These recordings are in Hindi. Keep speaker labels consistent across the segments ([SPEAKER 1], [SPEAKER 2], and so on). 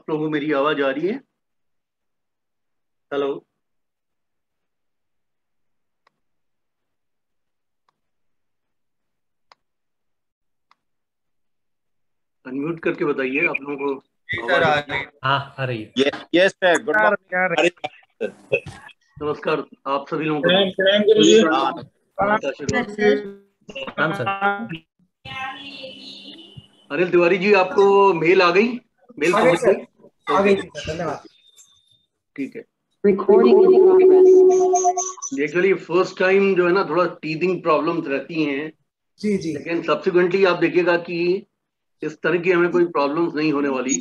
[SPEAKER 1] आप लोगों को मेरी आवाज़ आ रही है? हेलो अनम्यूट करके बताइए आप लोगों को
[SPEAKER 2] सर आ रही
[SPEAKER 3] हाँ। आ रही है।
[SPEAKER 4] यस सर गुड
[SPEAKER 1] नमस्कार आप सभी लोगों को आशीर्वाद
[SPEAKER 3] राम सर।
[SPEAKER 1] अनिल तिवारी जी आपको मेल आ गई? मेल
[SPEAKER 5] आ गई सर धन्यवाद।
[SPEAKER 1] ठीक है। एक्चुअली फ़र्स्ट टाइम जो है ना थोड़ा टीथिंग प्रॉब्लम्स रहती हैं।
[SPEAKER 5] जी जी।
[SPEAKER 1] लेकिन सब्सिक्वेंटली आप देखिएगा कि इस तरह की हमें कोई प्रॉब्लम्स नहीं होने वाली।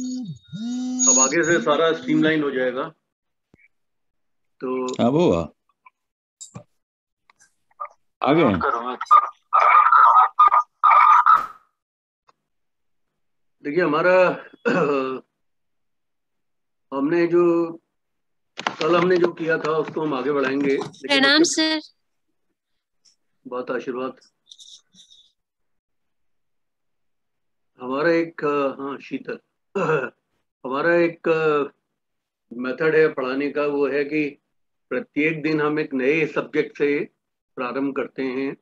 [SPEAKER 1] अब आगे से सारा स्ट्रीमलाइन हो जाएगा। तो
[SPEAKER 6] हाँ वो हुआ। आ गए
[SPEAKER 1] देखिए हमारा हमने जो कल हमने जो किया था उसको हम आगे बढ़ाएँगे।
[SPEAKER 7] प्रणाम सर।
[SPEAKER 1] बहुत आशीर्वाद। हमारा एक हाँ शीतल। हमारा एक मेथड है पढ़ाने का वो है कि प्रत्येक दिन हम एक नए सब्जेक्ट से प्रारंभ करते हैं।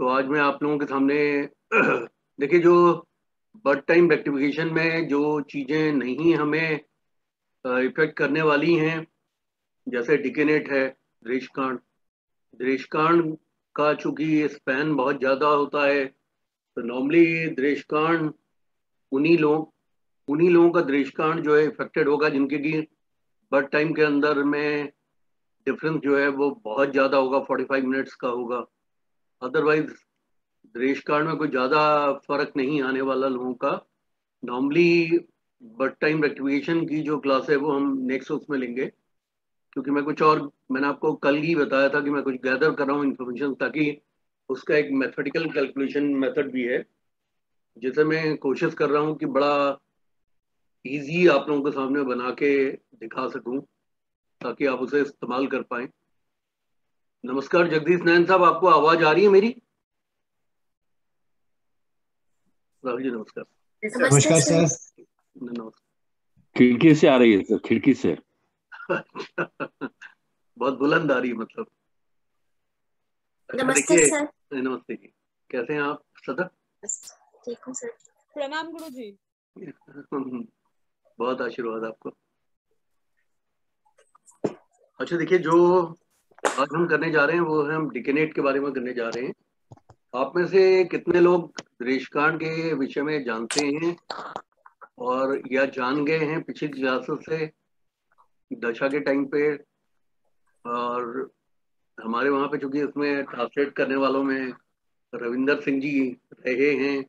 [SPEAKER 1] तो आज मैं आप लोगों के सामने देखिए जो बर्थ टाइम रेक्टिफिकेशन में जो चीज़ें नहीं हमें इफ़ेक्ट करने वाली हैं, जैसे डिकेनेट है दृष्कांड दृष्कांड का चूँकि स्पैन बहुत ज़्यादा होता है तो नॉर्मली दृष्कांड उन्हीं लोग उन्हीं लोगों का दृष्कांड जो है इफेक्टेड होगा जिनके की बर्थ टाइम के अंदर में डिफरेंस जो है वो बहुत ज़्यादा होगा 45 मिनट्स का होगा। अदरवाइज़ दृष्कांड में कोई ज़्यादा फ़र्क नहीं आने वाला लोगों का। नॉर्मली बर्थ टाइम रेक्टिफिकेशन की जो क्लास है, वो हम नेक्स्ट उसमें लेंगे। क्योंकि मैं कुछ और, मैंने आपको कल ही बताया था कि मैं कुछ गैदर कर रहा हूँ इन्फॉर्मेशन ताकि उसका एक मैथमेटिकल कैलकुलेशन मेथड भी है, जिसे मैं कोशिश कर रहा हूँ कि बड़ा इजी आप लोगों के सामने बना के दिखा सकूँ, ताकि आप उसे इस्तेमाल कर पाए। नमस्कार, जगदीश नयन साहब, आपको आवाज़ आ रही है मेरी? राहुल जी नमस्कार।
[SPEAKER 5] नमस्कार सर।
[SPEAKER 1] नमस्कार।
[SPEAKER 6] खिड़की से आ रही है सर खिड़की से।
[SPEAKER 1] बहुत बुलंद आ रही है मतलब। अच्छा,
[SPEAKER 7] नमस्ते सर।
[SPEAKER 1] नमस्ते जी। कैसे हैं आप सदा
[SPEAKER 7] ठीक हूँ सर।
[SPEAKER 8] प्रणाम गुरु जी।
[SPEAKER 1] बहुत आशीर्वाद आपको। अच्छा देखिए जो आज हम करने जा रहे हैं वो हम डिकेनेट के बारे में करने जा रहे हैं। आप में से कितने लोग दृष्कांड के विषय में जानते हैं और या जान गए हैं पिछली क्लासेस से दशा के टाइम पे और हमारे वहाँ पे चूँकि इसमें ट्रांसलेट करने वालों में रविंदर सिंह जी रहे हैं,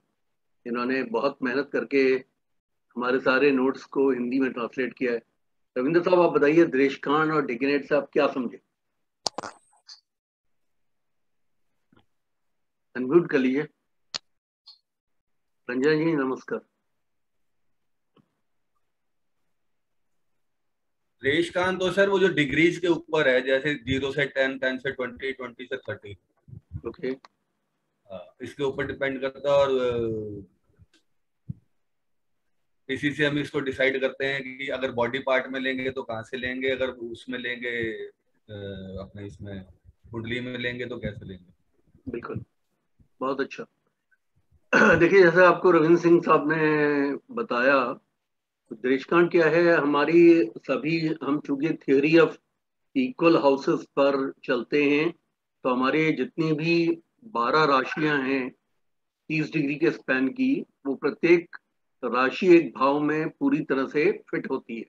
[SPEAKER 1] इन्होंने बहुत मेहनत करके हमारे सारे नोट्स को हिंदी में ट्रांसलेट किया है। रविंद्र साहब, आप बताइए दृष्कांड और डिकेनेट से आप क्या समझे? अनम्यूट कर लीजिए। संजय जी नमस्कार।
[SPEAKER 2] रेशकान तो सर वो जो डिग्रीज के ऊपर है जैसे ज़ीरो से टेन टेन से ट्वेंटी ट्वेंटी से थर्टी।
[SPEAKER 1] ओके। okay.
[SPEAKER 2] इसके ऊपर डिपेंड करता है और इसी से हम इसको डिसाइड करते हैं कि अगर बॉडी पार्ट में लेंगे तो कहाँ से लेंगे अगर उसमें लेंगे अपने इसमें कुंडली में लेंगे तो कैसे लेंगे?
[SPEAKER 1] बिल्कुल। बहुत अच्छा। देखिए, जैसे आपको रविंद्र सिंह साहब ने बताया दृष्कांड क्या है? हमारी सभी, हम चूँकि थियोरी ऑफ़ इक्वल हाउसेस पर चलते हैं तो हमारे जितनी भी बारह राशियाँ हैं, तीस डिग्री के स्पैन की, वो प्रत्येक राशि एक भाव में पूरी तरह से फिट होती है।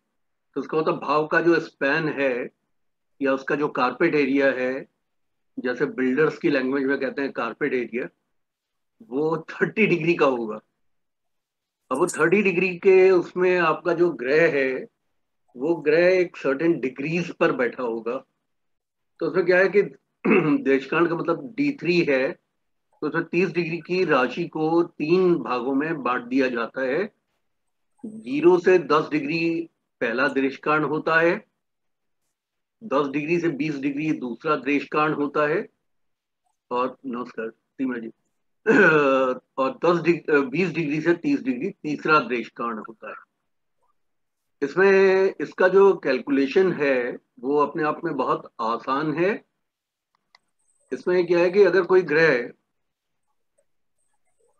[SPEAKER 1] तो उसका मतलब भाव का जो स्पैन है, या उसका जो कारपेट एरिया है, जैसे बिल्डर्स की लैंग्वेज में कहते हैं कारपेट एरिया वो थर्टी डिग्री का होगा। अब वो थर्टी डिग्री के उसमें आपका जो ग्रह है, वो ग्रह एक सर्टेन डिग्रीज पर बैठा होगा। तो उसमें क्या है कि देशकांड का मतलब डी थ्री है तो उसमें तीस डिग्री की राशि को तीन भागों में बांट दिया जाता है। ज़ीरो से दस डिग्री पहला देशकांड होता है, दस डिग्री से बीस डिग्री दूसरा देशकांड होता है। और नमस्कार सीमा जी। और दस डिग्री बीस डिग्री से तीस डिग्री तीसरा देशकांड होता है। इसमें, इसका जो कैलकुलेशन है, वो अपने आप में बहुत आसान है। इसमें क्या है कि अगर कोई ग्रह,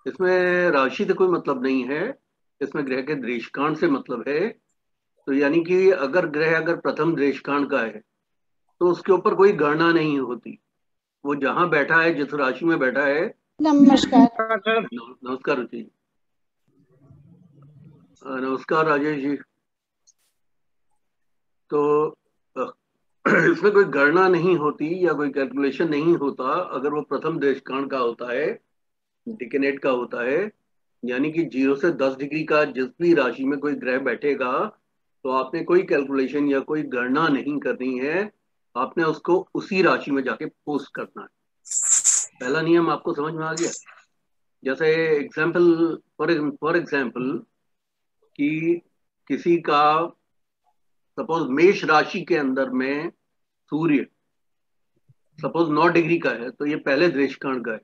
[SPEAKER 1] इसमें राशि से कोई मतलब नहीं है, इसमें ग्रह के दृष्कांड से मतलब है। तो यानी कि अगर ग्रह अगर प्रथम दृष्कांड का है तो उसके ऊपर कोई गणना नहीं होती। वो जहाँ बैठा है, जिस राशि में बैठा है
[SPEAKER 4] नमस्कार।
[SPEAKER 1] नमस्कार। रुचि जी। नमस्कार राजेश जी। तो इसमें कोई गणना नहीं होती या कोई कैलकुलेशन नहीं होता अगर वो प्रथम देशकांड का होता है डिकेनेट का होता है यानी कि ज़ीरो से दस डिग्री का जिस भी राशि में कोई ग्रह बैठेगा तो आपने कोई कैलकुलेशन या कोई गणना नहीं करनी है आपने उसको उसी राशि में जाके पोस्ट करना है। पहला नियम आपको समझ में आ गया। जैसे एग्ज़ाम्पल फॉर एग्ज़ाम्पल कि किसी का सपोज़ मेष राशि के अंदर में सूर्य सपोज़ नौ डिग्री का है तो ये पहले दृष्कांड का है।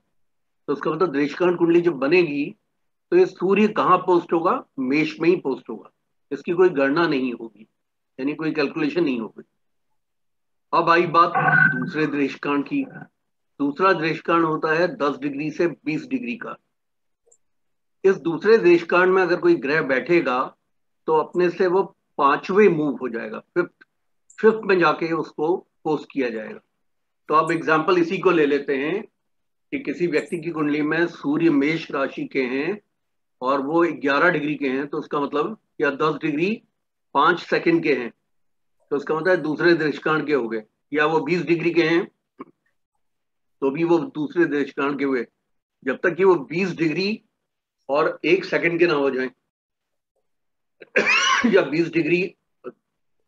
[SPEAKER 1] तो उसका मतलब दृष्कांड कुंडली जब बनेगी तो ये सूर्य कहाँ पोस्ट होगा? मेष में ही पोस्ट होगा। इसकी कोई गणना नहीं होगी, यानी कोई कैलकुलेशन नहीं होगी। अब आई बात दूसरे दृष्कांड की। दूसरा दृष्कांड होता है दस डिग्री से बीस डिग्री का। इस दूसरे देशकांड में अगर कोई ग्रह बैठेगा तो अपने से वो पांचवे मूव हो जाएगा, फिफ्थ फिफ्थ में जाके उसको पोस्ट किया जाएगा। तो अब एग्ज़ाम्पल इसी को ले लेते हैं कि किसी व्यक्ति की कुंडली में सूर्य मेष राशि के हैं और वो 11 डिग्री के हैं तो उसका मतलब या 10 डिग्री पाँच सेकंड के हैं तो उसका मतलब दूसरे दृष्कांड के हो गए, या वो 20 डिग्री के हैं तो भी वो दूसरे दृष्कांड के हुए। जब तक कि वो 20 डिग्री और एक सेकंड के ना हो जाए, या 20 डिग्री,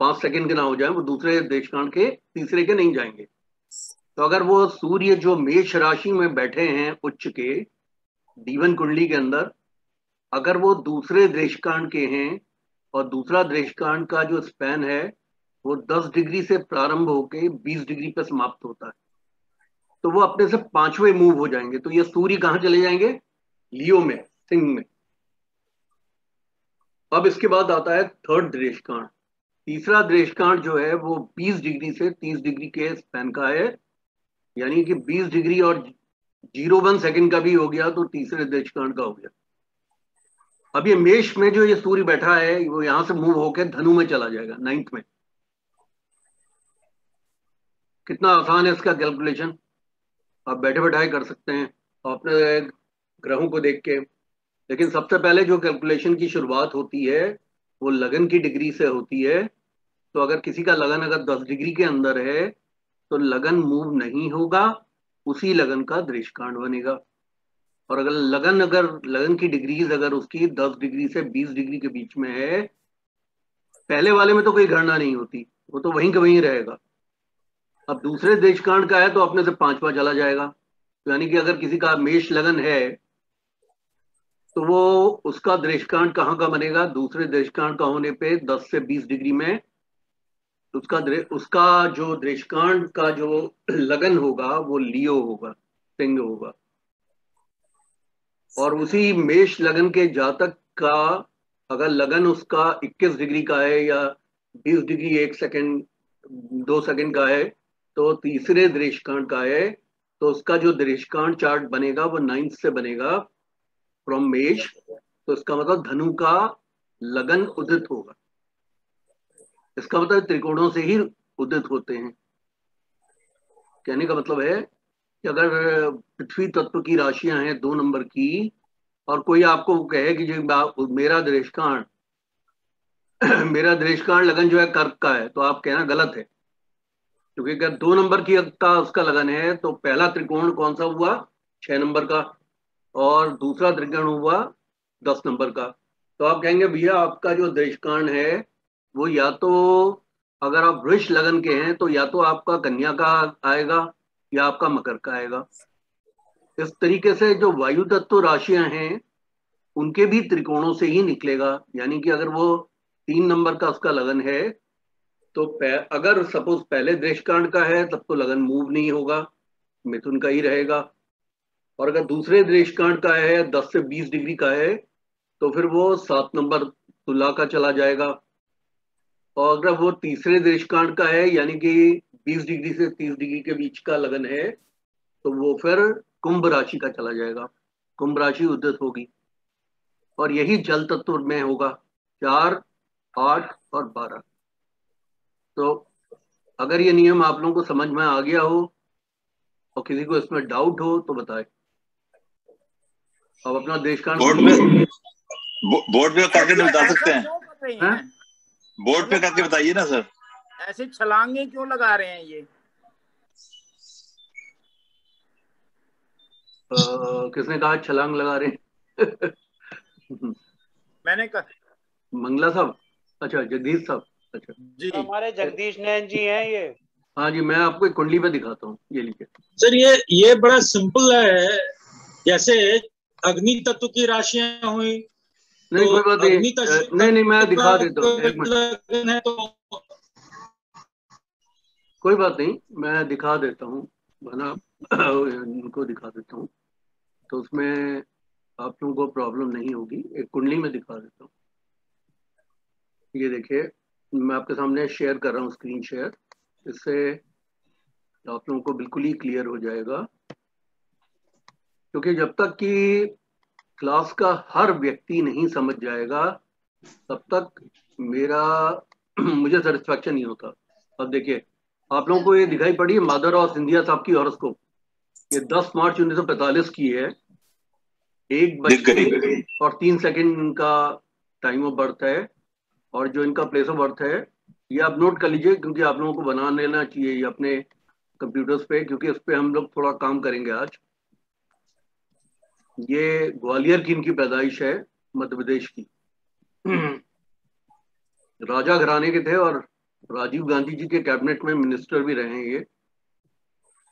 [SPEAKER 1] पाँच सेकंड के ना हो जाए, वो दूसरे देशकांड के, तीसरे के नहीं जाएँगे। तो अगर वो सूर्य जो मेष राशि में बैठे हैं उच्च के, दीवन कुंडली के अंदर, अगर वो दूसरे देशकांड के हैं और दूसरा देशकांड का जो स्पैन है, वो 10 डिग्री से प्रारंभ होके 20 डिग्री पर समाप्त होता है। तो वो अपने से पाँचवें मूव हो जाएँगे। तो ये सूर्य कहाँ चले जाएँगे? लियो में, सिंह में। अब इसके बाद आता है थर्ड दृष्कांड तीसरा दृष्कांड जो है, वो 20 डिग्री से 30 डिग्री के स्पैन का है। यानी कि 20 डिग्री और ज़ीरो वन सेकेंड का भी हो गया तो तीसरे दृष्कांड का हो गया। अब ये मेष में जो ये सूर्य बैठा है, वो यहाँ से मूव होकर धनु में चला जाएगा नाइन्थ में। कितना आसान है इसका कैलकुलेशन आप बैठे बैठाए कर सकते हैं, अपने ग्रहों को देख के। लेकिन सबसे पहले जो कैलकुलेशन की शुरुआत होती है, वो लगन की डिग्री से होती है। तो अगर किसी का लगन अगर 10 डिग्री के अंदर है तो लगन मूव नहीं होगा, उसी लगन का दृष्कांड बनेगा। और अगर लगन अगर, लगन की डिग्रीज अगर उसकी 10 डिग्री से 20 डिग्री के बीच में है, पहले वाले में तो कोई गणना नहीं होती, वो तो वहीं के वहीं रहेगा। अब दूसरे देशकांड का है तो अपने से पांचवा चला जाएगा। यानी कि अगर किसी का मेष लगन है तो वो उसका दृष्कांड कहाँ का बनेगा? दूसरे दृष्कांड का होने पे 10 से 20 डिग्री में उसका उसका जो दृष्कांड का जो लगन होगा, वो लियो होगा, सिंह होगा। और उसी मेष लगन के जातक का अगर लगन उसका 21 डिग्री का है या 20 डिग्री एक सेकंड, दो सेकंड का है तो तीसरे दृष्कांड का है तो उसका जो दृष्कांड चार्ट बनेगा, वो नाइन्थ से बनेगा फ्रॉम मेष तो इसका मतलब धनु का लगन उदित होगा। इसका मतलब त्रिकोणों से ही उदित होते हैं। कहने का मतलब है कि अगर पृथ्वी तत्व की राशियाँ हैं दो नंबर की, और कोई आपको कहे कि जो मेरा दृष्कांड मेरा दृष्कांड लगन जो है कर्क का है तो आप कहना गलत है। क्योंकि अगर दो नंबर की का उसका लगन है तो पहला त्रिकोण कौन सा हुआ? छह नंबर का। और दूसरा त्रिकोण हुआ दस नंबर का। तो आप कहेंगे, भैया, आपका जो दृष्कांड है, वो या तो अगर आप वृक्ष लगन के हैं तो या तो आपका कन्या का आएगा, या आपका मकर का आएगा। इस तरीके से जो वायु तत्व राशियाँ हैं, उनके भी त्रिकोणों से ही निकलेगा। यानी कि अगर वो तीन नंबर का उसका लगन है तो अगर सपोज़ पहले दृष्कांड का है, तब तो लगन मूव नहीं होगा, मिथुन का ही रहेगा। और अगर दूसरे दृष्कांड का है, दस से बीस डिग्री का है तो फिर वो सात नंबर तुला का चला जाएगा। और अगर वो तीसरे देशकांड का है, यानी कि 20 डिग्री से 30 डिग्री के बीच का लगन है तो वो फिर कुंभ राशि का चला जाएगा। कुंभ राशि उद्धत होगी। और यही जल तत्व में होगा। चार, आठ और बारह। तो अगर ये नियम आप लोगों को समझ में आ गया हो और किसी को इसमें डाउट हो तो बताए। अब अपना देशकांड
[SPEAKER 4] बोर्ड में बोर्ड पे करके बता सकते हैं। बोर्ड पे करके बताइए ना सर
[SPEAKER 8] ऐसे छलांगे क्यों लगा रहे हैं ये?
[SPEAKER 1] अ, किसने कहा छलांग लगा रहे
[SPEAKER 8] मैंने कहा
[SPEAKER 1] मंगला साहब? अच्छा जगदीश साहब। अच्छा।
[SPEAKER 8] जी।
[SPEAKER 9] हमारे जगदीश नैन जी हैं ये।
[SPEAKER 1] हाँ जी मैं आपको एक कुंडली में दिखाता हूँ ये लिखे।
[SPEAKER 10] सर ये ये बड़ा सिंपल है। जैसे अग्नि तत्व की राशियाँ हुई
[SPEAKER 1] नहीं
[SPEAKER 10] तो
[SPEAKER 1] कोई बात नहीं। नहीं नहीं मैं दिखा देता हूँ एक मिनट।
[SPEAKER 10] लगन है तो
[SPEAKER 1] कोई बात नहीं मैं दिखा देता हूँ बना इनको दिखा देता हूँ। तो उसमें आप लोगों को प्रॉब्लम नहीं होगी एक कुंडली में दिखा देता हूँ। ये देखिए मैं आपके सामने शेयर कर रहा हूँ स्क्रीन शेयर इससे आप लोगों को बिल्कुल ही क्लियर हो जाएगा। क्योंकि जब तक कि क्लास का हर व्यक्ति नहीं समझ जाएगा तब तक मेरा मुझे सेटिस्फेक्शन नहीं होता। अब देखिए आप लोगों को ये दिखाई पड़ी है मदर और सिंधिया साहब की हॉरोस्कोप ये 10 मार्च 1945 की है। एक बज। के और तीन सेकंड इनका टाइम ऑफ़ बर्थ है। और जो इनका प्लेस ऑफ़ बर्थ है, ये आप नोट कर लीजिए, क्योंकि आप लोगों को बना लेना चाहिए ये अपने कंप्यूटर्स पे, क्योंकि इस पे हम लोग थोड़ा काम करेंगे आज। ये ग्वालियर की इनकी पैदाइश है, मध्य प्रदेश की। राजा घराने के थे और राजीव गांधी जी के कैबिनेट में मिनिस्टर भी रहे ये।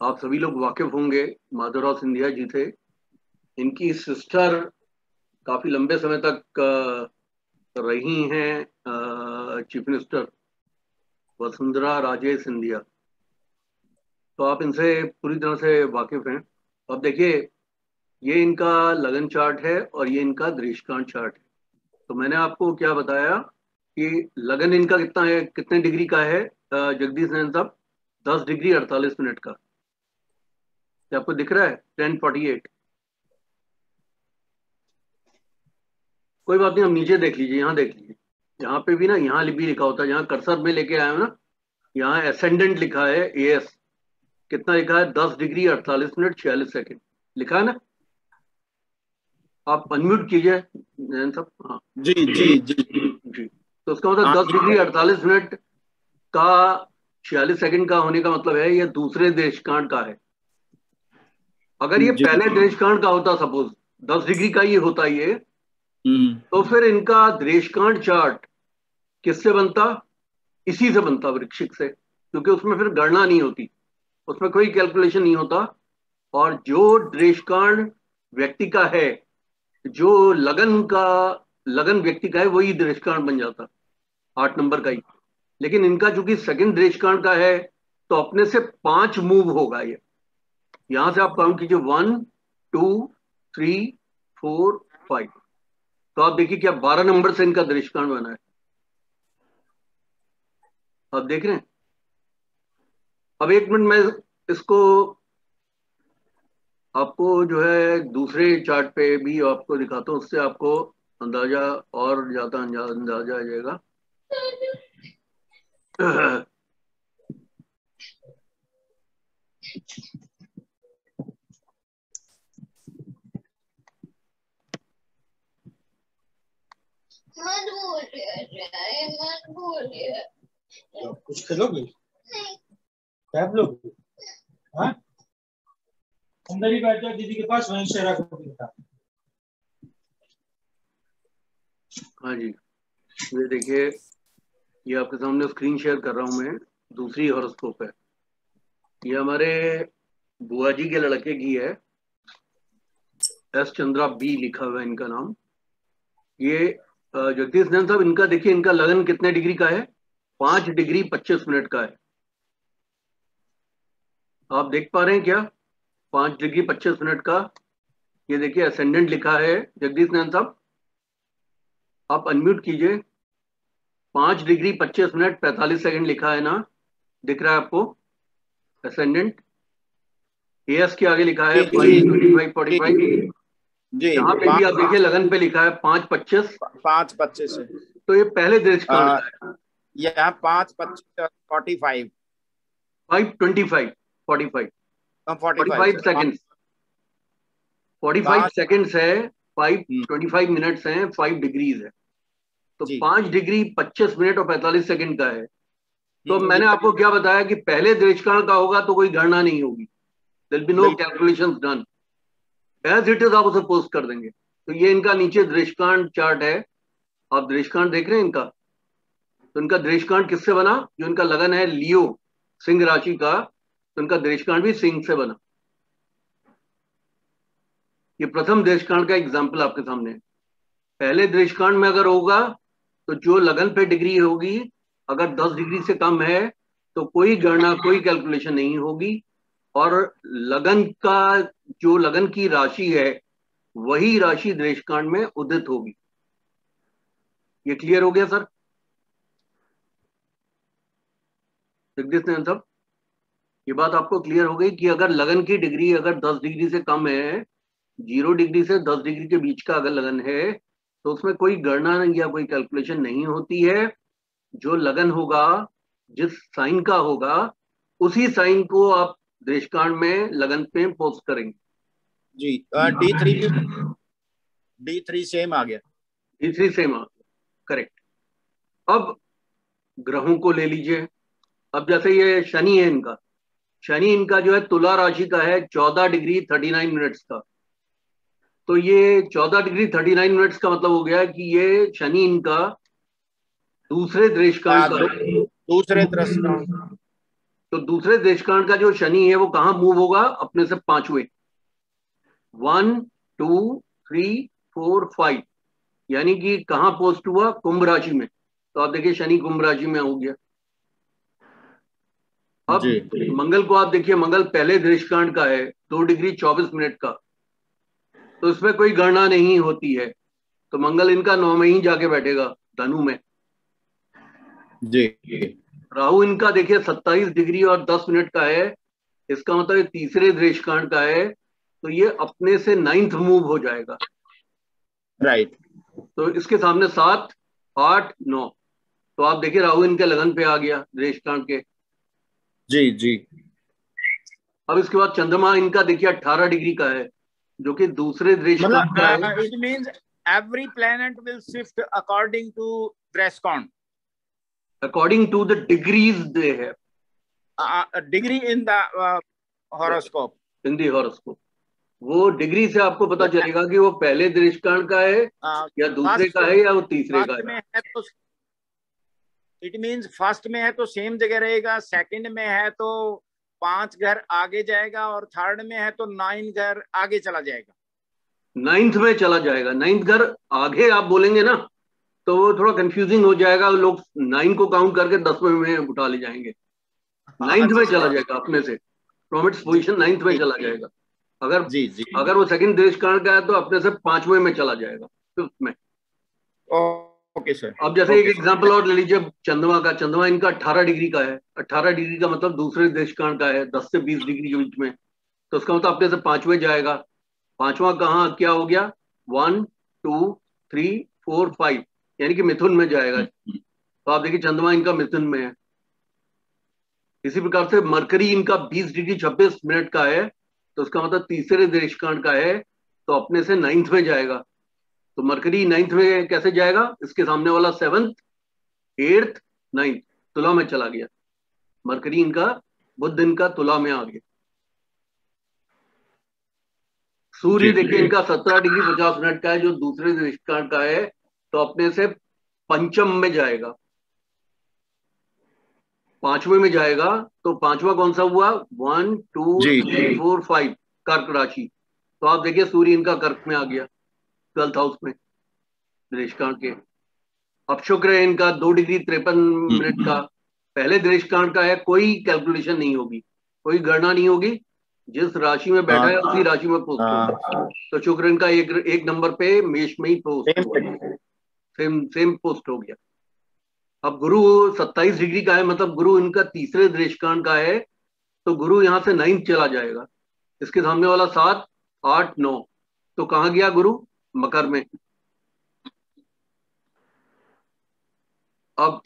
[SPEAKER 1] आप सभी लोग वाकिफ होंगे माधवराव सिंधिया जी थे। इनकी सिस्टर काफ़ी लंबे समय तक रही हैं चीफ मिनिस्टर वसुंधरा राजे सिंधिया। तो आप इनसे पूरी तरह से वाकिफ हैं। अब देखिए, ये इनका लगन चार्ट है और ये इनका दृष्टांत चार्ट है। तो मैंने आपको क्या बताया कि लगन इनका कितना है, कितने डिग्री का है जगदीश नयन साहब? दस डिग्री अड़तालीस मिनट का। क्या आपको दिख रहा है? Ten forty eight. कोई बात नहीं हम नीचे देख लीजिए यहाँ देख लीजिए। यहाँ पे भी ना यहाँ भी लिखा होता है यहाँ कर्सर में लेके आया हूँ ना यहाँ एसेंडेंट लिखा है ए एस कितना लिखा है? दस डिग्री अड़तालीस मिनट छियालीस सेकंड। लिखा है ना? आप अनम्यूट कीजिए साहब। हाँ।
[SPEAKER 10] जी जी जी।
[SPEAKER 1] जी। तो उसका मतलब दस डिग्री अड़तालीस मिनट का छियालीस सेकंड का होने का मतलब है ये दूसरे देशकांड का है। अगर ये। पहले देशकांड का होता सपोज़ दस डिग्री का ये होता ये तो फिर इनका देशकांड चार्ट किससे बनता? इसी से बनता वृक्षिक से, क्योंकि उसमें फिर गणना नहीं होती। उसमें कोई कैलकुलेशन नहीं होता। और जो देशकांड व्यक्ति का है, जो लगन का, लगन व्यक्ति का है, वही देशकांड बन जाता। आठ नंबर का ही। लेकिन इनका चूँकि सेकंड देशकांड का है तो अपने से पाँच मूव होगा ये। यहाँ से आप काउंट कीजिए। One two three four five तो आप देखिए क्या बारह नंबर से इनका दृष्टांत बना है। आप देख रहे हैं? अब एक मिनट मैं इसको आपको जो है दूसरे चार्ट पे भी आपको दिखाता हूँ उससे आपको अंदाज़ा और ज़्यादा अंदाज़ा आ जाएगा।
[SPEAKER 7] मत बोलिए मत बोलिए
[SPEAKER 5] कुछ खेलोगे क्या लोगे? हाँ? अंदर ही बैठ जाओ दीदी के पास वहीं शेरा को भी बता
[SPEAKER 1] हाँ जी। ये देखिए ये आपके सामने स्क्रीन शेयर कर रहा हूँ मैं दूसरी हॉरोस्कोप है। ये हमारे बुआ जी के लड़के की है। एस चंद्रा बी लिखा हुआ है इनका नाम। ये जगदीश नंद साहब इनका देखिए इनका लगन कितने डिग्री का है? पाँच डिग्री पच्चीस मिनट का है। आप देख पा रहे हैं क्या? पाँच डिग्री पच्चीस मिनट का। ये देखिए असेंडेंट लिखा है जगदीश नंद साहब। आप अनम्यूट कीजिए। पाँच डिग्री पच्चीस मिनट पैंतालीस सेकंड लिखा है ना? दिख रहा है आपको? असेंडेंट एस के आगे लिखा है five twenty five forty five
[SPEAKER 8] जी
[SPEAKER 1] यहाँ पे भी आप देखिए लगन पे लिखा है पाँच पच्चीस।
[SPEAKER 8] पाँच पच्चीस
[SPEAKER 1] तो ये पहले है।
[SPEAKER 8] यहाँ पाँच पच्चीस forty five
[SPEAKER 1] five twenty five forty five
[SPEAKER 8] forty
[SPEAKER 1] five seconds forty five seconds है फाइव। ट्वेंटी फाइव मिनट्स हैं फाइव डिग्रीज है। तो पाँच डिग्री पच्चीस मिनट और पैंतालीस सेकंड का है। तो
[SPEAKER 8] हम्म,
[SPEAKER 1] मैंने आपको क्या बताया कि पहले दृष्टिकांड का होगा तो कोई गणना नहीं होगी। दिल be no calculation done as it is आप उसे पोस्ट कर देंगे। तो ये इनका नीचे दृष्टिकांड चार्ट है। आप दृष्टिकांड देख रहे हैं इनका? तो इनका दृष्टिकांड किससे बना? जो इनका लगन है लियो, सिंह राशि का तो इनका दृष्टिकांड भी सिंह से बना। ये प्रथम दृष्टिकांड का एग्ज़ाम्पल आपके सामने पहले दृष्टिकांड में अगर होगा तो जो लगन पे डिग्री होगी, अगर 10 डिग्री से कम है तो कोई गणना, कोई कैलकुलेशन नहीं होगी। और लगन का, जो लगन की राशि है, वही राशि दृष्टिकांड में उदित होगी। ये क्लियर हो गया सर जगदीश नयन साहब, ये बात आपको क्लियर हो गई कि अगर लगन की डिग्री अगर 10 डिग्री से कम है, ज़ीरो डिग्री से 10 डिग्री के बीच का अगर लगन है तो उसमें कोई गणना या कोई कैलकुलेशन नहीं होती है। जो लगन होगा, जिस साइन का होगा, उसी साइन को आप दृष्टिकांड में लगन पे पोस्ट करेंगे।
[SPEAKER 8] जी D three D three same आ गया।
[SPEAKER 1] तीसरी सेम आ गया। करेक्ट अब ग्रहों को ले लीजिए। अब जैसे ये शनि है इनका। शनि इनका जो है तुला राशि का है चौदह डिग्री थर्टी नाइन मिनट्स का। तो ये चौदह डिग्री थर्टी नाइन मिनट्स का मतलब हो गया कि ये शनि इनका दूसरे दृष्टिकांड का
[SPEAKER 8] दूसरे
[SPEAKER 1] तो दूसरे देशकांड का जो शनि है वो कहाँ मूव होगा? अपने से पांचवे। One two three four five यानी कि कहाँ पोस्ट हुआ? कुंभ राशि में। तो आप देखिए शनि कुंभ राशि में हो गया। अब
[SPEAKER 8] जी।
[SPEAKER 1] मंगल को आप देखिए मंगल पहले दृष्टिकांड का है दो डिग्री चौबीस मिनट का। तो इसमें कोई गणना नहीं होती है। तो मंगल इनका नौ में ही जाके बैठेगा धनु में।
[SPEAKER 8] जी।
[SPEAKER 1] राहु इनका देखिए 27 डिग्री और 10 मिनट का है इसका मतलब तीसरे दृष्टिकांड का है तो ये अपने से नाइन्थ मूव हो जाएगा।
[SPEAKER 8] Right right.
[SPEAKER 1] तो इसके सामने सात आठ नौ। तो आप देखिए राहु इनके लगन पे आ गया दृष्टिकांड के।
[SPEAKER 8] जी जी।
[SPEAKER 1] अब इसके बाद चंद्रमा इनका देखिए 18 डिग्री का है जो कि दूसरे दृष्टिकांड का है।
[SPEAKER 8] मतलब it means planet will shift according to Drescon.
[SPEAKER 1] According to the degrees दे है
[SPEAKER 8] Uh, a degree in the uh, horoscope.
[SPEAKER 1] In the horoscope वो डिग्री से आपको पता चलेगा कि वो पहले दृष्टिकांड का है
[SPEAKER 8] Uh,
[SPEAKER 1] या दूसरे का है या वो तीसरे का है?
[SPEAKER 8] है तो इट मींस फ़र्स्ट में है तो सेम जगह रहेगा सेकंड में है तो पाँच घर आगे जाएगा और थर्ड में है तो नाइन घर आगे चला जाएगा।
[SPEAKER 1] नाइन्थ में चला जाएगा। नाइन्थ घर आगे आप बोलेंगे ना? तो वो थोड़ा कंफ्यूजिंग हो जाएगा लोग नाइन को काउंट करके दसवें में उठा ले जाएँगे। नाइन्थ में चला जाएगा अपने से। फ्रॉम इट्स पोजिशन नाइन्थ में चला जाएगा। अगर
[SPEAKER 8] जी जी।
[SPEAKER 1] अगर वो सेकंड देश कांड का है तो अपने से पाँचवें में चला जाएगा फिफ्थ में।
[SPEAKER 8] Okay sir.
[SPEAKER 1] अब जैसे एक एग्जांपल और ले लीजिए चंद्रमा का। चंद्रमा इनका 18 डिग्री का है। 18 डिग्री का मतलब दूसरे देशकांड का है 10 से 20 डिग्री के बीच में। तो उसका मतलब अपने से पाँचवें जाएगा। पांचवा कहाँ क्या हो गया? One two three four five यानी कि मिथुन में जाएगा। तो आप देखिए चंद्रमा इनका मिथुन में है। इसी प्रकार से मरकरी इनका 20 डिग्री 26 मिनट का है तो उसका मतलब तीसरे देशकांड का है तो अपने से नाइन्थ में जाएगा। तो मरकरी नाइन्थ में कैसे जाएगा? इसके सामने वाला सेवंथ एट्थ नाइन्थ तुला में चला गया। मरकरी इनका बुद्ध इनका तुला में आ गया। सूर्य देखिए इनका सत्रह डिग्री पचास मिनट का है जो दूसरे दृष्टिकांड का है। तो अपने से पंचम में जाएगा। पांचवे में जाएगा तो पांचवा कौन सा हुआ? One two three four five कर्क राशि। तो आप देखिए सूर्य इनका कर्क में आ गया ट्वेल्थ हाउस में दृष्टिकांड के। अब शुक्र है इनका दो डिग्री तिरपन मिनट का। पहले दृष्टिकांड का है कोई कैलकुलेशन नहीं होगी कोई गणना नहीं होगी। जिस राशि में बैठा है
[SPEAKER 8] हाँ।
[SPEAKER 1] उसी राशि में पोस्ट
[SPEAKER 8] हाँ।
[SPEAKER 1] होगा। तो शुक्र इनका एक एक नंबर पे मेष में ही पोस्ट सेम सेम पोस्ट हो गया। अब गुरु 27 डिग्री का है मतलब गुरु इनका तीसरे दृष्कांड का है तो गुरु यहाँ से नाइन्थ चला जाएगा। इसके सामने वाला सात, आठ, नौ तो कहाँ गया गुरु? मकर में। अब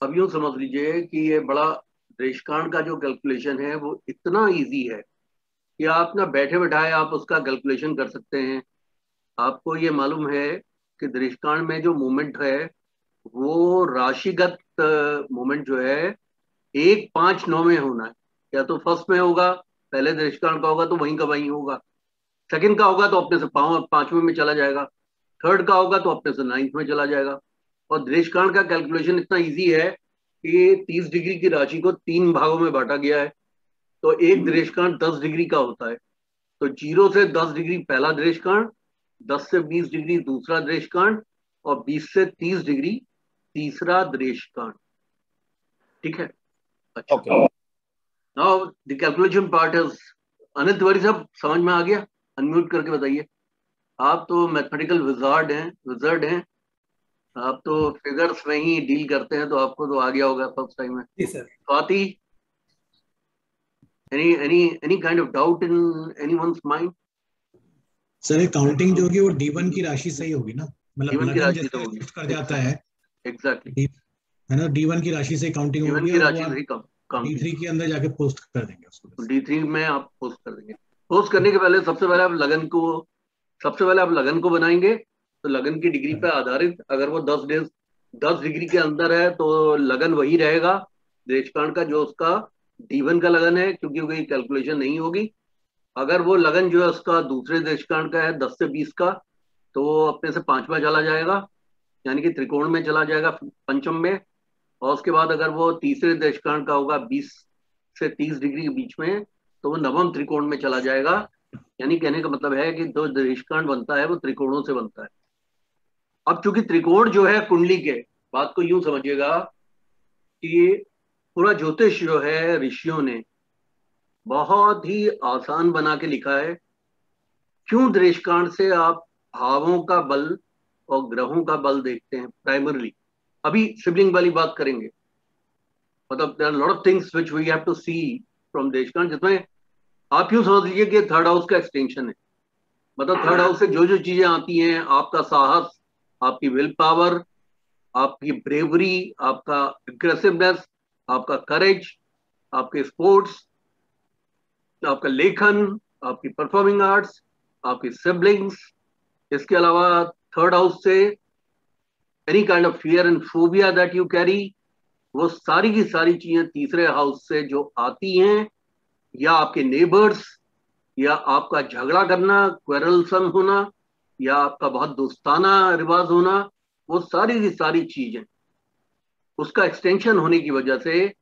[SPEAKER 1] अब यूँ समझ लीजिए कि ये बड़ा दृष्कांड का जो कैलकुलेशन है, वो इतना इजी है कि आप ना बैठे बैठाए आप उसका कैलकुलेशन कर सकते हैं। आपको ये मालूम है कि दृष्टान में जो मूवमेंट है, वो राशिगत मूवमेंट जो है, एक पाँच नौ में होना है। या तो फ़र्स्ट में होगा, पहले दृष्टिकोण का होगा तो वहीं का वहीं होगा। सेकंड का होगा तो अपने से पाँचवें में चला जाएगा। थर्ड का होगा तो अपने से नाइन्थ में चला जाएगा। और दृष्टिकोण का कैलकुलेशन इतना ईजी है कि तीस डिग्री की राशि को तीन भागों में बांटा गया है। तो एक दृष्टिकोण दस डिग्री का होता है। तो ज़ीरो से दस डिग्री पहला दृष्टिकोण 10 से 20 डिग्री दूसरा द्रेशकांड और 20 से 30 डिग्री तीसरा द्रेशकांड ठीक है? अच्छा। Now the calculation part is Anil Tiwari साहब समझ में आ गया? अनम्यूट करके बताइए। आप तो मैथमेटिकल विजार्ड हैं विजर्ड हैं। आप तो फिगर्स में ही डील करते हैं तो आपको तो आ गया होगा फ़र्स्ट टाइम में। Swati any any any kind of doubt in anyone's mind
[SPEAKER 11] sir counting जो होगी वो D1 की राशि से ही होगी ना? मतलब
[SPEAKER 1] D1 की राशि तो होगी।
[SPEAKER 11] कर जाता है।
[SPEAKER 1] एग्जैक्टली
[SPEAKER 11] है ना? D1 की राशि से काउंटिंग होगी
[SPEAKER 1] की
[SPEAKER 11] और
[SPEAKER 1] राशि से कम कम
[SPEAKER 11] D3 के अंदर जाके पोस्ट कर देंगे उसको।
[SPEAKER 1] डी थ्री में आप पोस्ट कर देंगे। पोस्ट करने के पहले सबसे पहले आप लगन को सबसे पहले आप लगन को बनाएँगे। तो लगन की डिग्री पे आधारित अगर वो दस डेज़ दस डिग्री के अंदर है तो लगन वही रहेगा। देशकांड का जो उसका डी का लगन है क्योंकि कोई कैलकुलेशन नहीं होगी। अगर वो लगन जो है उसका दूसरे देशकांड का है, दस से बीस का तो वो अपने से पांचवा चला जाएगा, यानी कि त्रिकोण में चला जाएगा पंचम में, और उसके बाद अगर वो तीसरे देशकांड का होगा, बीस से तीस डिग्री के बीच में तो वो नवम त्रिकोण में चला जाएगा। यानी कहने का मतलब है कि जो देशकांड बनता है, वो त्रिकोणों से बनता है। अब चूँकि त्रिकोण जो है कुंडली के, बात को यूँ समझिएगा कि पूरा ज्योतिष जो है ऋषियों ने बहुत ही आसान बना के लिखा है। क्यों दृष्कांड से आप भावों का बल और ग्रहों का बल देखते हैं प्राइमरली अभी सिबलिंग वाली बात करेंगे। मतलब there lot of things which we have to see from देशकांड जिसमें आप यूँ समझ लीजिए कि थर्ड हाउस का एक्सटेंशन है। मतलब थर्ड हाउस से जो जो चीज़ें आती हैं, आपका साहस, आपकी विल पावर आपकी ब्रेवरी आपका एग्रेसिवनेस आपका करेज आपके स्पोर्ट्स आपका लेखन, आपकी परफॉर्मिंग आर्ट्स आपकी सिबलिंग्स इसके अलावा थर्ड हाउस से any kind of fear and phobia that you carry वो सारी की सारी चीज़ें तीसरे हाउस से जो आती हैं, या आपके नेबर्स या आपका झगड़ा करना क्वेरलसम होना, या आपका बहुत दोस्ताना रिवाज होना, वो सारी की सारी चीज़ें। उसका एक्सटेंशन होने की वजह से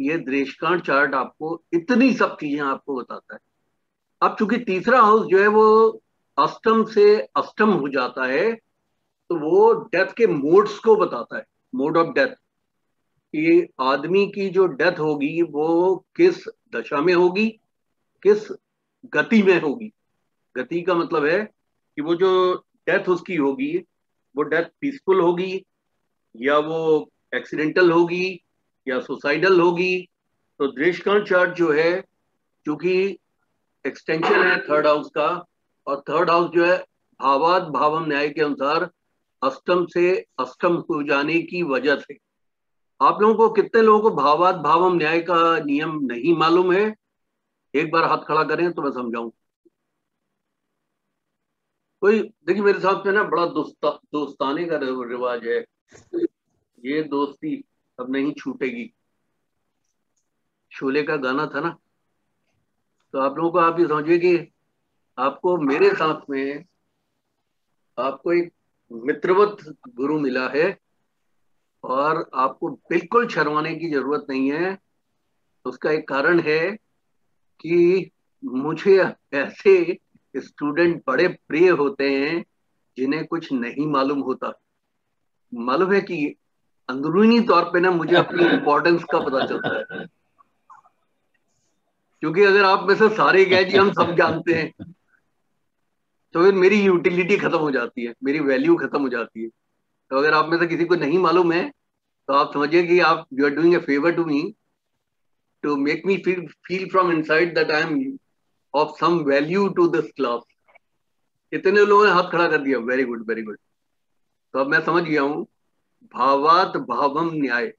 [SPEAKER 1] ये दृष्कांड चार्ट आपको इतनी सब चीज़ें आपको बताता है। अब चूँकि तीसरा हाउस जो है वो अष्टम से अष्टम हो जाता है तो वो डेथ के मोड्स को बताता है मोड ऑफ़ डेथ कि आदमी की जो डेथ होगी वो किस दशा में होगी, किस गति में होगी। गति का मतलब है कि वो जो डेथ उसकी होगी, वो डेथ पीसफुल होगी या वो एक्सीडेंटल होगी या सुसाइडल होगी तो दृष्कांड चार्ट जो है क्योंकि एक्सटेंशन है थर्ड हाउस का, और थर्ड हाउस जो है, भावाद भावम न्याय के अनुसार अष्टम से अष्टम हो जाने की वजह से। आप लोगों को कितने लोगों को भावाद भावम न्याय का नियम नहीं मालूम है? एक बार हाथ खड़ा करें तो मैं समझाऊं। कोई, देखिए मेरे साथ में ना बड़ा दोस्ता, दोस्ताने का रिवाज है। ये दोस्ती अब नहीं छूटेगी। शोले का गाना था ना? तो आप लोगों को आप ये समझिए कि आपको मेरे साथ में आपको एक मित्रवत गुरु मिला है और आपको बिल्कुल शर्माने की ज़रूरत नहीं है। उसका एक कारण है कि मुझे ऐसे स्टूडेंट बड़े प्रिय होते हैं जिन्हें कुछ नहीं मालूम होता। मालूम है कि अंदरूनी तौर पे ना मुझे अपनी इम्पोर्टेंस का पता चलता है। क्योंकि अगर आप में से सारे गए जी हम सब जानते हैं तो फिर मेरी यूटिलिटी खत्म हो जाती है मेरी वैल्यू खत्म हो जाती है। तो अगर आप में से किसी को नहीं मालूम है तो आप समझिए कि आप you are doing a favour to me to make me feel feel from inside that I am of some value to this class इतने लोगों ने हाथ खड़ा कर दिया। वेरी गुड वेरी गुड तो अब मैं समझ गया हूँ भावात भावम न्याय।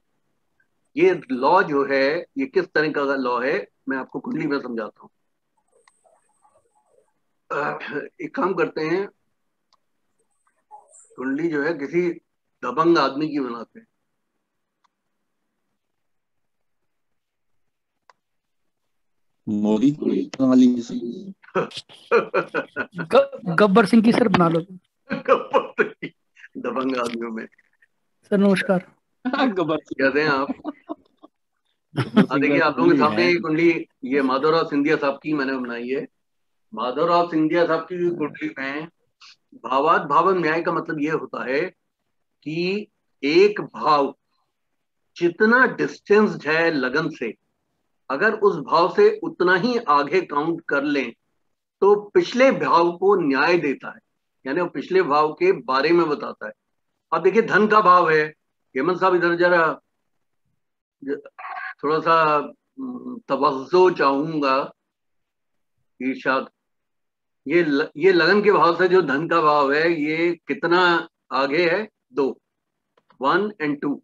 [SPEAKER 1] ये लॉ जो है ये किस तरह का लॉ है मैं आपको कुंडली में समझाता हूँ। एक काम करते हैं कुंडली जो है किसी दबंग आदमी की बनाते हैं।
[SPEAKER 6] मोदी?
[SPEAKER 12] गब्बर सिंह की सर बना लो।
[SPEAKER 1] गब्बर सिंह दबंग आदमियों में।
[SPEAKER 12] सर नमस्कार।
[SPEAKER 1] कैसे हैं आप? हाँ देखिए आप लोगों के सामने ये कुंडली ये माधवराव सिंधिया साहब की मैंने बनाई है। माधवराव सिंधिया साहब की कुंडली में भावात भाव न्याय का मतलब ये होता है कि एक भाव जितना डिस्टेंस है लगन से अगर उस भाव से उतना ही आगे काउंट कर लें तो पिछले भाव को न्याय देता है। यानी वो पिछले भाव के बारे में बताता है। अब देखिए धन का भाव है। हेमंत साहब इधर जरा थोड़ा सा तवज्जो चाहूँगा ईर्षाद ये ल, ये लगन के भाव से जो धन का भाव है ये कितना आगे है? दो। One and two.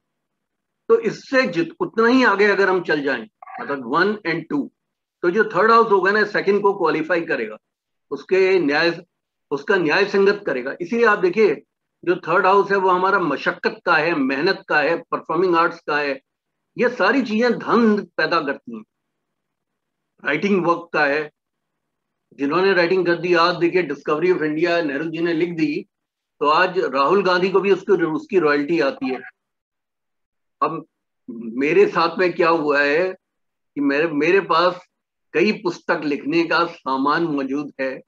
[SPEAKER 1] तो इससे जित उतना ही आगे अगर हम चल जाएँ मतलब वन एंड टू तो जो थर्ड हाउस होगा ना सेकंड को क्वालिफाई करेगा। उसके न्याय उसका न्याय संगत करेगा। इसीलिए आप देखिए जो थर्ड हाउस है, वो हमारा मशक्कत का है, मेहनत का है परफॉर्मिंग आर्ट्स का है, ये सारी चीज़ें धन पैदा करती हैं। राइटिंग वर्क का है। जिन्होंने राइटिंग कर दी, आज देखिए discovery of India Nehru ji ने लिख दी तो आज राहुल गांधी को भी उसकी उसकी रॉयल्टी आती है। अब मेरे साथ में क्या हुआ है कि मेरे मेरे पास कई पुस्तक लिखने का सामान मौजूद है,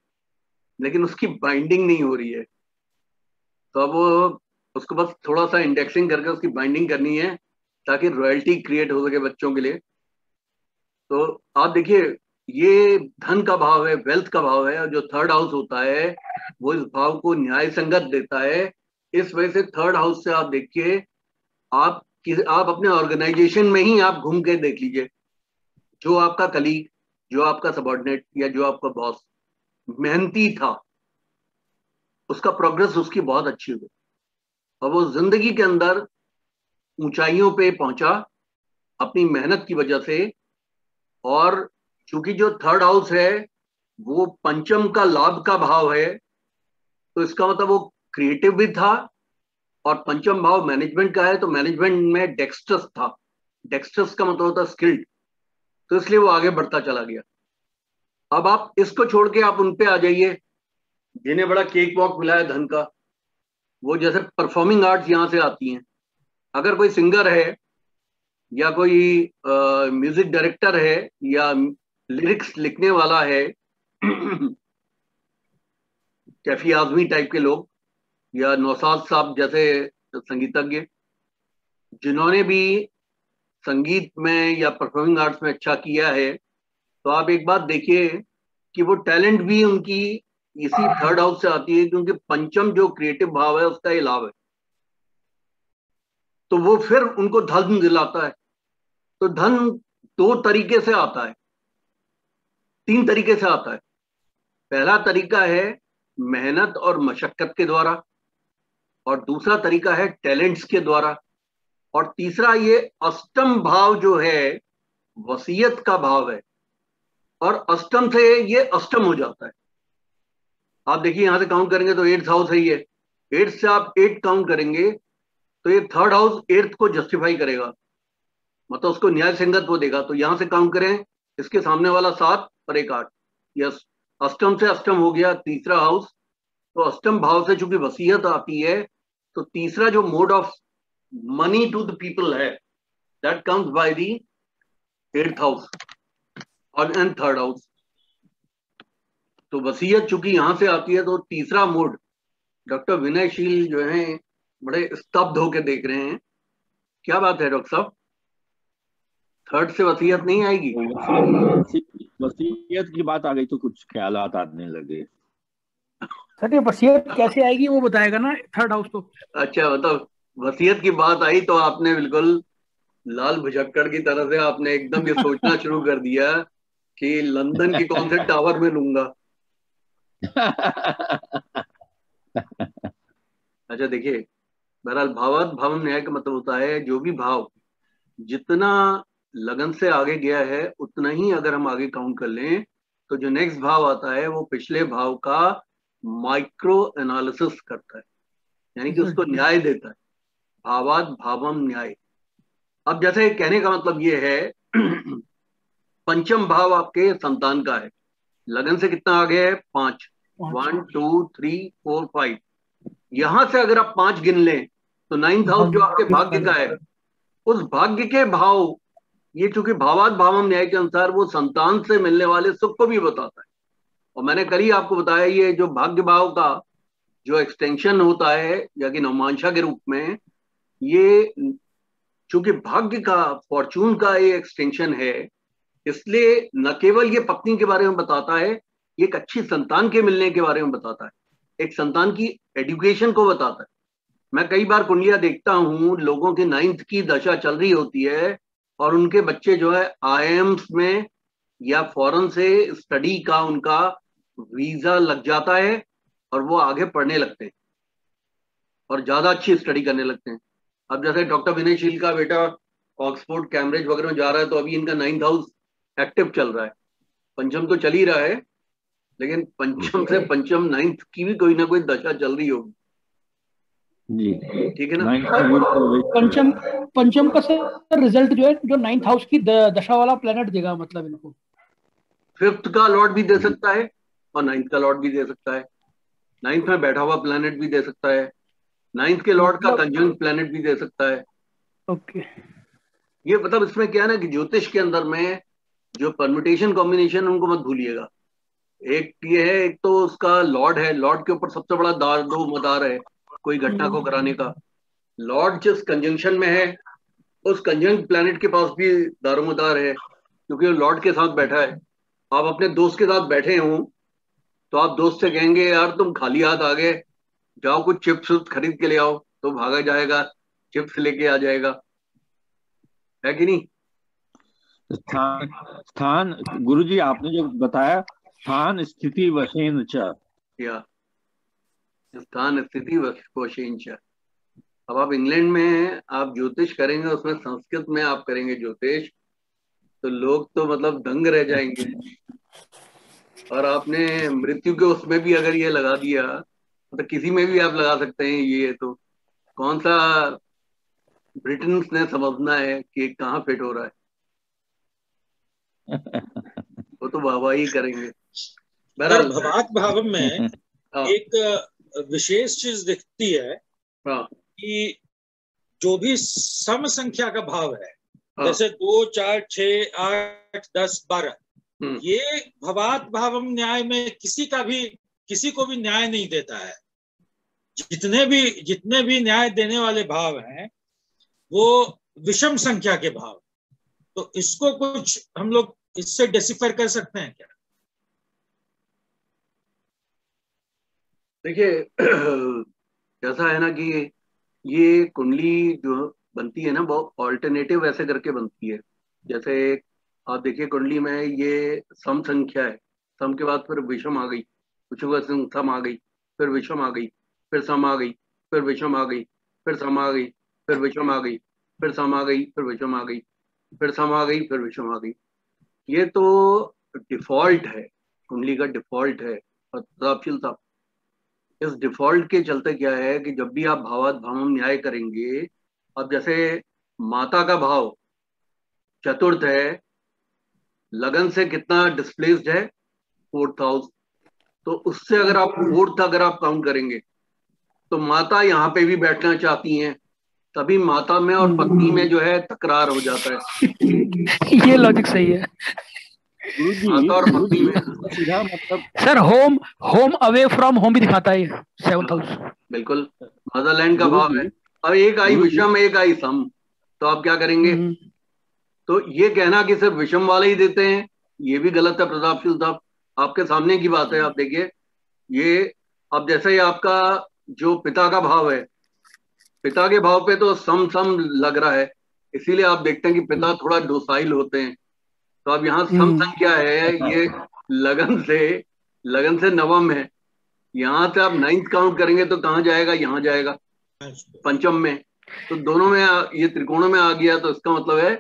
[SPEAKER 1] लेकिन उसकी बाइंडिंग नहीं हो रही है। तो अब उसको बस थोड़ा सा इंडेक्सिंग करके उसकी बाइंडिंग करनी है, ताकि रॉयल्टी क्रिएट हो सके बच्चों के लिए। तो आप देखिए, ये धन का भाव है वेल्थ का भाव है, और जो थर्ड हाउस होता है, वो इस भाव को न्याय संगत देता है। इस वजह से थर्ड हाउस से आप देखिए, आप आप अपने ऑर्गेनाइजेशन में ही आप घूम के देख लीजिए। जो आपका कलीग जो आपका सबॉर्डिनेट या जो आपका बॉस मेहनती था उसका प्रोग्रेस उसकी बहुत अच्छी हुई। और वो ज़िंदगी के अंदर ऊंचाइयों पे पहुँचा अपनी मेहनत की वजह से। और चूँकि जो थर्ड हाउस है, वो पंचम का लाभ का भाव है तो इसका मतलब वो क्रिएटिव भी था और पंचम भाव मैनेजमेंट का है तो मैनेजमेंट में डेक्स्टस था। डेक्स्टस का मतलब होता स्किल्ड तो इसलिए वो आगे बढ़ता चला गया। अब आप इसको छोड़ के आप उन पे आ जाइए। जिन्हें बड़ा केक वॉक मिला है धन का, वो जैसे परफॉर्मिंग आर्ट्स यहाँ से आती हैं। अगर कोई सिंगर है, या कोई म्यूज़िक डायरेक्टर है, या लिरिक्स लिखने वाला है, कैफी आजमी टाइप के लोग, या नौसाद साहब जैसे संगीतज्ञ, जिन्होंने भी संगीत में या परफॉर्मिंग आर्ट्स में अच्छा किया है तो आप एक बात देखिए कि वो टैलेंट भी उनकी इसी थर्ड हाउस से आती है क्योंकि पंचम जो क्रिएटिव भाव है, उसका ये लाभ है। तो वो फिर उनको धन दिलाता है। तो धन दो तरीके से आता है। तीन तरीके से आता है। पहला तरीका है मेहनत और मशक्कत के द्वारा, और दूसरा तरीका है टैलेंट्स के द्वारा, और तीसरा ये अष्टम भाव जो है, वसीयत का भाव है, और अष्टम से ये अष्टम हो जाता है। आप देखिए, यहाँ से काउंट करेंगे तो एट्थ हाउस है ये एट्थ से आप एट काउंट करेंगे तो ये थर्ड हाउस एट्थ को जस्टिफाई करेगा। मतलब उसको न्याय संगत वो देगा। तो यहाँ से काउंट करें, इसके सामने वाला सात और एक आठ। यस, अष्टम से अष्टम हो गया तीसरा हाउस तो अष्टम भाव से चूँकि वसीयत आती है तो तीसरा जो mode of money to the people है that comes by the eighth house और एंड थर्ड हाउस तो वसीयत चूँकि यहाँ से आती है तो तीसरा मोड डॉक्टर विनयशील जो है बड़े स्तब्ध होकर देख रहे हैं। क्या बात है डॉक्टर साहब? थर्ड से वसीयत नहीं आएगी?
[SPEAKER 6] वसीयत की बात आ गई तो कुछ ख्याल आने लगे।
[SPEAKER 12] सर ये वसीयत कैसे आएगी वो बताएगा ना थर्ड हाउस तो।
[SPEAKER 1] अच्छा मतलब वसीयत की बात आई तो आपने बिल्कुल लाल भुजक्कड़ की तरह से आपने एकदम ये सोचना शुरू कर दिया कि लंदन की कौन से टावर में लूँगा। अच्छा देखिए बहरहाल भावात भावम न्याय का मतलब होता है जो भी भाव जितना लगन से आगे गया है उतना ही अगर हम आगे काउंट कर लें तो जो नेक्स्ट भाव आता है वो पिछले भाव का माइक्रो एनालिसिस करता है। यानी कि उसको न्याय देता है। भावात भावम न्याय। अब जैसे कहने का मतलब ये है पंचम भाव आपके संतान का है। लगन से कितना आगे है? पाँच। One two three four five. यहाँ से अगर आप पाँच गिन लें तो नाइन्थ हाउस जो आपके भाग्य का है उस भाग्य के भाव ये चूँकि भावात भावम न्याय के अनुसार वो संतान से मिलने वाले सुख को भी बताता है। और मैंने कल ही आपको बताया ये जो भाग्य भाव का जो एक्सटेंशन होता है या कि नवमांशा के रूप में ये चूँकि भाग्य का फॉर्चून का ये एक्सटेंशन है इसलिए न केवल ये पत्नी के बारे में बताता है एक अच्छी संतान के मिलने के बारे में बताता है। एक संतान की एडुकेशन को बताता है। मैं कई बार कुंडिया देखता हूँ, लोगों की नाइन्थ की दशा चल रही होती है और उनके बच्चे जो है आई में या फॉरन से स्टडी का उनका वीज़ा लग जाता है और वो आगे पढ़ने लगते हैं और ज़्यादा अच्छी स्टडी करने लगते हैं। अब जैसे डॉक्टर विनय शील का बेटा ऑक्सफोर्ड कैम्ब्रिज वगैरह में जा रहा है तो अभी इनका नाइन्थ हाउस एक्टिव चल रहा है। पंचम तो चल ही रहा है लेकिन पंचम से पंचम नाइन्थ की भी कोई ना कोई दशा चल रही होगी।
[SPEAKER 6] जी।
[SPEAKER 1] ठीक है ना?
[SPEAKER 12] पंचम पंचम का सर रिज़ल्ट जो है जो नाइन्थ हाउस की दशा वाला प्लेनेट देगा मतलब इनको।
[SPEAKER 1] फिफ्थ का लॉर्ड भी दे सकता है और नाइन्थ का लॉर्ड भी दे सकता है। नाइन्थ में बैठा हुआ प्लेनेट भी दे सकता है। नाइन्थ के लॉर्ड का कंजंक्ट प्लेनेट भी दे सकता है।
[SPEAKER 12] ओके।
[SPEAKER 1] ये मतलब इसमें क्या है ना कि ज्योतिष के अंदर में जो परम्यूटेशन कॉम्बिनेशन उनको मत भूलिएगा। एक ये है एक तो उसका लॉर्ड है लॉर्ड के ऊपर सबसे बड़ा दार दो मदार है कोई घटना को कराने का। लॉर्ड जिस कंजंक्शन में है उस कंजंक्ट प्लेनेट के पास भी दारोमदार है क्योंकि वो लॉर्ड के साथ बैठा है। आप अपने दोस्त के साथ बैठे हो तो आप दोस्त से कहेंगे यार तुम खाली हाथ आ गए। जाओ कुछ चिप्स खरीद के ले आओ तो भागा जाएगा चिप्स लेके आ जाएगा। है कि नहीं?
[SPEAKER 6] स्थान स्थान गुरुजी आपने जो बताया स्थान स्थिति वशेन च।
[SPEAKER 1] या। स्थान स्थिति वशेंच अब आप इंग्लैंड में आप ज्योतिष करेंगे उसमें संस्कृत में आप करेंगे ज्योतिष तो लोग तो मतलब दंग रह जाएँगे। और आपने मृत्यु के उसमें भी अगर ये लगा दिया तो किसी में भी आप लगा सकते हैं ये तो। कौन सा ब्रिटेन ने समझना है कि कहाँ फिट हो रहा है? वो तो वाह ही करेंगे।
[SPEAKER 10] भवात भाव में
[SPEAKER 1] हाँ।
[SPEAKER 10] एक विशेष चीज़ दिखती है
[SPEAKER 1] हाँ।
[SPEAKER 10] कि जो भी सम संख्या का भाव है
[SPEAKER 1] हाँ।
[SPEAKER 10] जैसे दो चार छ आठ दस बारह
[SPEAKER 1] हम्म,
[SPEAKER 10] ये भवात भावम न्याय में किसी का भी किसी को भी न्याय नहीं देता है। जितने भी जितने भी न्याय देने वाले भाव हैं वो विषम संख्या के भाव। तो इसको कुछ हम लोग इससे डेसिफर कर सकते हैं क्या?
[SPEAKER 1] देखिए कैसा है ना कि ये कुंडली जो बनती है ना, वो ऑल्टरनेटिव ऐसे करके बनती है। जैसे आप देखिए, कुंडली में ये सम संख्या है। सम के बाद फिर विषम आ गई। कुछ सम आ गई, फिर विषम आ गई, फिर सम आ गई, फिर विषम आ गई, फिर सम आ गई, फिर विषम आ गई, फिर सम आ गई, फिर विषम आ गई, फिर सम आ गई, फिर विषम आ गई। ये तो डिफ़ॉल्ट है। कुंडली का डिफ़ॉल्ट है। और प्रतापशील साहब इस डिफ़ॉल्ट के चलते क्या है कि जब भी आप भावात भावम न्याय करेंगे, अब जैसे माता का भाव चतुर्थ है, लगन से कितना डिस्प्लेस्ड है? फोर्थ हाउस तो उससे अगर आप फोर्थ अगर आप काउंट करेंगे तो माता यहाँ पे भी बैठना चाहती हैं। तभी माता में और पत्नी में जो है तकरार हो जाता है।
[SPEAKER 12] ये लॉजिक सही है।
[SPEAKER 6] गुरुजी सीधा मतलब
[SPEAKER 12] sir home home away from home भी दिखाता है सेवंथ हाउस
[SPEAKER 1] बिल्कुल मदरलैंड का भाव है। अब एक आई विषम एक आई सम। तो आप क्या करेंगे? तो ये कहना कि सिर्फ़ विषम वाले ही देते हैं ये भी गलत है प्रतापशील साहब। आपके सामने की बात है आप देखिए। ये अब जैसे ही आपका जो पिता का भाव है पिता के भाव पे तो सम सम लग रहा है। इसीलिए आप देखते हैं कि पिता थोड़ा डोसाइल होते हैं। तो अब यहाँ सम
[SPEAKER 12] हम्म।
[SPEAKER 1] संख्या है ये लगन से लगन से नवम है। यहाँ से आप नाइन्थ काउंट करेंगे तो कहाँ जाएगा? यहाँ जाएगा। पंचम में। तो दोनों में आ, ये त्रिकोणों में आ गया तो इसका मतलब है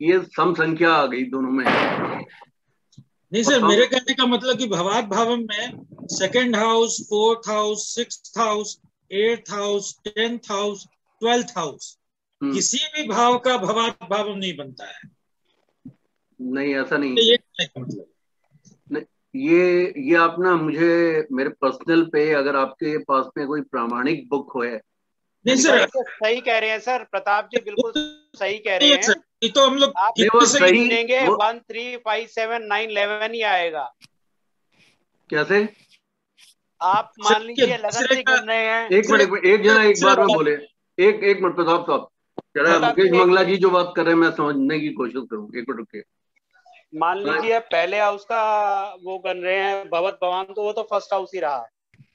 [SPEAKER 1] ये सम संख्या आ गई दोनों में।
[SPEAKER 10] नहीं सर मेरे कहने का मतलब कि भवात भावम में second house fourth house six house eighth house tenth house twelfth house किसी भी भाव का भवात भावम नहीं बनता है।
[SPEAKER 1] नहीं ऐसा नहीं
[SPEAKER 10] ये मतलब
[SPEAKER 1] ये ये आप ना मुझे मेरे पर्सनल पे अगर आपके पास में कोई प्रामाणिक बुक हो है
[SPEAKER 10] नहीं सर
[SPEAKER 9] सर सही कह रहे हैं सर प्रताप जी बिल्कुल सही कह रहे हैं।
[SPEAKER 10] ये तो हम लोग
[SPEAKER 9] आप
[SPEAKER 1] सही-
[SPEAKER 9] लेंगे one three five seven nine eleven ही आएगा।
[SPEAKER 1] कैसे?
[SPEAKER 9] आप मान लीजिए लगन से
[SPEAKER 10] का-
[SPEAKER 9] रहे हैं।
[SPEAKER 1] एक मिनट एक जना एक बार में बोले। एक एक मिनट प्रताप साहब जरा मुकेश मंगला जी जो बात कर रहे हैं मैं समझने की कोशिश करूँ। एक मिनट रुकिए।
[SPEAKER 9] मान लीजिए पहले हाउस का वो बन रहे हैं भवत भवान तो वो तो फ़र्स्ट हाउस ही रहा।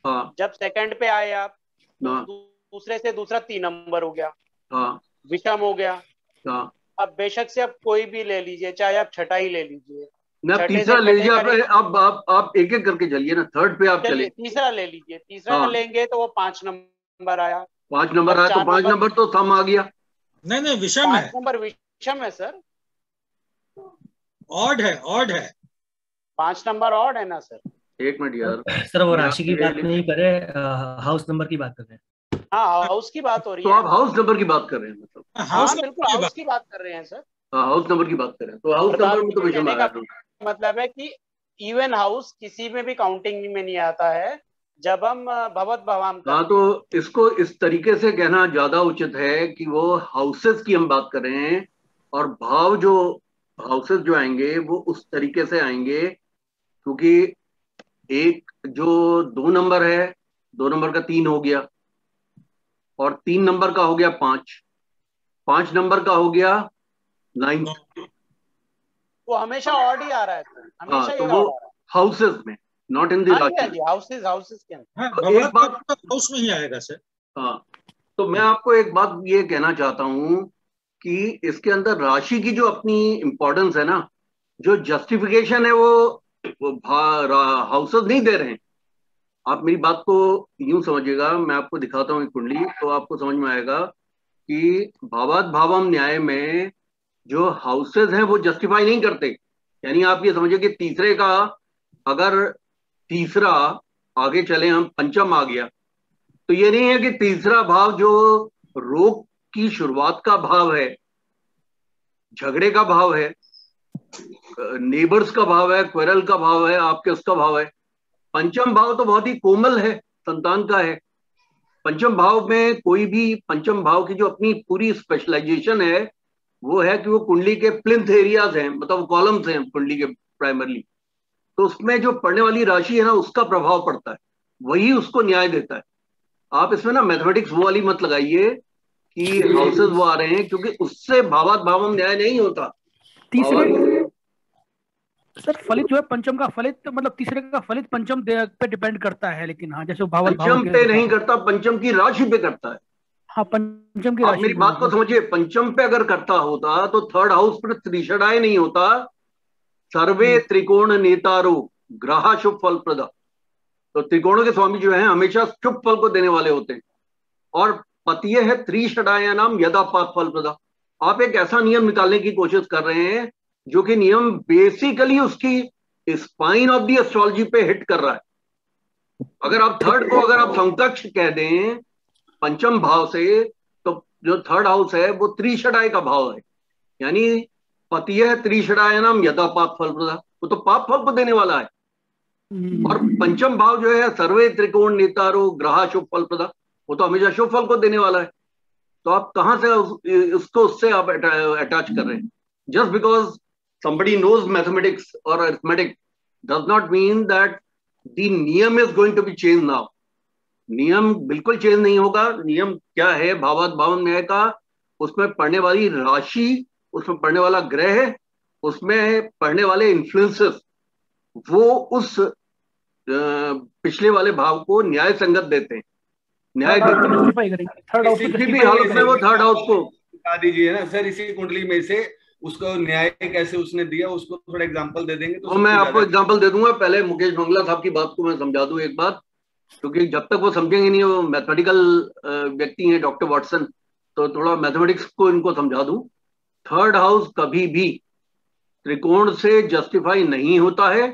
[SPEAKER 1] हाँ।
[SPEAKER 9] जब सेकंड पे आए आप तो
[SPEAKER 1] हाँ।
[SPEAKER 9] दूसरे से दूसरा तीन नंबर हो गया।
[SPEAKER 1] हाँ।
[SPEAKER 9] विषम हो गया।
[SPEAKER 1] हाँ।
[SPEAKER 9] अब बेशक से आप कोई भी ले लीजिए चाहे आप छठा ही ले लीजिए।
[SPEAKER 1] ना तीसरा ले लीजिए आप आप आप आप एक एक करके चलिए ना थर्ड पे आप
[SPEAKER 9] चलिए तीसरा ले लीजिए। तीसरा
[SPEAKER 1] हाँ।
[SPEAKER 9] लेंगे तो वो पाँच नंबर आया।
[SPEAKER 1] पाँच नंबर आया तो पाँच
[SPEAKER 9] नंबर-
[SPEAKER 1] नंबर तो सम आ गया।
[SPEAKER 10] नहीं नहीं विषम है।
[SPEAKER 9] नंबर विषम है सर
[SPEAKER 10] ऑड है ऑड है।
[SPEAKER 9] पाँच नंबर और है ना सर?
[SPEAKER 1] एक मिनट यार।
[SPEAKER 3] सर वो राशि की बात नहीं करे हाउस नंबर की बात कर रहे हैं।
[SPEAKER 9] हाँ हाउस की बात हो रही है।
[SPEAKER 1] तो आप हाउस नंबर की बात कर रहे हैं मतलब।
[SPEAKER 9] हाँ
[SPEAKER 10] हाउस
[SPEAKER 9] बिल्कुल हाउस की बात। कर रहे हैं सर।
[SPEAKER 1] हाँ हाउस नंबर की बात कर रहे हैं। तो हाउस नंबर में तो विषम
[SPEAKER 9] कहने
[SPEAKER 1] आया
[SPEAKER 9] का मतलब है कि इवन हाउस किसी में भी काउंटिंग में नहीं आता है। जब हम भवत भवाम
[SPEAKER 1] हाँ तो इसको इस तरीके से कहना ज़्यादा उचित है कि वो हाउसेस की हम बात कर रहे हैं और भाव जो हाउसेस जो आएँगे वो उस तरीके से आएँगे क्योंकि एक जो दो नंबर है दो नंबर का तीन हो गया और तीन नंबर का हो गया पाँच। पाँच नंबर का हो गया नाइन
[SPEAKER 9] वो हमेशा ऑड ही आ रहा है सर।
[SPEAKER 1] हाँ
[SPEAKER 9] हमेशा
[SPEAKER 1] तो वो
[SPEAKER 9] ऑड आ रहा
[SPEAKER 1] हाउसेस में नॉट इन द
[SPEAKER 9] है हाँ जी हाँ
[SPEAKER 1] राशि
[SPEAKER 9] जी हाउसेज के अंदर।
[SPEAKER 10] हाँ
[SPEAKER 1] तो एक बात-
[SPEAKER 10] तो हाउस में ही आएगा सर।
[SPEAKER 1] हाँ तो मैं आपको एक बात ये कहना चाहता हूँ कि इसके अंदर राशि की जो अपनी इंपॉर्टेंस है ना जो जस्टिफिकेशन है वो, वो हाउसेस नहीं दे रहे हैं। आप मेरी बात को यूँ समझिएगा मैं आपको दिखाता हूँ कुंडली तो आपको समझ में आएगा कि भावात भावम न्याय में जो हाउसेज हैं वो जस्टिफाई नहीं करते। यानी आप ये समझिए कि तीसरे का अगर तीसरा आगे चले हम पंचम आ गया तो ये नहीं है कि तीसरा भाव जो रोग की शुरुआत का भाव है, झगड़े का भाव है नेबर्स का भाव है क्वेरल का भाव है, आपके उसका भाव है। पंचम भाव तो बहुत ही कोमल है, संतान का है। पंचम भाव में कोई भी पंचम भाव की जो अपनी पूरी स्पेशलाइजेशन है, वो है कि वो कुंडली के प्लिंथ एरियाज़ हैं मतलब कॉलम्स हैं कुंडली के प्राइमरली तो उसमें जो पढ़ने वाली राशि है ना, उसका प्रभाव पड़ता है। वही उसको न्याय देता है। आप इसमें ना मैथमेटिक्स वो वाली मत लगाइए कि हाउसेस वो आ रहे हैं क्योंकि उससे भावात भावम न्याय नहीं होता।
[SPEAKER 12] तीसरे सर फलित जो है पंचम का फलित मतलब तीसरे का फलित पंचम पे डिपेंड करता है लेकिन हाँ जैसे भावल
[SPEAKER 1] पंचम पे नहीं करता पंचम की राशि पे करता है।
[SPEAKER 12] हाँ पंचम की राशि
[SPEAKER 1] मेरी बात को समझिए पंचम पे अगर करता होता तो थर्ड हाउस पर त्रिषडाय नहीं होता। सर्वे त्रिकोण नेतारो ग्रह शुभ फल प्रदा। तो त्रिकोणों के स्वामी जो है हमेशा शुभ फल को देने वाले होते हैं। और पतिय है त्रिषडाया नाम यदा पाप फल प्रदा आप एक ऐसा नियम निकालने की कोशिश कर रहे हैं, जो कि नियम बेसिकली उसकी स्पाइन ऑफ़ दी एस्ट्रोलॉजी पे हिट कर रहा है। अगर आप थर्ड को, अगर आप समकक्ष कह दें, पंचम भाव से तो जो थर्ड हाउस है, वो त्रिषडाय का भाव है। यानी पति है त्रिषडाय नाम यदा पाप फल प्रदा वो तो पाप फल को देने वाला है। और पंचम भाव जो है, सर्वे त्रिकोण नेतारो ग्रह शुभ फल प्रदा वो तो हमेशा शुभ फल को देने वाला है। तो आप कहाँ से उस, उसको उससे आप अटैच कर रहे हैं? Just because somebody knows mathematics or arithmetic does not mean that the नियम is going to be changed now. नियम बिल्कुल चेंज नहीं होगा। नियम क्या है? भावात भावन न्याय का उसमें पढ़ने वाली राशि उसमें पढ़ने वाला ग्रह उसमें पढ़ने वाले इन्फ्लुएंसेस वो उस पिछले वाले भाव को न्याय संगत देते हैं। न्याय देते
[SPEAKER 12] जस्टिफाई करेंगे। थर्ड हाउस
[SPEAKER 1] भी हालत में वो थर्ड हाउस को
[SPEAKER 2] बता दीजिए ना सर इसी कुंडली में से उसको न्याय कैसे उसने दिया उसको थोड़ा एग्जांपल दे देंगे
[SPEAKER 1] तो मैं आपको एग्जांपल दे दूँगा। पहले मुकेश मंगला साहब की बात को मैं समझा दूँ एक बात क्योंकि जब तक वो समझेंगे नहीं वो मैथमेटिकल व्यक्ति हैं डॉक्टर वाटसन तो थोड़ा मैथमेटिक्स को इनको समझा दूँ। थर्ड हाउस कभी भी त्रिकोण से जस्टिफाई नहीं होता है।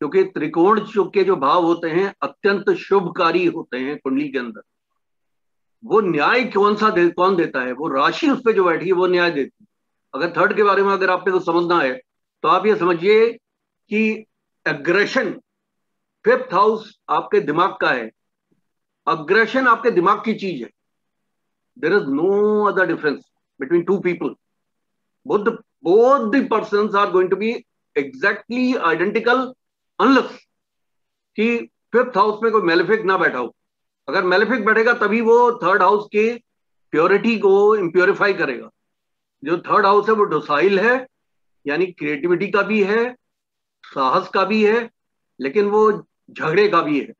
[SPEAKER 1] क्योंकि त्रिकोण के जो भाव होते हैं अत्यंत शुभकारी होते हैं कुंडली के अंदर। वो न्याय कौन सा दे, कौन देता है? वो राशि उस पर जो बैठी है वो न्याय देती है। अगर थर्ड के बारे में अगर आपको कुछ समझना है तो आप ये समझिए कि एग्रेशन फिफ्थ हाउस आपके दिमाग का है। अग्रेशन आपके दिमाग की चीज़ है। There is no other difference between two people both the persons are going to be exactly identical unless कि फिफ्थ हाउस में कोई मेलिफिक ना बैठा हो। अगर मेलिफिक बैठेगा, तभी वो थर्ड हाउस की प्योरिटी को इम्प्योरिफाई करेगा। जो थर्ड हाउस है, वो डोसाइल है, यानी क्रिएटिविटी का भी है, साहस का भी है, लेकिन वो झगड़े का भी है।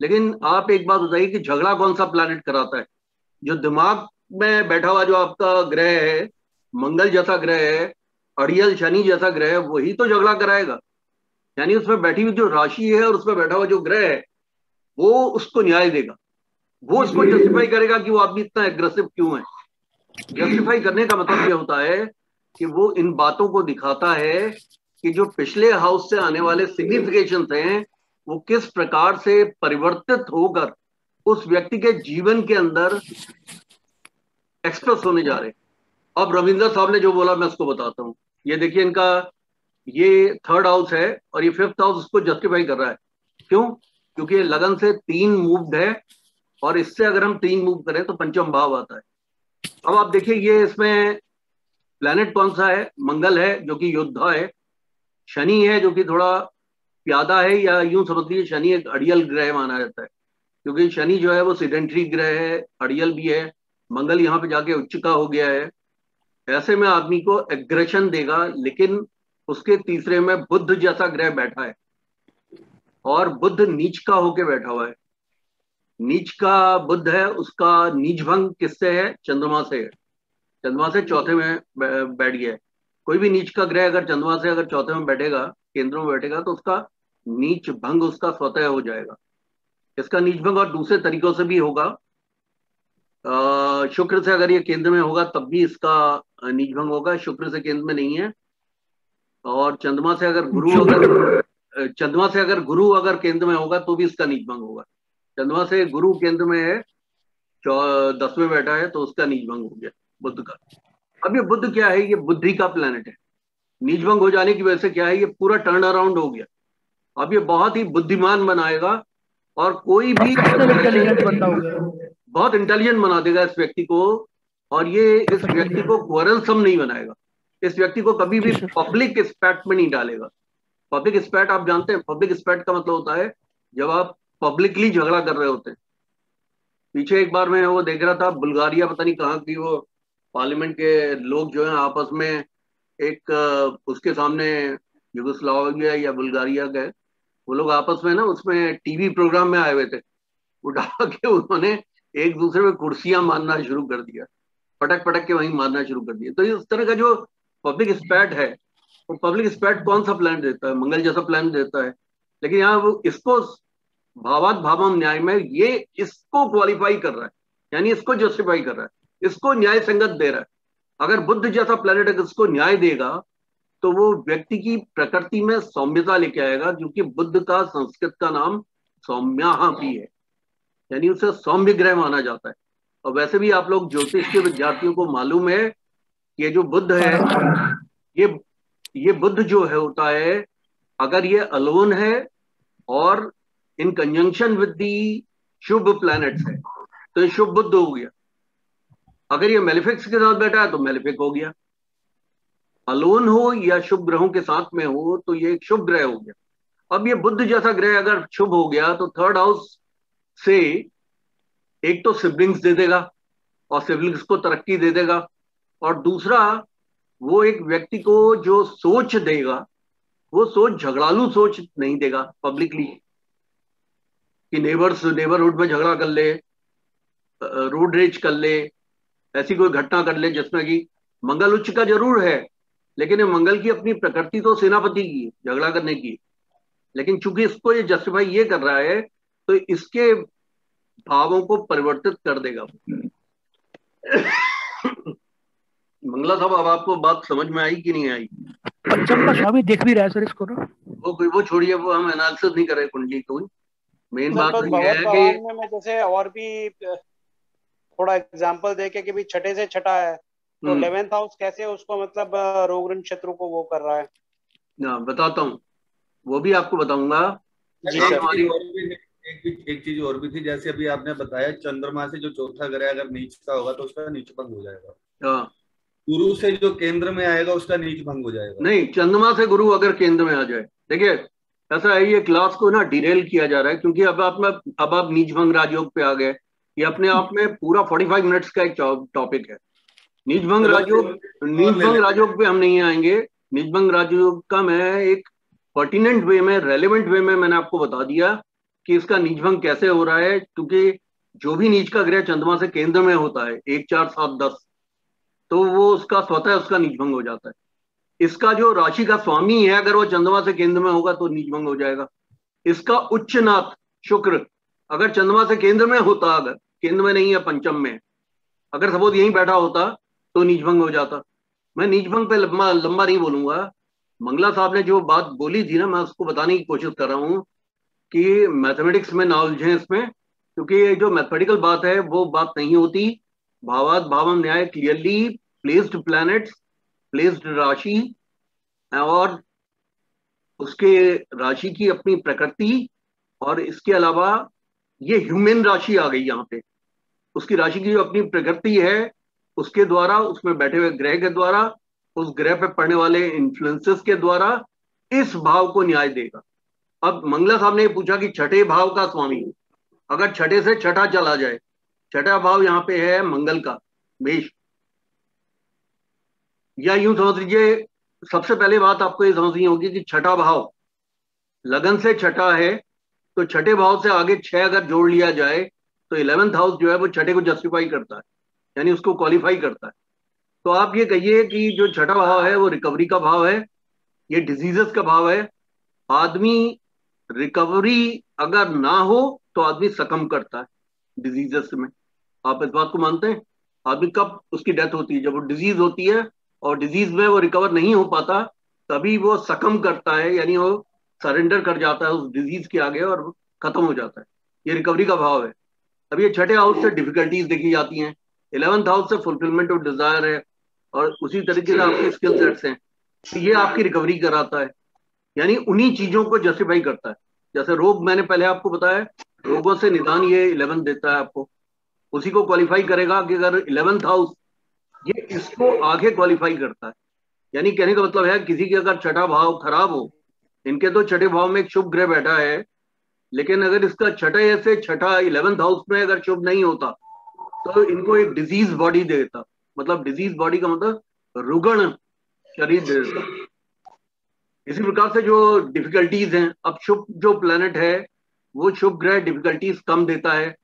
[SPEAKER 1] लेकिन आप एक बात बताइए कि झगड़ा कौन सा प्लानिट कराता है? जो दिमाग में बैठा हुआ जो आपका ग्रह है, मंगल जैसा ग्रह है, अड़ियल शनि जैसा ग्रह है, वही तो झगड़ा कराएगा। यानी उसमें बैठी हुई जो राशि है और उसमें बैठा हुआ जो ग्रह है वो उसको न्याय देगा। वो उसको जस्टिफाई करेगा कि वो आदमी इतना एग्रेसिव क्यों है। जस्टिफाई करने का मतलब ये होता है कि वो इन बातों को दिखाता है कि जो पिछले हाउस से आने वाले सिग्निफिकेशन हैं वो किस प्रकार से परिवर्तित होकर उस व्यक्ति के जीवन के अंदर एक्सप्रेस होने जा रहे हैं। अब रविंद्र साहब ने जो बोला मैं उसको बताता हूँ। ये देखिए इनका ये थर्ड हाउस है और ये फिफ्थ हाउस उसको जस्टिफाई कर रहा है। क्यों? क्योंकि ये लगन से तीन मूव्ड है और इससे अगर हम तीन मूव करें तो पंचम भाव आता है। अब आप देखिए, ये इसमें प्लेनेट कौन सा है? मंगल है, जो कि योद्धा है। शनि है, जो कि थोड़ा प्यादा है या यूँ समझ लीजिए, शनि एक अड़ियल ग्रह माना जाता है। क्योंकि शनि जो है वो सिडेंट्री ग्रह है, अड़ियल भी है। मंगल यहाँ पे जाके उच्च का हो गया है। ऐसे में आदमी को एग्रेशन देगा, लेकिन उसके तीसरे में बुद्ध जैसा ग्रह बैठा है। और बुद्ध नीच का होके बैठा हुआ है। नीच का बुद्ध है, उसका नीच भंग किससे है? चंद्रमा से है। चंद्रमा से चौथे में बैठ गया है। कोई भी नीच का ग्रह अगर चंद्रमा से अगर चौथे में बैठेगा, केंद्र में बैठेगा तो उसका नीच भंग उसका स्वतः हो जाएगा। इसका नीच भंग और दूसरे तरीकों से भी होगा। शुक्र से अगर ये केंद्र में होगा, तब भी इसका नीच भंग होगा। शुक्र से केंद्र में नहीं है। और चंद्रमा से अगर गुरु अगर चंद्रमा से अगर गुरु अगर केंद्र में होगा तो भी इसका नीच भंग होगा। चंद्रमा से गुरु केंद्र में है दसवें बैठा है तो उसका नीच भंग हो गया बुद्ध का। अब ये बुद्ध क्या है? ये बुद्धि का प्लेनेट है। नीच भंग हो जाने की वजह से क्या है? ये पूरा टर्न अराउंड हो गया। अब ये बहुत ही बुद्धिमान बनाएगा और कोई भी बहुत इंटेलिजेंट बना देगा इस व्यक्ति को और ये इस व्यक्ति को क्वरलसम नहीं बनाएगा। इस व्यक्ति को कभी भी पब्लिक स्पैट में नहीं डालेगा। पब्लिक स्पैट आप जानते हैं पब्लिक स्पैट का मतलब होता है जब आप पब्लिकली झगड़ा कर रहे होते हैं। पीछे एक बार मैं वो देख रहा था, बुल्गारिया पता नहीं कहाँ की वो पार्लियामेंट के लोग जो है आपस में एक, उसके सामने युगोस्लाविया या बुल्गारिया के वो लोग आपस में ना उसमें टीवी प्रोग्राम में आए हुए थे। उठा के उन्होंने एक दूसरे में कुर्सियाँ मारना शुरू कर दिया। पटक पटक के वहीं मारना शुरू कर दिया। तो इस तरह का जो पब्लिक स्पैट है वो पब्लिक स्पैट कौन सा प्लान देता है? मंगल जैसा प्लान देता है। लेकिन यहाँ वो इसको भावात भावम न्याय में ये इसको क्वालिफाई कर रहा है। यानी इसको जस्टिफाई कर रहा है। इसको न्याय संगत दे रहा है। अगर बुद्ध जैसा प्लेनेट अगर इसको न्याय देगा तो वो व्यक्ति की प्रकृति में सौम्यता लेके आएगा क्योंकि बुद्ध का, संस्कृत का नाम सौम्या भी है। यानी उसे सौम्य ग्रह माना जाता है। और वैसे भी आप लोग ज्योतिष के विद्यार्थियों को मालूम है ये जो बुद्ध है, ये ये बुद्ध जो है होता है, अगर ये अलोन है और इन कंजंक्शन विद दी शुभ प्लैनेट्स है तो ये शुभ बुद्ध हो गया। अगर ये मेलिफिक्स के साथ बैठा है तो मेलिफिक हो गया। अलोन हो या शुभ ग्रहों के साथ में हो तो ये एक शुभ ग्रह हो गया। अब ये बुद्ध जैसा ग्रह अगर शुभ हो गया तो थर्ड हाउस से एक तो सिबलिंग्स दे देगा और सिबलिंग्स को तरक्की दे देगा। और दूसरा वो एक व्यक्ति को जो सोच देगा वो सोच झगड़ालू सोच नहीं देगा पब्लिकली कि नेबर्स नेबरहुड में झगड़ा कर ले रोड रेज कर ले ऐसी कोई घटना कर ले जिसमें कि मंगल उच्च का ज़रूर है लेकिन ये मंगल की अपनी प्रकृति तो सेनापति की है, झगड़ा करने की। लेकिन चूँकि इसको ये जस्टिफाई ये कर रहा है तो इसके भावों को परिवर्तित कर देगा मंगला साहब अब आपको बात समझ में आई कि नहीं आई?
[SPEAKER 12] पंचम का स्वामी देख भी रहा है सर इसको ना।
[SPEAKER 1] वो कोई वो छोड़िए वो हम एनालिसिस नहीं करे कुंडली कोई मेन बात
[SPEAKER 9] तो
[SPEAKER 1] तो ये है कि
[SPEAKER 9] मैं जैसे और भी थोड़ा एग्जांपल देके कि भी छठे से छठा है तो
[SPEAKER 1] हम्म।
[SPEAKER 9] इलेवेंथ हाउस कैसे उसको मतलब रोग ऋण शत्रु को वो कर रहा है।
[SPEAKER 1] हाँ, बताता हूँ। वो भी आपको बताऊँगा। हमारी
[SPEAKER 2] और भी एक भी- एक चीज़ और भी थी जैसे अभी आपने बताया चंद्रमा से जो चौथा ग्रह अगर नीच का होगा तो उसका नीच भंग हो जाएगा।
[SPEAKER 1] हाँ,
[SPEAKER 2] गुरु से जो केंद्र में आएगा उसका नीच भंग हो जाएगा।
[SPEAKER 1] नहीं चंद्रमा से गुरु अगर केंद्र में आ जाए। देखिए ऐसा है ये क्लास को ना डिरेल किया जा रहा है क्योंकि अब आप में अब आप नीच भंग राजयोग पे आ गए। ये अपने आप में पूरा 45 मिनट्स का एक टॉपिक है। नीच भंग राजयोग नीच भंग राजयोग पे हम नहीं आएँगे। नीच भंग राजयोग का मैं एक पर्टिनेंट वे में रेलिवेंट वे में मैंने आपको बता दिया कि इसका नीच भंग कैसे हो रहा है क्योंकि जो भी नीच का ग्रह चंद्रमा से केंद्र में होता है एक चार सात दस तो वो उसका स्वतः उसका नीच भंग हो जाता है। इसका जो राशि का स्वामी है, अगर वो चंद्रमा से केंद्र में होगा तो नीच भंग हो जाएगा। इसका उच्च नाथ शुक्र, अगर चंद्रमा से केंद्र में होता, अगर केंद्र में नहीं है, पंचम में अगर सपोज़ यहीं बैठा होता तो नीच भंग हो जाता। मैं नीच भंग पे लंबा लंबा नहीं बोलूँगा। मंगला साहब ने जो बात बोली थी ना, मैं उसको बताने की कोशिश कर रहा हूँ कि मैथमेटिक्स में नॉलेज है इसमें, क्योंकि ये जो मैथमेटिकल बात है, वो बात नहीं होती। भावात भावम न्याय क्लियरली प्लेस्ड प्लैनेट्स प्लेस्ड राशि, और उसके राशि की अपनी प्रकृति, और इसके अलावा ये ह्यूमन राशि आ गई यहाँ पे। उसकी राशि की जो अपनी प्रकृति है, उसके द्वारा, उसमें बैठे हुए ग्रह के द्वारा, उस ग्रह पे पड़ने वाले इन्फ्लुएंसेस के द्वारा इस भाव को न्याय देगा। अब मंगला साहब ने पूछा कि छठे भाव का स्वामी अगर छठे से छठा चला जाए छठा भाव यहाँ पे है मंगल का, मेष। या यूँ समझ लीजिए, सबसे पहले बात आपको ये समझनी होगी कि छठा भाव, लगन से छठा है तो छठे भाव से आगे छह अगर जोड़ लिया जाए तो इलेवेंथ हाउस जो है वो छठे को जस्टिफाई करता है, यानी उसको क्वालिफाई करता है। तो आप ये कहिए कि जो छठा भाव है, वो रिकवरी का भाव है, ये डिजीजेस का भाव है। आदमी रिकवरी अगर ना हो तो आदमी सकम करता है डिजीजेस में। आप इस बात को मानते हैं? आदमी कब उसकी डेथ होती है? जब वो डिज़ीज़ होती है और डिज़ीज़ में वो रिकवर नहीं हो पाता, तभी वो सकम करता है, यानी वो सरेंडर कर जाता है उस डिज़ीज़ के आगे और खत्म हो जाता है। ये रिकवरी का भाव है। अब ये छठे हाउस से डिफिकल्टीज देखी जाती हैं। इलेवंथ हाउस से फुलफिलमेंट ऑफ़ डिज़ायर है और उसी तरीके से आपके स्किल सेट्स हैं। तो ये आपकी रिकवरी कराता है। यानी उन्हीं चीज़ों को जस्टिफाई करता है। जैसे रोग मैंने पहले आपको बताया, रोगों से निदान ये इलेवन देता है आपको। उसी को क्वालिफाई करेगा कि अगर इलेवेंथ हाउस ये इसको आगे क्वालिफाई करता है। यानी कहने का मतलब है, किसी के अगर छठा भाव खराब हो, इनके तो छठे भाव में एक शुभ ग्रह बैठा है, लेकिन अगर इसका छठे से छठा इलेवेंथ हाउस में अगर शुभ नहीं होता तो इनको एक डिज़ीज़ बॉडी देता। मतलब डिज़ीज़ बॉडी का मतलब रुगण शरीर दे देता। इसी प्रकार से जो डिफिकल्टीज हैं, अब शुभ जो प्लेनेट है, वो शुभ ग्रह डिफिकल्टीज कम देता है।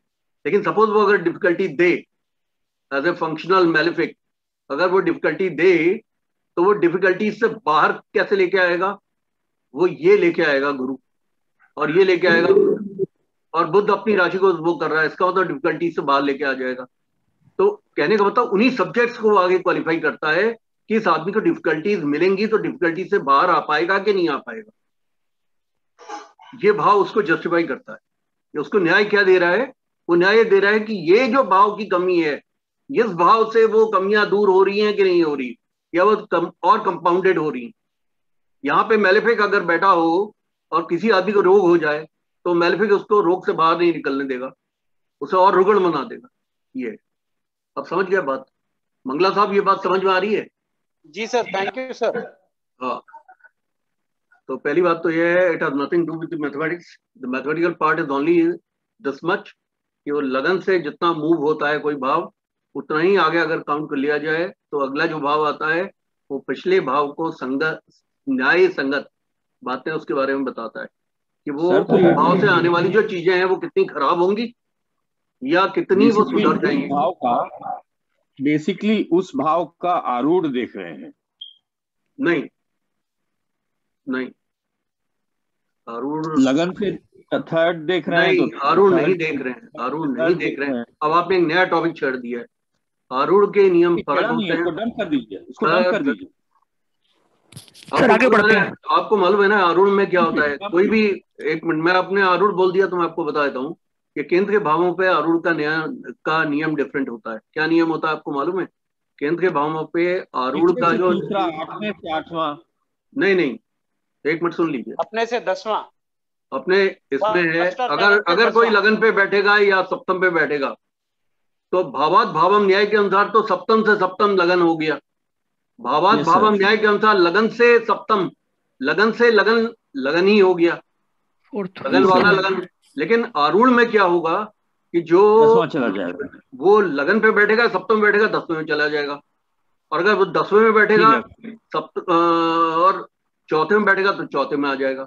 [SPEAKER 1] लेकिन सपोज़ वो अगर डिफिकल्टी दे एज ए फंक्शनल मेलिफिक अगर वो डिफिकल्टी दे तो वो डिफिकल्टी से बाहर कैसे लेके आएगा? वो ये लेके आएगा गुरु, और ये लेके आएगा और बुद्ध अपनी राशि को वो कर रहा है, इसका मतलब डिफिकल्टी से बाहर लेके आ जाएगा। तो कहने का मतलब उन्हीं सब्जेक्ट्स को आगे क्वालिफाई करता है कि इस आदमी को डिफिकल्टीज मिलेंगी तो डिफिकल्टी से बाहर आ पाएगा कि नहीं आ पाएगा? ये भाव उसको जस्टिफाई करता है। उसको न्याय क्या दे रहा है? वो न्याय दे रहा है कि ये जो भाव की कमी है इस भाव से वो कमियाँ दूर हो रही हैं कि नहीं हो रही? या वो कम और कंपाउंडेड हो रही यहाँ पे मेलेफिक अगर बैठा हो और किसी आदमी को रोग हो जाए तो मेलेफिक उसको रोग से बाहर नहीं निकलने देगा। उसे और रुगण बना देगा। ये। अब समझ गया बात? मंगला साहब ये बात समझ में आ रही है?
[SPEAKER 9] जी सर थैंक यू सर
[SPEAKER 1] हाँ। तो पहली बात तो ये है it has nothing to with mathematics the mathematical part is only this much कि वो लगन से जितना मूव होता है कोई भाव उतना ही आगे अगर काउंट कर लिया जाए तो अगला जो भाव आता है वो पिछले भाव को संगत न्याय संगत बातें उसके बारे में बताता है। कि वो
[SPEAKER 6] तो
[SPEAKER 1] भाव से आने वाली जो चीज़ें हैं वो कितनी खराब होंगी या कितनी वो सुधर जाएँगी?
[SPEAKER 6] भाव का बेसिकली उस भाव का आरूढ़ देख रहे हैं।
[SPEAKER 1] नहीं नहीं। आरूढ़
[SPEAKER 6] लगन से थर्ड देख रहे हैं
[SPEAKER 1] नहीं
[SPEAKER 6] तो
[SPEAKER 1] आरूढ़ नहीं देख रहे हैं आरूढ़ नहीं देख रहे हैं।
[SPEAKER 6] हैं।
[SPEAKER 1] अब आपने एक नया टॉपिक छेड़ दिया है। आरूढ़ के नियम फ़र्क होते
[SPEAKER 6] हैं। डंप कर दीजिए इसको डंप कर दीजिए।
[SPEAKER 12] सर, आगे
[SPEAKER 1] आपको मालूम
[SPEAKER 12] बढ़ते
[SPEAKER 1] है- आपको मालूम है ना आरूढ़ में क्या होता है? कोई भी एक मिनट मैं आपने आरूढ़ बोल दिया तो मैं आपको बता देता हूँ कि केंद्र के भावों पे आरूढ़ का नया का नियम डिफरेंट होता है। क्या नियम होता है आपको मालूम है? केंद्र के भावों पे आरूढ़ का जो
[SPEAKER 6] आठवें से आठवां।
[SPEAKER 1] नहीं नहीं एक मिनट सुन लीजिए।
[SPEAKER 9] अपने से दसवां।
[SPEAKER 1] अपने इसमें है अगर अगर कोई लगन पे बैठेगा या सप्तम पे बैठेगा तो भावात भावम न्याय के अनुसार तो सप्तम से सप्तम लगन हो गया। भावात भावम न्याय के अनुसार लगन से सप्तम लगन से लगन लगन ही हो गया। लगन वाला लगन। लेकिन आरूढ़ में क्या होगा कि जो
[SPEAKER 6] चला जाएगा।
[SPEAKER 1] वो लगन पे बैठेगा सप्तम में बैठेगा दसवें में चला जाएगा। और अगर वो दसवें में बैठेगा सप्त और चौथे में बैठेगा तो चौथे में आ जाएगा।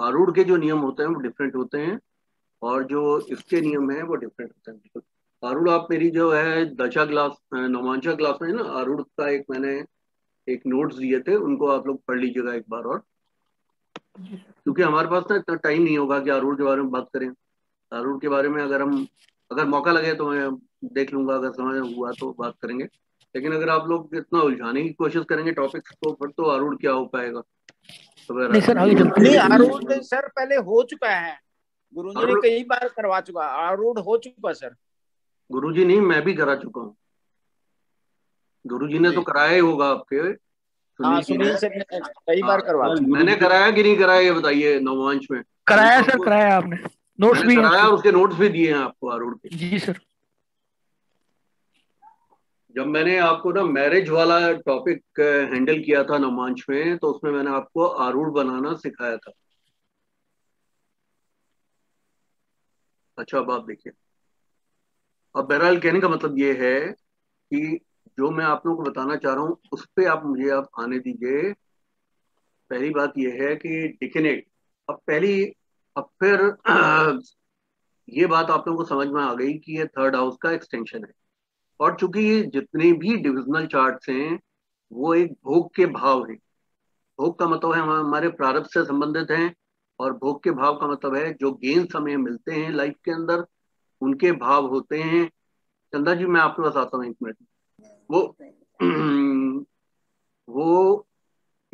[SPEAKER 1] आरूढ़ के जो नियम होते हैं वो डिफरेंट होते हैं और जो इसके नियम हैं वो डिफरेंट होते हैं। आरूढ़ आप मेरी जो है दशा क्लास नवांशा क्लास में ना आरूढ़ का एक मैंने एक नोट्स दिए थे उनको आप लोग पढ़ लीजिएगा एक बार और। क्योंकि हमारे पास ना इतना टाइम नहीं होगा कि आरूढ़ के बारे में बात करें। आरूढ़ के बारे में अगर हम अगर मौका लगे तो मैं देख लूँगा अगर समझ में हुआ तो बात करेंगे। लेकिन अगर आप लोग इतना उलझाने की कोशिश करेंगे टॉपिक तो फिर तो आरूढ़ क्या हो पाएगा।
[SPEAKER 12] नहीं सर
[SPEAKER 8] नहीं आरूढ़ सर पहले हो चुका है। गुरुजी ने कई बार करवा चुका आरूढ़ हो चुका सर।
[SPEAKER 1] गुरुजी नहीं मैं भी करा चुका हूँ। गुरुजी ने तो कराया ही होगा आपके।
[SPEAKER 8] हाँ
[SPEAKER 1] जी
[SPEAKER 8] कई बार
[SPEAKER 1] हाँ,
[SPEAKER 8] करवा
[SPEAKER 1] मैंने कराया कि नहीं कराया ये बताइए नववंश में?
[SPEAKER 12] कराया सर कराया आपने। नोट्स भी
[SPEAKER 1] कराया उसके नोट्स भी दिए हैं आपको आरूढ़ के।
[SPEAKER 12] जी सर।
[SPEAKER 1] जब मैंने आपको ना मैरिज वाला टॉपिक हैंडल किया था नवमांश में तो उसमें मैंने आपको आरूढ़ बनाना सिखाया था। अच्छा अब आप देखिए। अब बहरहाल कहने का मतलब ये है कि जो मैं आप लोगों को बताना चाह रहा हूँ, उस पर आप मुझे, आप आने दीजिए। पहली बात यह है कि डिकेनेट अब पहली, अब फिर, ये बात आप लोगों को समझ में आ गई कि ये थर्ड हाउस का एक्सटेंशन है। और चूँकि ये जितने भी डिविजनल चार्ट्स हैं, वो एक भोग के भाव है। भोग का मतलब है हम- हमारे प्रारब्ध से संबंधित हैं और भोग के भाव का मतलब है जो गेन समय मिलते हैं लाइफ के अंदर, उनके भाव होते हैं। चंदा जी, मैं आपके पास आता हूँ एक मिनट। वो वो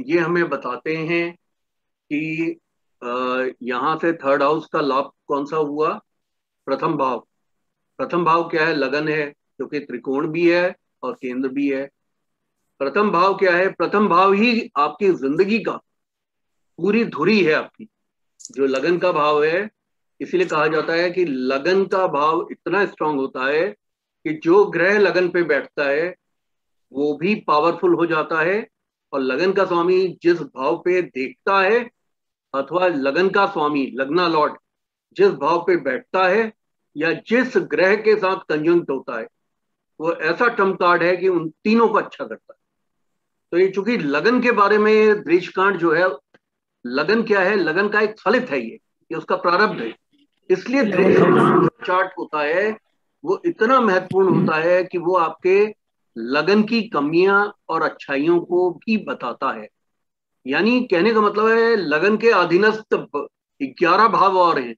[SPEAKER 1] ये हमें बताते हैं कि यहाँ से थर्ड हाउस का लाभ कौन सा हुआ? प्रथम भाव। प्रथम भाव क्या है? लगन है। जो कि त्रिकोण भी है और केंद्र भी है। प्रथम भाव क्या है? प्रथम भाव ही आपकी ज़िंदगी का पूरी धुरी है आपकी। जो लगन का भाव है, इसीलिए कहा जाता है कि लगन का भाव इतना स्ट्रांग होता है कि जो ग्रह लगन पे बैठता है, वो भी पावरफुल हो जाता है। और लगन का स्वामी जिस भाव पे देखता है, अथवा लगन का स्वामी, लगना लॉर्ड जिस भाव पे बैठता है या जिस ग्रह के साथ कंजंक्ट होता है वो ऐसा टर्म कार्ड है कि उन तीनों को अच्छा करता है। तो ये चूँकि लगन के बारे में दृष्कांड जो है लगन क्या है? लगन का एक फलित है ये ये उसका प्रारब्ध है। इसलिए चार्ट होता है वो इतना महत्वपूर्ण होता है कि वो आपके लगन की कमियाँ और अच्छाइयों को भी बताता है। यानी कहने का मतलब है लगन के अधीनस्थ ग्यारह भाव और हैं।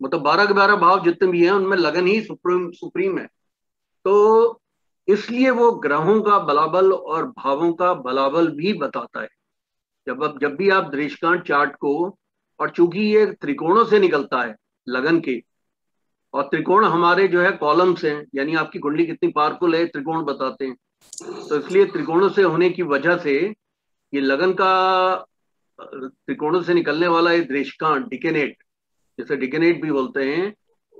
[SPEAKER 1] मतलब बारह के बारह भाव जितने भी हैं उनमें लगन ही सुप्रीम सुप्रीम है। तो इसलिए वो ग्रहों का बलाबल और भावों का बलाबल भी बताता है। जब अब, जब भी आप दृष्कांत चार्ट को, और चूँकि ये त्रिकोणों से निकलता है, लगन के, और त्रिकोण हमारे जो है कॉलम्स हैं, यानी आपकी कुंडली कितनी पावरफुल है, त्रिकोण बताते हैं। तो इसलिए त्रिकोणों से होने की वजह से ये लगन का, त्रिकोणों से निकलने वाला ये दृष्कांत डिकेनेट, जैसे डिकेनेट भी बोलते हैं,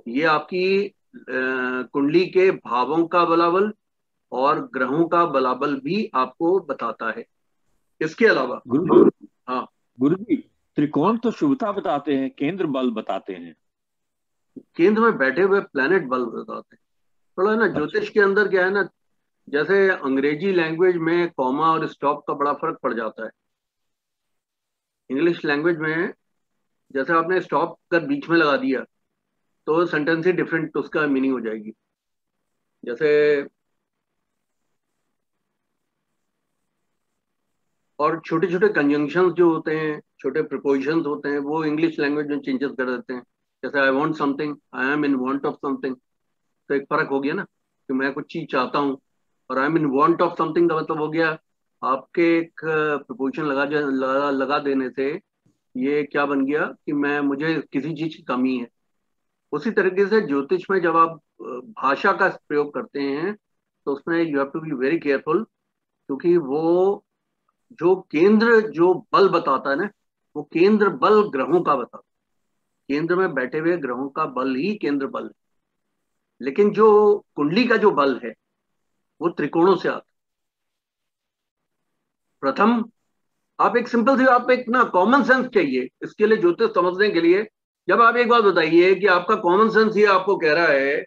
[SPEAKER 1] ये आपकी कुंडली के भावों का बलाबल और ग्रहों का बलाबल भी आपको बताता है। इसके अलावा
[SPEAKER 6] गुरु
[SPEAKER 1] हाँ।
[SPEAKER 6] गुरु जी त्रिकोण तो शुभता बताते हैं केंद्र बल बताते हैं।
[SPEAKER 1] केंद्र में बैठे हुए प्लेनेट बल बताते हैं। थोड़ा ना ज्योतिष के अंदर क्या है ना जैसे अंग्रेज़ी लैंग्वेज में कॉमा और स्टॉप का बड़ा फ़र्क पड़ जाता है। इंग्लिश लैंग्वेज में जैसे आपने स्टॉप कर बीच में लगा दिया तो सेंटेंस ही डिफरेंट उसका मीनिंग हो जाएगी। जैसे और छोटे छोटे कंजंक्शन जो होते हैं छोटे प्रपोजिशन होते हैं वो इंग्लिश लैंग्वेज में चेंजेस कर देते हैं। जैसे I want something I am in want of something तो एक फ़र्क हो गया ना कि मैं कुछ चीज़ चाहता हूँ और I am in want of something का मतलब हो गया आपके एक प्रपोजिशन लगा लगा, लगा देने से ये क्या बन गया कि मैं मुझे किसी चीज़ की कमी है। उसी तरीके से ज्योतिष में जब आप भाषा का प्रयोग करते हैं तो उसमें you have to be very careful क्योंकि वो जो केंद्र जो बल बताता है ना, वो केंद्र बल ग्रहों का बताता है। केंद्र में बैठे हुए ग्रहों का बल ही केंद्र बल है। लेकिन जो कुंडली का जो बल है, वो त्रिकोणों से आता प्रथम, आप एक सिंपल सी, आप एक ना कॉमन सेंस चाहिए, इसके लिए ज्योतिष समझने के लिए जब आप एक बात बताइए कि आपका कॉमन सेंस ये आपको कह रहा है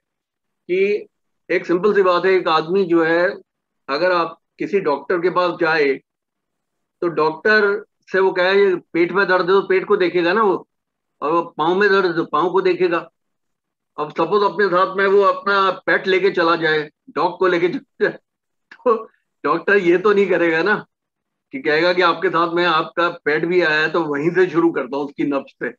[SPEAKER 1] कि एक सिंपल सी बात है, एक आदमी जो है, अगर आप किसी डॉक्टर के पास जाए तो डॉक्टर से वो कहे पेट में दर्द है तो पेट को देखेगा ना वो, और वो पाँव में दर्द है तो पाँव को देखेगा। अब सपोज़ अपने साथ में वो अपना पेट लेके चला जाए डॉग को लेके जाए तो डॉक्टर ये तो नहीं करेगा ना, कि कहेगा कि आपके साथ में आपका पेट भी आया है तो वहीं से शुरू करता हूँ उसकी नब्ज से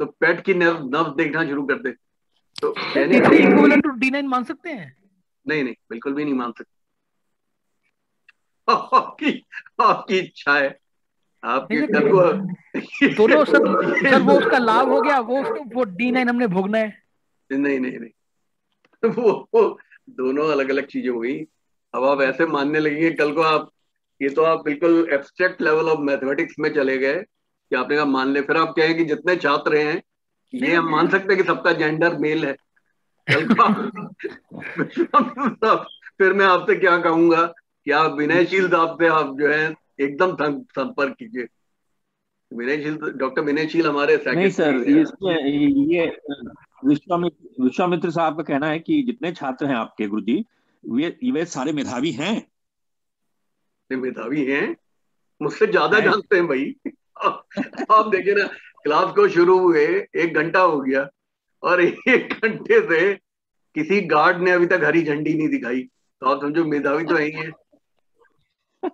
[SPEAKER 1] तो पेट की नब्ज देखना शुरू कर दे। तो
[SPEAKER 12] कहने टू डी मान सकते हैं।
[SPEAKER 1] नहीं नहीं बिल्कुल भी नहीं मान सकते। आपकी आपकी इच्छा है आपके को
[SPEAKER 12] दोनों सब सर वो उसका लाभ हो गया वो वो डी नाइन हमने भोगना है।
[SPEAKER 1] नहीं नहीं नहीं। वो, वो दोनों अलग अलग चीज़ें हो गई। अब आप ऐसे मानने लगेंगे कल को आप ये तो आप बिल्कुल एब्स्ट्रैक्ट लेवल ऑफ़ मैथमेटिक्स में चले गए। कि आपने कहा मान ले फिर आप कहें कि जितने छात्र हैं ये हम मान सकते हैं कि सबका जेंडर मेल है। फिर मैं आपसे क्या कहूँगा कि आप विनयशील साहब से आप जो है एकदम संपर्क कीजिए। विनयशील डॉक्टर विनयशील हमारे
[SPEAKER 6] नहीं सर इसमें ये विश्वामित्र विश्वामित्र साहब का कहना है कि जितने छात्र हैं आपके गुरु जी वे वे सारे मेधावी हैं।
[SPEAKER 1] मेधावी हैं? मुझसे ज़्यादा जानते हैं भाई। आप देखिए ना क्लास को शुरू हुए एक घंटा हो गया और एक घंटे से किसी गार्ड ने अभी तक हरी झंडी नहीं दिखाई। तो आप समझो मेधावी तो यही है।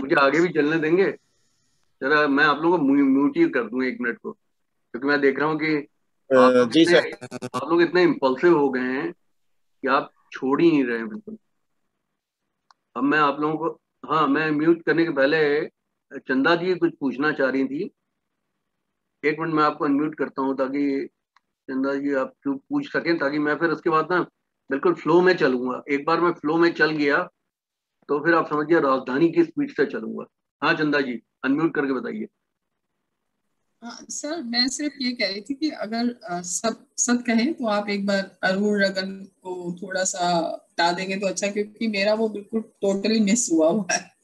[SPEAKER 1] मुझे आगे भी चलने देंगे? जरा मैं आप लोगों को म्यूट ही कर दूँ एक मिनट को क्योंकि मैं देख रहा हूँ कि आप जी सर। आप लोग इतने इम्पल्सिव हो गए हैं कि आप छोड़ ही नहीं रहे बिल्कुल। अब मैं आप लोगों को हाँ मैं म्यूट करने के पहले चंदा जी कुछ पूछना चाह रही थी। एक मिनट मैं आपको अनम्यूट करता हूँ ताकि चंदा जी आप पूछ सकें, ताकि मैं फिर उसके बाद ना बिल्कुल फ्लो में चलूँगा। एक बार मैं फ्लो में चल गया तो फिर आप समझिए राजधानी की स्पीड से चलूँगा। हाँ चंदा जी अनम्यूट करके बताइए।
[SPEAKER 13] सर, मैं सिर्फ़ ये कह रही थी कि अगर सब सब कहें तो आप एक बार अरुण रगन को थोड़ा सा बता देंगे तो अच्छा क्योंकि मेरा वो बिल्कुल टोटली मिस हुआ हुआ है।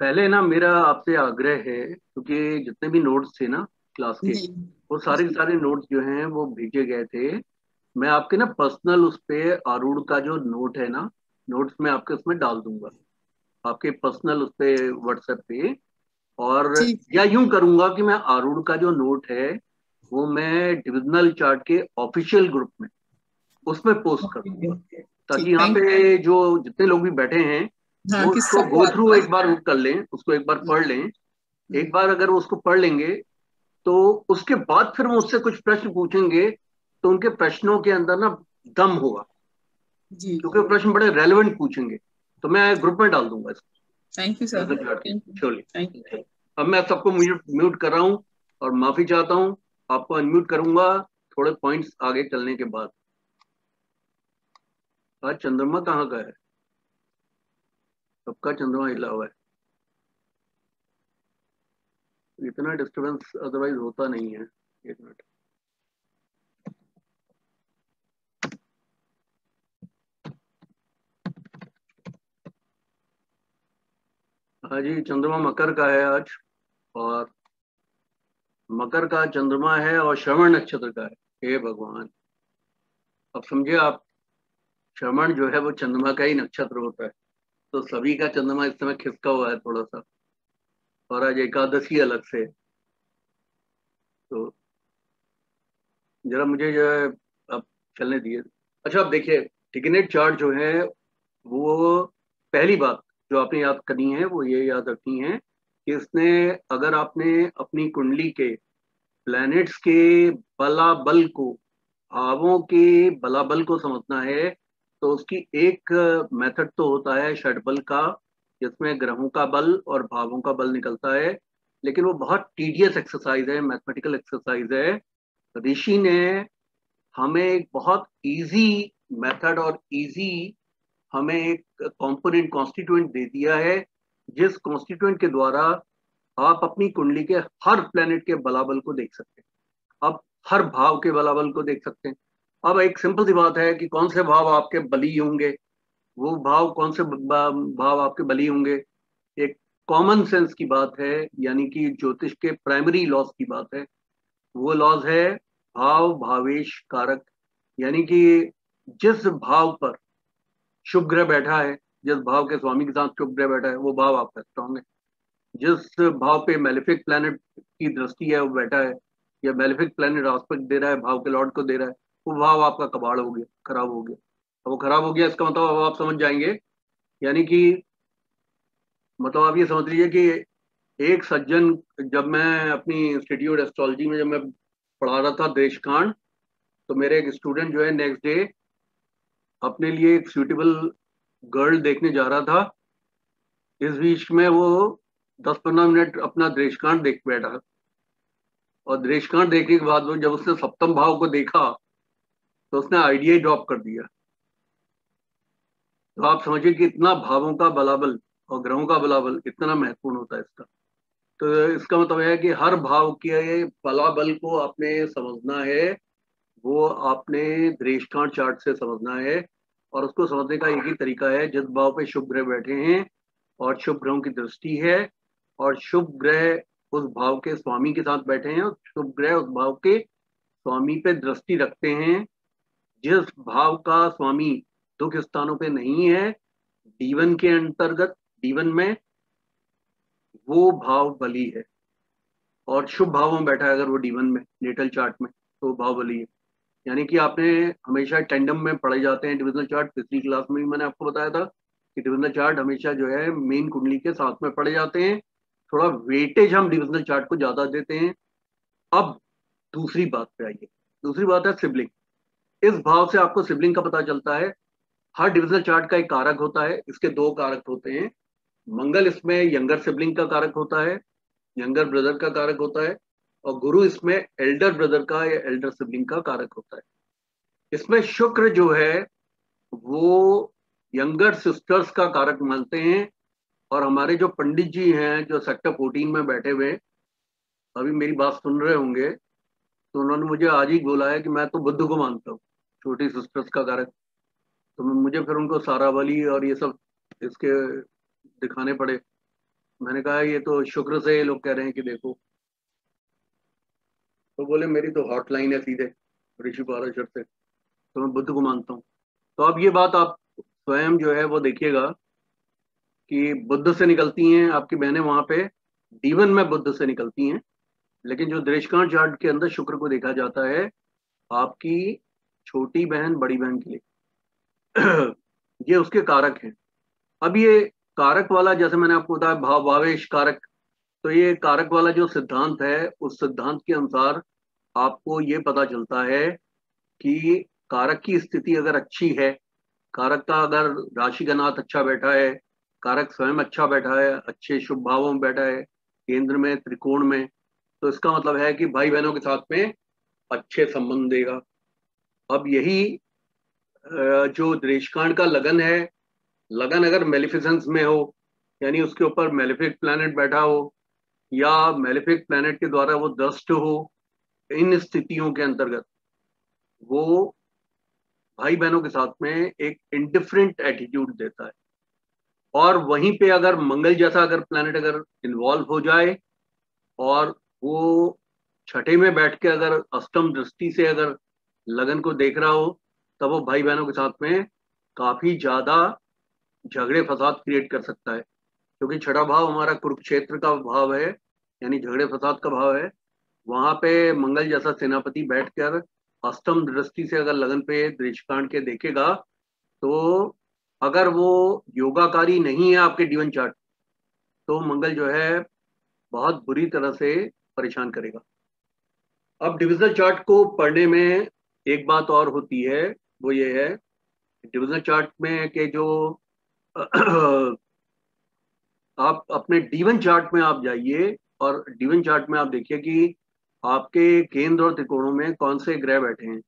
[SPEAKER 1] पहले ना मेरा आपसे आग्रह है क्योंकि जितने भी नोट्स थे ना क्लास के वो सारे के सारे नोट्स जो हैं वो भेजे गए थे। मैं आपके ना पर्सनल उस पे अरुण का जो नोट है ना नोट्स में आपके उसमें डाल दूँगा। आपके पर्सनल उस पे व्हाट्सएप पे। और या यूँ करूँगा कि मैं आरूढ़ का जो नोट है वो मैं डिविजनल चार्ट के ऑफिशियल ग्रुप में उसमें पोस्ट कर दूँगा। ताकि यहाँ पे जो जितने लोग भी बैठे हैं हाँ, उसको गो थ्रू एक बार वो कर लें उसको एक बार पढ़ लें। एक बार अगर वो उसको पढ़ लेंगे तो उसके बाद फिर वो उससे कुछ प्रश्न पूछेंगे तो उनके प्रश्नों के अंदर ना दम होगा। क्योंकि प्रश्न बड़े रेलिवेंट पूछेंगे। तो मैं ग्रुप में डाल दूँगा इसको।
[SPEAKER 13] थैंक यू सर
[SPEAKER 1] चलिए अब मैं सबको म्यूट म्यूट कर रहा हूँ और माफ़ी चाहता हूँ। आपको अनम्यूट करूँगा थोड़े पॉइंट्स आगे चलने के बाद। आज चंद्रमा कहाँ का है? सबका चंद्रमा हिला हुआ है। इतना डिस्टरबेंस अदरवाइज़ होता नहीं है। एक मिनट हाँ जी, चंद्रमा मकर का है आज, और मकर का चंद्रमा है और श्रवण नक्षत्र का है। हे भगवान। अब समझिए आप, श्रवण जो है वो चंद्रमा का ही नक्षत्र होता है। तो सभी का चंद्रमा इस समय खिसका हुआ है थोड़ा सा और आज एकादशी अलग से। तो जरा मुझे जो है अब चलने दिए अच्छा आप देखिए, टिकनेट चार्ट जो है, वो पहली बात जो आपने याद करनी है, वो ये याद रखनी है कि इसने, अगर आपने अपनी कुंडली के प्लैनेट्स के बलाबल को भावों के बलाबल को समझना है तो उसकी एक मेथड तो होता है षटबल का, जिसमें ग्रहों का बल और भावों का बल निकलता है। लेकिन वो बहुत टीडियस एक्सरसाइज है मैथमेटिकल एक्सरसाइज है। ऋषि ने हमें एक बहुत इजी मेथड और इजी हमें एक कंपोनेंट कॉन्स्टिट्यूएंट दे दिया है, जिस कॉन्स्टिट्यूएंट के द्वारा आप अपनी कुंडली के हर प्लेनेट के बलाबल को देख सकते हैं। आप हर भाव के बलाबल को देख सकते हैं। अब एक सिंपल सी बात है कि कौन से भाव आपके बली होंगे? वो भाव कौन से भाव आपके बली होंगे? एक कॉमन सेंस की बात है, यानी कि ज्योतिष के प्राइमरी लॉज की बात है। वो लॉज है भाव, भावेश, कारक। यानी कि जिस भाव पर शुभ ग्रह बैठा है, जिस भाव के स्वामी के साथ शुभ ग्रह बैठा है, वो भाव आपका स्ट्रॉन्ग है। जिस भाव पे मेलिफिक प्लैनेट की दृष्टि है, वो बैठा है, या मेलिफिक प्लैनेट आस्पेक्ट दे रहा है, भाव के लॉर्ड को दे रहा है वो भाव आपका कबाड़ हो गया, खराब हो गया। अब वो खराब हो गया, इसका मतलब अब आप समझ जाएँगे। यानी कि मतलब आप ये समझ लीजिए कि एक सज्जन, जब मैं अपनी इंस्टीट्यूट एस्ट्रोलॉजी में जब मैं पढ़ा रहा था देशकांड तो मेरे एक स्टूडेंट जो है नेक्स्ट डे अपने लिए एक सूटेबल गर्ल देखने जा रहा था। इस बीच में वो दस पंद्रह मिनट अपना देशकांड देख बैठा। और देशकांड देखने के बाद वो जब उसने सप्तम भाव को देखा तो उसने आइडिया ही ड्रॉप कर दिया। तो आप समझिए कि इतना भावों का बलाबल और ग्रहों का बलाबल इतना महत्वपूर्ण होता है इसका। तो इसका मतलब है कि हर भाव के बलाबल को आपने समझना है, वो आपने दृष्टांत चार्ट से समझना है और उसको समझने का एक ही तरीका है, जिस भाव पे शुभ ग्रह बैठे हैं और शुभ ग्रहों की दृष्टि है और शुभ ग्रह उस भाव के स्वामी के साथ बैठे हैं और शुभ ग्रह उस भाव के स्वामी पे दृष्टि रखते हैं जिस भाव का स्वामी दुख स्थानों पे नहीं है डीवन के अंतर्गत डीवन में वो भाव बली है। और शुभ भाव में बैठा है अगर वो डीवन में नेटल चार्ट में तो भाव बली है। यानी कि आपने हमेशा टेंडम में पढ़े जाते हैं डिविजनल चार्ट, पिछली क्लास में भी मैंने आपको बताया था कि डिविजनल चार्ट हमेशा जो है मेन कुंडली के साथ में पढ़े जाते हैं। थोड़ा वेटेज हम डिविजनल चार्ट को ज़्यादा देते हैं। अब दूसरी बात पे आइए। दूसरी बात है सिबलिंग। इस भाव से आपको सिबलिंग का पता चलता है। हर डिविजनल चार्ट का एक कारक होता है, इसके दो कारक होते हैं। मंगल इसमें यंगर सिबलिंग का कारक होता है यंगर ब्रदर का कारक होता है, और गुरु इसमें एल्डर ब्रदर का या एल्डर सिबलिंग का कारक होता है। इसमें शुक्र जो है, वो यंगर सिस्टर्स का कारक मानते हैं, और हमारे जो पंडित जी हैं, जो सेक्टर फोर्टीन में बैठे हुए अभी मेरी बात सुन रहे होंगे तो उन्होंने मुझे आज ही बोला है कि मैं तो बुद्ध को मानता हूँ। छोटी सिस्टर्स का कारक तो मुझे फिर उनको सारावली और ये सब इसके दिखाने पड़े। मैंने कहा, ये तो शुक्र से ये लोग कह रहे हैं कि देखो। तो बोले, मेरी तो हॉटलाइन है सीधे ऋषि पाराशर से। तो मैं बुद्ध को मानता हूँ। तो अब ये बात आप स्वयं जो है वो देखिएगा कि बुद्ध से निकलती हैं, आपकी बहनें वहाँ पे डीवन में बुद्ध से निकलती हैं। लेकिन जो दृष्कांत चार्ट के अंदर शुक्र को देखा जाता है, आपकी छोटी बहन बड़ी बहन के लिए। ये उसके कारक हैं। अब ये कारक वाला, जैसे मैंने आपको बताया, भाव, भावेश कारक तो ये कारक वाला जो सिद्धांत है, उस सिद्धांत के अनुसार आपको ये पता चलता है कि कारक की स्थिति अगर अच्छी है, कारक का अगर राशि का नाथ अच्छा बैठा है, कारक स्वयं अच्छा बैठा है, अच्छे शुभ भावों में बैठा है, केंद्र में, त्रिकोण में तो इसका मतलब है कि भाई बहनों के साथ में अच्छे संबंध देगा। अब यही जो दृष्कांड का लगन है, लगन अगर मेलिफिसेंस में हो, यानी उसके ऊपर मेलिफिक प्लैनेट बैठा हो, या मेलिफिक प्लैनेट के द्वारा वो दस्ट हो, इन स्थितियों के अंतर्गत, वो भाई बहनों के साथ में एक इंडिफरेंट एटीट्यूड देता है। और वहीं पे अगर मंगल जैसा अगर प्लैनेट अगर इन्वॉल्व हो जाए, और वो छठे में बैठ के अगर अष्टम दृष्टि से अगर लगन को देख रहा हो, तब वो भाई बहनों के साथ में काफ़ी ज़्यादा झगड़े फसाद क्रिएट कर सकता है। क्योंकि छठा भाव हमारा कुरुक्षेत्र का भाव है, यानी झगड़े फसाद का भाव है। वहाँ पे मंगल जैसा सेनापति बैठकर अष्टम दृष्टि से अगर लगन पे दृष्कांड के देखेगा तो अगर वो योगाकारी नहीं है आपके जीवन चार्ट तो मंगल जो है बहुत बुरी तरह से परेशान करेगा। अब डिविजनल चार्ट को पढ़ने में एक बात और होती है, वो ये है डिविजनल चार्ट में के जो, आप अपने डीवन चार्ट में आप जाइए और डीवन चार्ट में आप देखिए कि आपके केंद्र और त्रिकोणों में कौन से ग्रह बैठे हैं।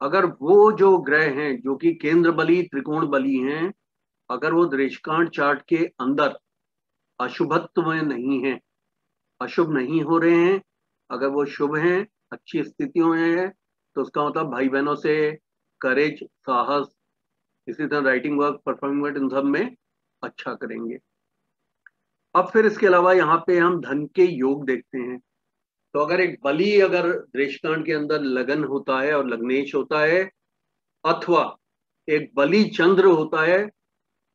[SPEAKER 1] अगर वो जो ग्रह हैं, जो कि केंद्र बली, त्रिकोण बली हैं, अगर वो दृष्कांड चार्ट के अंदर अशुभत्व में नहीं है, अशुभ नहीं हो रहे हैं, अगर वो शुभ हैं, अच्छी स्थितियों में है तो उसका मतलब भाई बहनों से करेज साहस, इसी तरह राइटिंग वर्क परफॉर्मिंग वर्क इन सब में अच्छा करेंगे। अब फिर इसके अलावा यहाँ पे हम धन के योग देखते हैं। तो अगर एक बलि अगर दृष्टांत के अंदर लगन होता है और लग्नेश होता है, अथवा एक बलि चंद्र होता है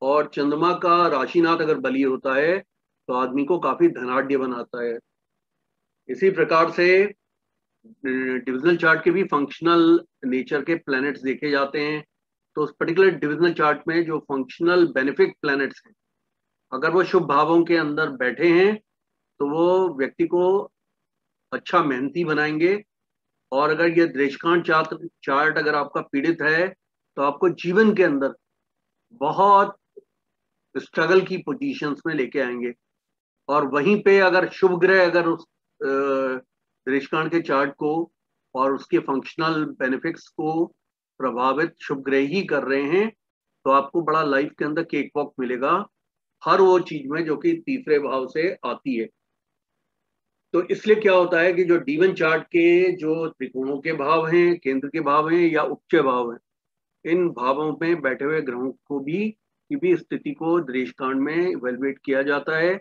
[SPEAKER 1] और चंद्रमा का राशिनाथ अगर बलि होता है तो आदमी को काफ़ी धनाढ़ बनाता है। इसी प्रकार से डिविजनल चार्ट के भी फंक्शनल नेचर के प्लैनेट्स देखे जाते हैं। तो उस पर्टिकुलर डिविजनल चार्ट में जो फंक्शनल बेनिफिट प्लैनेट्स हैं, अगर वो शुभ भावों के अंदर बैठे हैं तो वो व्यक्ति को अच्छा मेहनती बनाएँगे। और अगर ये दृष्कांत चार्ट चार्ट अगर आपका पीड़ित है तो आपको जीवन के अंदर बहुत स्ट्रगल की पोजीशंस में लेके आएँगे। और वहीं पे अगर शुभ ग्रह अगर उस दृष्कांत के चार्ट को और उसके फंक्शनल बेनिफिट्स को प्रभावित शुभ ग्रह ही कर रहे हैं तो आपको बड़ा लाइफ के अंदर केक वॉक मिलेगा हर वो चीज़ में जो कि तीसरे भाव से आती है। तो इसलिए क्या होता है कि जो डीवन चार्ट के जो त्रिकोणों के भाव हैं, केंद्र के भाव हैं या उपचय भाव हैं, इन भावों में बैठे हुए ग्रहों को भी की भी स्थिति को दृष्कांड में इवेलुएट किया जाता है।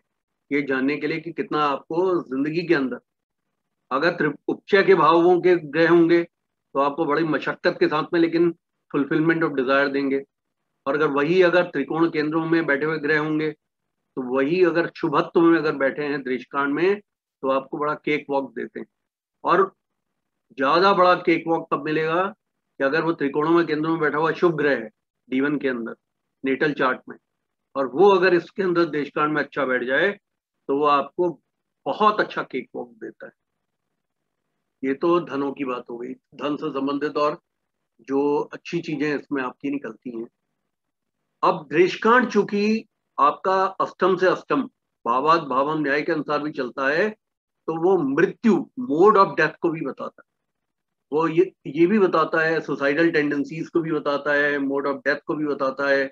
[SPEAKER 1] ये जानने के लिए कि कितना आपको ज़िंदगी के अंदर अगर उपचय के भावों के ग्रह होंगे तो आपको बड़ी मशक्कत के साथ में लेकिन फुलफिलमेंट ऑफ़ डिज़ायर देंगे। और अगर वही अगर त्रिकोण केंद्रों में बैठे हुए ग्रह होंगे तो वही अगर शुभत्व में अगर बैठे हैं दृष्कांड में तो आपको बड़ा केक वॉक देते हैं। और ज़्यादा बड़ा केक वॉक तब मिलेगा कि अगर वो त्रिकोणों में केंद्रों में बैठा हुआ शुभ ग्रह है डीवन के अंदर नेटल चार्ट में, और वो अगर इसके अंदर देशकांड में अच्छा बैठ जाए तो वो आपको बहुत अच्छा केक वॉक देता है। ये तो धनों की बात हो गई। धन से संबंधित और जो अच्छी चीज़ें इसमें आपकी निकलती हैं। अब दृष्कांड चूँकि आपका अष्टम से अष्टम, भावाद भावम न्याय के अनुसार भी चलता है तो वो मृत्यु मोड ऑफ़ डेथ को भी बताता है। वो ये ये भी बताता है सुसाइडल टेंडेंसीज को भी बताता है मोड ऑफ़ डेथ को भी बताता है।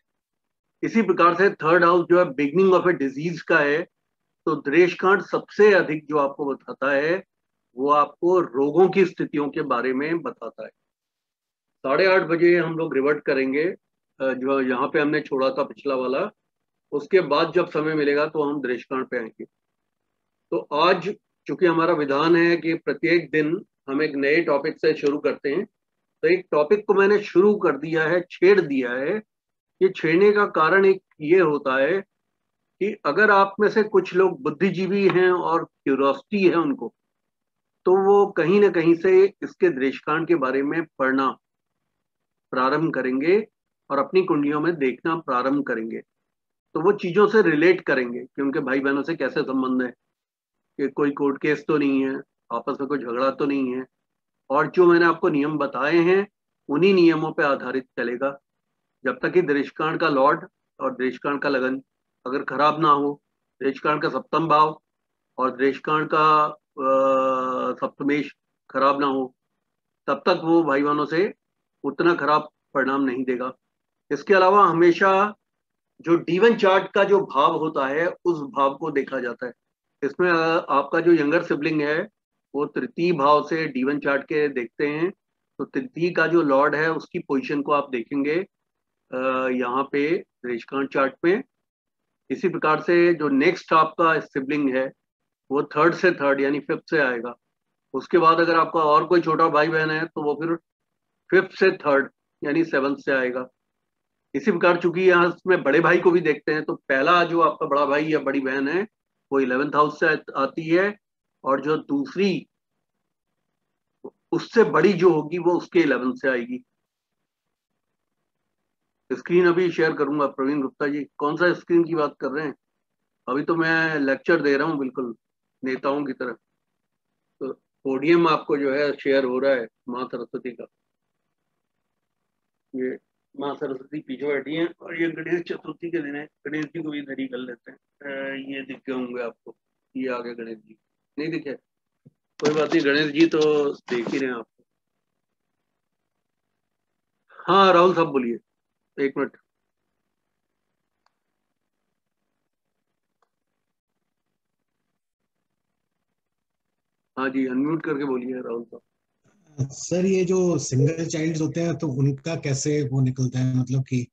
[SPEAKER 1] इसी प्रकार से थर्ड हाउस जो है बिगनिंग ऑफ़ ए डिज़ीज़ का है तो दृष्कांड सबसे अधिक जो आपको बताता है वो आपको रोगों की स्थितियों के बारे में बताता है। साढ़े आठ बजे हम लोग रिवर्ट करेंगे जो यहाँ पे हमने छोड़ा था पिछला वाला, उसके बाद जब समय मिलेगा तो हम दृष्कांड पे आएँगे। तो आज चूँकि हमारा विधान है कि प्रत्येक दिन हम एक नए टॉपिक से शुरू करते हैं तो एक टॉपिक को मैंने शुरू कर दिया है, छेड़ दिया है। ये छेड़ने का कारण एक ये होता है कि अगर आप में से कुछ लोग बुद्धिजीवी हैं और क्यूरोसिटी है उनको तो वो कहीं ना कहीं से इसके दृष्कांड के बारे में पढ़ना प्रारंभ करेंगे और अपनी कुंडलियों में देखना प्रारंभ करेंगे। तो वो चीज़ों से रिलेट करेंगे कि उनके भाई बहनों से कैसे संबंध है, कि कोई कोर्ट केस तो नहीं है, आपस में कोई झगड़ा तो नहीं है, और जो मैंने आपको नियम बताए हैं, उन्हीं नियमों पर आधारित चलेगा। जब तक कि दृष्कांड का लॉर्ड और दृष्कांड का लगन अगर खराब ना हो दृष्कांड का सप्तम भाव और दृष्कांड का सप्तमेश खराब ना हो। तब तक वो भाई बहनों से उतना खराब परिणाम नहीं देगा। इसके अलावा हमेशा जो डीवन चार्ट का जो भाव होता है, उस भाव को देखा जाता है। इसमें आपका जो यंगर सिबलिंग है, वो तृतीय भाव से डीवन चार्ट के देखते हैं। तो तृतीय का जो लॉर्ड है, उसकी पोजीशन को आप देखेंगे यहाँ पे रेशकांत चार्ट में। इसी प्रकार से जो नेक्स्ट आपका सिबलिंग है वो थर्ड से थर्ड यानी फिफ्थ से आएगा। उसके बाद अगर आपका और कोई छोटा भाई बहन है तो वो फिर फिफ्थ से थर्ड यानी सेवंथ से आएगा। इसी प्रकार चूँकि यहाँ इसमें बड़े भाई को भी देखते हैं तो पहला जो आपका बड़ा भाई या बड़ी बहन है, वो इलेवेंथ हाउस से आती है, और जो दूसरी, उससे बड़ी जो होगी, वो उसके इलेवेंथ से आएगी। स्क्रीन अभी शेयर करूँगा, प्रवीण गुप्ता जी। कौन सा स्क्रीन की बात कर रहे हैं? अभी तो मैं लेक्चर दे रहा हूँ, बिल्कुल। नेताओं की तरफ़। तो पोडियम आपको जो है शेयर हो रहा है माँ सरस्वती का। ये माँ सरस्वती पीछे बैठी है और ये गणेश चतुर्थी के दिन है। गणेश जी को भी इधर ही कर लेते हैं। ये दिखे होंगे आपको। ये आगे गणेश जी। नहीं दिखे? कोई बात नहीं, गणेश जी तो देख ही रहे हैं आपको हाँ राहुल साहब बोलिए। एक मिनट। हाँ जी अनम्यूट करके बोलिए राहुल साहब।
[SPEAKER 11] सर ये जो सिंगल चाइल्ड होते हैं तो उनका कैसे वो निकलता है? मतलब कि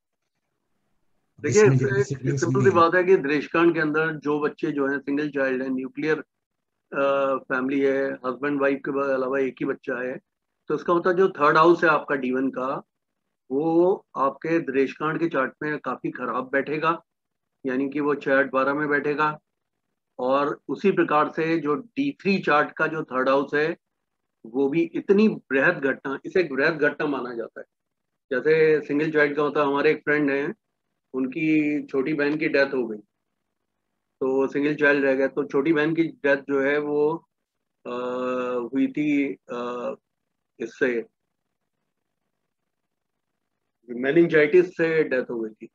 [SPEAKER 1] देखिए सिंपल सी बात है कि दृष्कांड के अंदर जो बच्चे जो हैं सिंगल चाइल्ड है न्यूक्लियर फैमिली है हस्बैंड वाइफ के अलावा एक ही बच्चा है तो इसका मतलब जो थर्ड हाउस है आपका डीवन का वो आपके दृष्कांड के चार्ट में काफ़ी खराब बैठेगा यानी कि वो छह आठ बारह में बैठेगा और उसी प्रकार से जो डी थ्री चार्ट का जो थर्ड हाउस है वो भी इतनी बृहद घटना इसे एक बृहद घटना माना जाता है। जैसे सिंगल चाइल्ड का होता है हमारे एक फ्रेंड हैं उनकी छोटी बहन की डेथ हो गई। तो सिंगल चाइल्ड रह गया तो छोटी बहन की डेथ जो है वो आ, हुई थी आ, इससे मेनिंजाइटिस से डेथ हो गई थी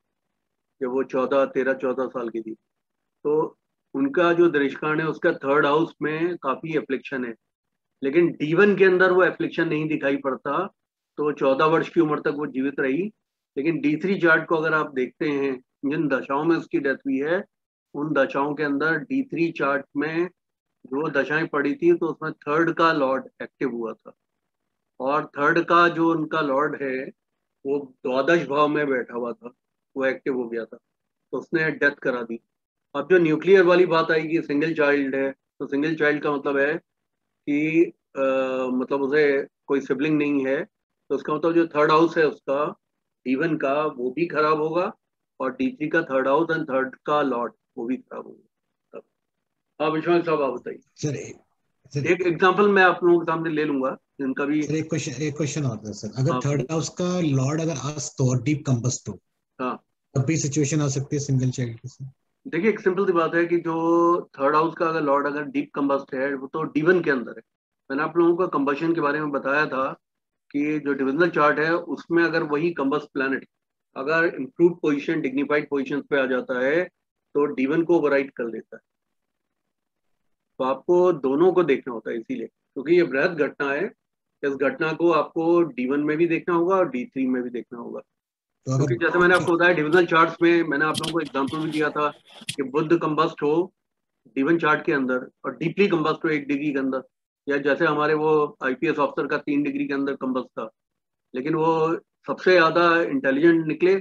[SPEAKER 1] जब वो चौदह तेरह चौदह साल की थी। तो उनका जो दृष्कांड है, उसका थर्ड हाउस में काफ़ी एफ्लिक्शन है। लेकिन डीवन के अंदर वो एफ्लिक्शन नहीं दिखाई पड़ता तो चौदह वर्ष की उम्र तक वो जीवित रही। लेकिन डी थ्री चार्ट को अगर आप देखते हैं, जिन दशाओं में उसकी डेथ हुई है, उन दशाओं के अंदर डी थ्री चार्ट में जो दशाएँ पड़ी थी तो उसमें थर्ड का लॉर्ड एक्टिव हुआ था। और थर्ड का जो उनका लॉर्ड है, वो द्वादश भाव में बैठा हुआ था, वो एक्टिव हो गया था। तो उसने डेथ करा दी। अब जो न्यूक्लियर वाली बात आएगी सिंगल चाइल्ड है तो सिंगल चाइल्ड का मतलब है कि आ, मतलब उसे कोई सिबलिंग नहीं है तो उसका मतलब जो थर्ड हाउस है उसका इवन का वो भी खराब होगा और डी का थर्ड हाउस एंड थर्ड का लॉट वो भी खराब होगा। हाँ विश्वास साहब आप बताइए।
[SPEAKER 11] सर
[SPEAKER 1] एक एग्जांपल मैं आप लोगों के सामने ले लूँगा जिनका भी
[SPEAKER 11] सर एक क्वेश्चन एक क्वेश्चन है सर। अगर थर्ड हाउस का लॉर्ड अगर आज तो डीप कंबस्ट हो
[SPEAKER 1] हाँ।
[SPEAKER 11] तब भी सिचुएशन आ सकती है सिंगल चाइल्ड के
[SPEAKER 1] देखिए, एक सिंपल सी बात है कि जो थर्ड हाउस का अगर लॉर्ड अगर डीप कम्बस्ट है, वो तो डीवन के अंदर है। मैंने आप लोगों को कंबशन के बारे में बताया था कि जो डिविजनल चार्ट है, उसमें अगर वही कम्बस्ट प्लैनेट अगर इम्प्रूव पोजिशन डिग्निफाइड पोजिशन पे आ जाता है तो डीवन को ओवरराइड कर देता है। तो आपको दोनों को देखना होता है इसीलिए, क्योंकि ये बृहद घटना है। इस घटना को आपको डी में भी देखना होगा और डी में भी देखना होगा। तो क्योंकि जैसे मैंने आपको बताया डिविजनल चार्ट्स में मैंने आप लोगों को एग्जांपल भी दिया था कि बुद्ध कंबस्ट हो डिवन चार्ट के अंदर और डीपली कंबस्ट हो एक डिग्री के अंदर। या जैसे हमारे वो आईपीएस ऑफिसर का तीन डिग्री के अंदर कम्बस्ट था। लेकिन वो सबसे ज़्यादा इंटेलिजेंट निकले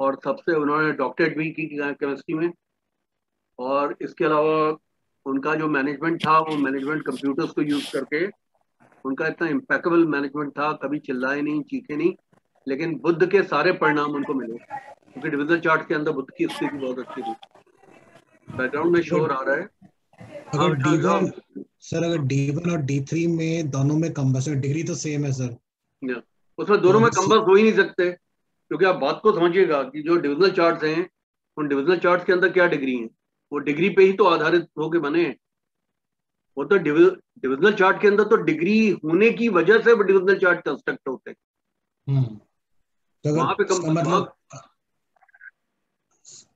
[SPEAKER 1] और सबसे उन्होंने डॉक्टरेट भी की केमिस्ट्री में। और इसके अलावा उनका जो मैनेजमेंट था, वो मैनेजमेंट कंप्यूटर्स को यूज़ करके उनका इतना इम्पेक्टेबल मैनेजमेंट था, कभी चिल्लाए नहीं, चीखे नहीं। लेकिन बुद्ध के सारे परिणाम उनको मिले। क्योंकि डिविजन चार्ट के अंदर बुद्ध की स्थिति बहुत अच्छी थी। बैकग्राउंड में शोर आ रहा है।
[SPEAKER 11] अगर डी वन सर अगर डी वन और डी थ्री में दोनों में कम्बस डिग्री तो सेम है सर।
[SPEAKER 1] उसमें दोनों में कम्बस हो ही नहीं सकते। क्योंकि आप बात को समझिएगा कि जो डिविजनल चार्ट हैं उन डिविजनल चार्ट के अंदर क्या डिग्री है? वो डिग्री पे ही तो आधारित होके बने। वो तो डिविजनल चार्ट के अंदर तो डिग्री होने की वजह से डिविजनल चार्ट कंस्ट्रक्ट होते हैं।
[SPEAKER 11] तो वहाँ पे कम मतलब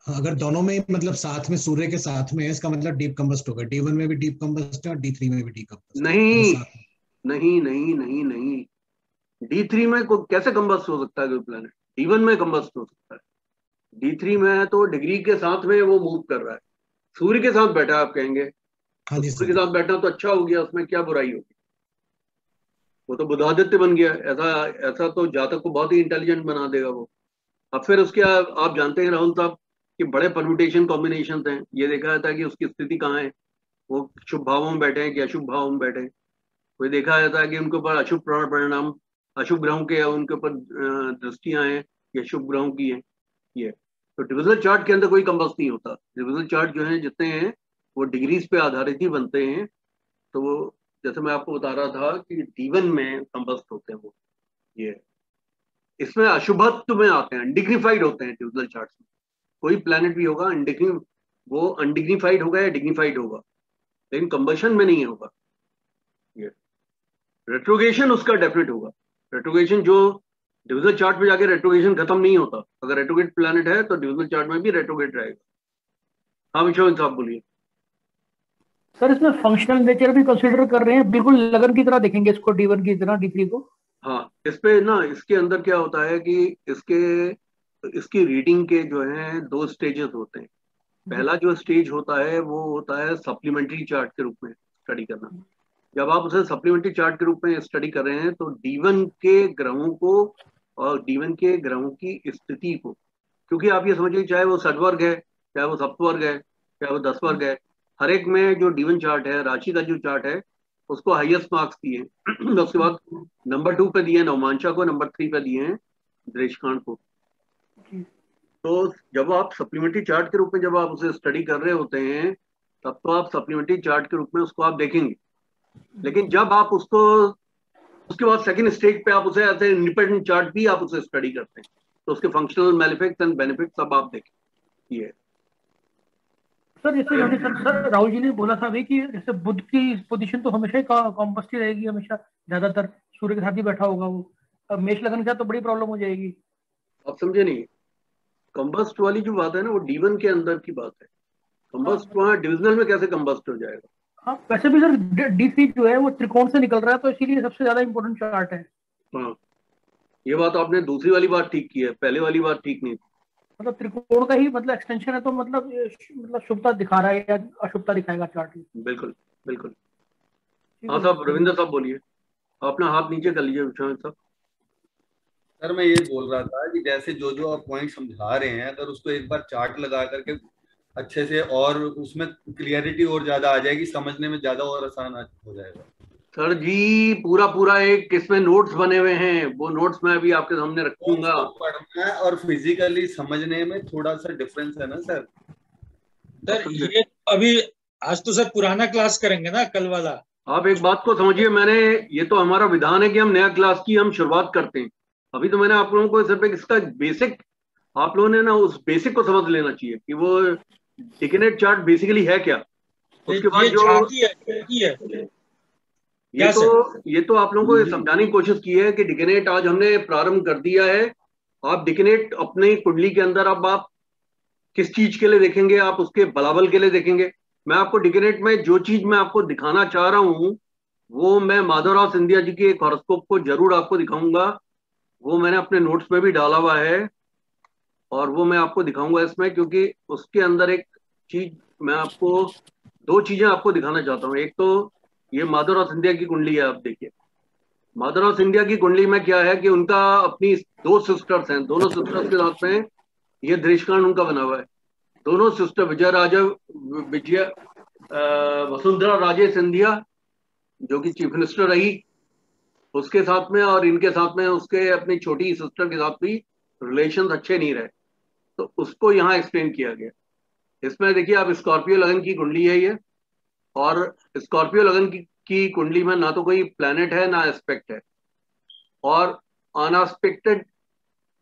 [SPEAKER 11] अगर दोनों में मतलब साथ में सूर्य के साथ में है इसका मतलब डीप कंबस्ट होगा। डी वन में भी डीप कंबस्ट है और डी थ्री में भी डीप कंबस्ट
[SPEAKER 1] नहीं। नहीं नहीं नहीं नहीं। डी थ्री में को कैसे कंबस्ट हो सकता है कोई प्लेनेट डी वन में कंबस्ट हो सकता है। डी थ्री में तो डिग्री के साथ में वो मूव कर रहा है। सूर्य के साथ बैठा आप कहेंगे।
[SPEAKER 11] हाँ जी
[SPEAKER 1] सूर्य के साथ बैठा तो अच्छा हो गया उसमें क्या बुराई होगी? वो तो बुधादित्य बन गया। ऐसा ऐसा तो जातक को बहुत ही इंटेलिजेंट बना देगा वो। अब फिर उसके, आप जानते हैं राहुल साहब कि बड़े परम्यूटेशन कॉम्बिनेशन हैं। ये देखा जाता है कि उसकी स्थिति कहाँ है। वो शुभ भावों में बैठे हैं कि अशुभ भावों में बैठे हैं। कोई देखा जाता है कि उनके ऊपर अशुभ परिणाम, अशुभ ग्रहों के, उनके ऊपर दृष्टियाँ हैं या शुभ ग्रहों की हैं। ये तो डिविजनल चार्ट के अंदर कोई कंबस नहीं होता। डिविजनल चार्ट जो है, जितने हैं, वो डिग्रीज पे आधारित ही बनते हैं। तो वो जैसे मैं आपको बता रहा था कि डीवन में कंबस्ट होते हैं वो। ये। इसमें अशुभत्व में आते हैं अनडिग्निफाइड होते हैं डिविजनल चार्ट में। कोई प्लैनेट भी होगा अनडिग्नि वो अनडिग्निफाइड होगा या डिग्निफाइड होगा, लेकिन कंबशन में नहीं होगा। ये। रेट्रोगेशन उसका डेफिनेट होगा। रेट्रोगेशन जो डिविजनल चार्ट में जाके रेट्रोगेशन खत्म नहीं होता। अगर रेट्रोगेट प्लैनेट है तो डिविजनल चार्ट में भी रेट्रोगेट रहेगा। हाँ विश्वनाथ साहब बोलिए।
[SPEAKER 12] सर इसमें फंक्शनल नेचर भी कंसीडर कर रहे हैं। बिल्कुल लगन की तरह देखेंगे इसको डी वन की तरह डी थ्री को।
[SPEAKER 1] हाँ इस पे ना इसके अंदर क्या होता है कि इसके इसकी रीडिंग के जो है दो स्टेजेस होते हैं। पहला जो स्टेज होता है वो होता है सप्लीमेंट्री चार्ट के रूप में स्टडी करना। जब आप उसे सप्लीमेंट्री चार्ट के रूप में स्टडी कर रहे हैं तो डीवन के ग्रहों को और डीवन के ग्रहों की स्थिति को क्योंकि आप ये समझिए चाहे वो सडवर्ग है चाहे वो सप्तवर्ग है चाहे वो दस वर्ग है हर एक में जो डीवन चार्ट है राशि का जो चार्ट है उसको हाईएस्ट मार्क्स दिए उसके बाद नंबर टू पे दिए नवमांशा को नंबर थ्री पे दिए हैं द्रेशकांड को। तो जब आप सप्लीमेंट्री चार्ट के रूप में जब आप उसे स्टडी कर रहे होते हैं तब तो आप सप्लीमेंट्री चार्ट के रूप में उसको आप देखेंगे। लेकिन जब आप उसको उसके बाद सेकंड स्टेज पे आप उसे ऐसे इंडिपेंडेंट चार्ट भी आप उसे स्टडी करते हैं। तो उसके फंक्शनल मेलिफिक्स एंड बेनिफिट सब आप देखें ये।
[SPEAKER 12] सर जैसे सर सर राहुल जी ने बोला था अभी कि जैसे बुद्ध की पोजीशन तो हमेशा ही कॉम्पस्ट ही रहेगी हमेशा। ज़्यादातर सूर्य के साथ ही बैठा होगा वो। अब मेष लगन के साथ तो बड़ी प्रॉब्लम हो जाएगी।
[SPEAKER 1] आप समझे नहीं? कंबस्ट वाली जो बात है ना वो डीवन के अंदर की बात है। कंबस्ट वहाँ डिविजनल में कैसे कंबस्ट हो जाएगा?
[SPEAKER 12] हाँ वैसे भी सर डी थ्री जो है वो त्रिकोण से निकल रहा है तो इसीलिए सबसे ज़्यादा इम्पोर्टेंट चार्ट है।
[SPEAKER 1] हाँ। ये बात आपने दूसरी वाली बात ठीक की है पहले वाली बात ठीक नहीं थी।
[SPEAKER 12] मतलब त्रिकोण का ही मतलब एक्सटेंशन है तो मतलब मतलब शुभता दिखा रहा है या अशुभता दिखाएगा चार्ट
[SPEAKER 1] बिल्कुल बिल्कुल। हाँ साहब रविंद्र साहब बोलिए। अपना हाथ नीचे कर लीजिए विश्वनाथ साहब।
[SPEAKER 2] सर मैं ये बोल रहा था कि जैसे जो जो आप पॉइंट समझा रहे हैं अगर उसको एक बार चार्ट लगा करके अच्छे से और उसमें क्लियरिटी और ज़्यादा आ जाएगी समझने में ज़्यादा और आसान हो जाएगा।
[SPEAKER 1] सर जी पूरा पूरा एक किसमें नोट्स बने हुए हैं? वो नोट्स मैं अभी आपके सामने रखूँगा
[SPEAKER 2] पढ़ना है और फिजिकली समझने में थोड़ा सा डिफरेंस है ना सर
[SPEAKER 10] सर ये अभी आज तो सर पुराना क्लास करेंगे ना कल वाला।
[SPEAKER 1] आप एक बात को समझिए मैंने ये तो हमारा विधान है कि हम नया क्लास की हम शुरुआत करते हैं। अभी तो मैंने आप लोगों को सिर्फ़ इसका बेसिक आप लोगों ने ना उस बेसिक को समझ लेना चाहिए कि वो टिकनेट चार्ट बेसिकली है क्या? उसके बाद जो
[SPEAKER 10] है।
[SPEAKER 1] ये तो ये तो आप लोगों को
[SPEAKER 10] हम्म।
[SPEAKER 1] समझाने की कोशिश की है कि डिकनेट आज हमने प्रारंभ कर दिया है। आप डिकनेट अपनी कुंडली के अंदर अब आप किस चीज़ के लिए देखेंगे? आप उसके बलाबल के लिए देखेंगे। मैं आपको डिकनेट में जो चीज़ मैं आपको दिखाना चाह रहा हूँ वो मैं माधवराव सिंधिया जी के एक हॉरोस्कोप को ज़रूर आपको दिखाऊँगा। वो मैंने अपने नोट्स में भी डाला हुआ है और वो मैं आपको दिखाऊँगा इसमें क्योंकि उसके अंदर एक चीज़ मैं आपको दो चीज़ें आपको दिखाना चाहता हूँ। एक तो ये माधवराव सिंधिया की कुंडली है, आप देखिए। माधवराव सिंधिया की कुंडली में क्या है कि उनका अपनी दो सिस्टर्स हैं, दोनों सिस्टर्स के साथ में ये दृष्कांड उनका बना हुआ है। दोनों सिस्टर विजय राजा विजय वसुंधरा राजे सिंधिया, जो कि चीफ मिनिस्टर रही, उसके साथ में और इनके साथ में उसके अपनी छोटी सिस्टर के साथ भी रिलेशन अच्छे नहीं रहे। तो उसको यहाँ एक्सप्लेन किया गया। इसमें देखिए, आप स्कॉर्पियो लगन की कुंडली है ये। और स्कॉर्पियो लगन की, की कुंडली में ना तो कोई प्लैनेट है ना एस्पेक्ट है। और अनएस्पेक्टेड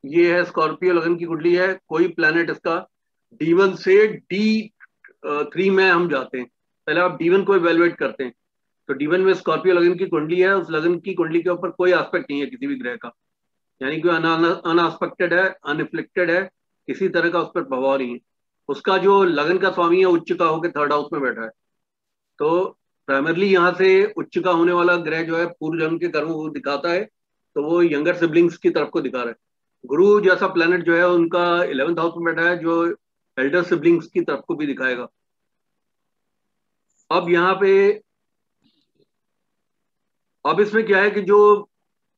[SPEAKER 1] ये है स्कॉर्पियो लगन की कुंडली है कोई प्लैनेट इसका डी वन से डी थ्री में हम जाते हैं। पहले आप डी वन को इवेलुएट करते हैं। तो डी वन में स्कॉर्पियो लगन की कुंडली है उस लगन की कुंडली के ऊपर कोई एस्पेक्ट नहीं है किसी भी ग्रह का। यानी कि अनएस्पेक्टेड है अनरिफ्लेक्टेड है किसी तरह का उस पर प्रभाव नहीं है। उसका जो लगन का स्वामी है उच्च का होकर थर्ड हाउस में बैठा है। तो प्राइमरली यहाँ से उच्च का होने वाला ग्रह जो है पूर्व जन्म के कर्म दिखाता है तो वो यंगर सिबलिंग्स की तरफ़ को दिखा रहा है। गुरु जैसा प्लेनेट जो है, उनका इलेवेंथ हाउस में बैठा है, जो एल्डर सिबलिंग्स की तरफ़ को भी दिखाएगा। अब यहाँ पे, अब इसमें क्या है कि जो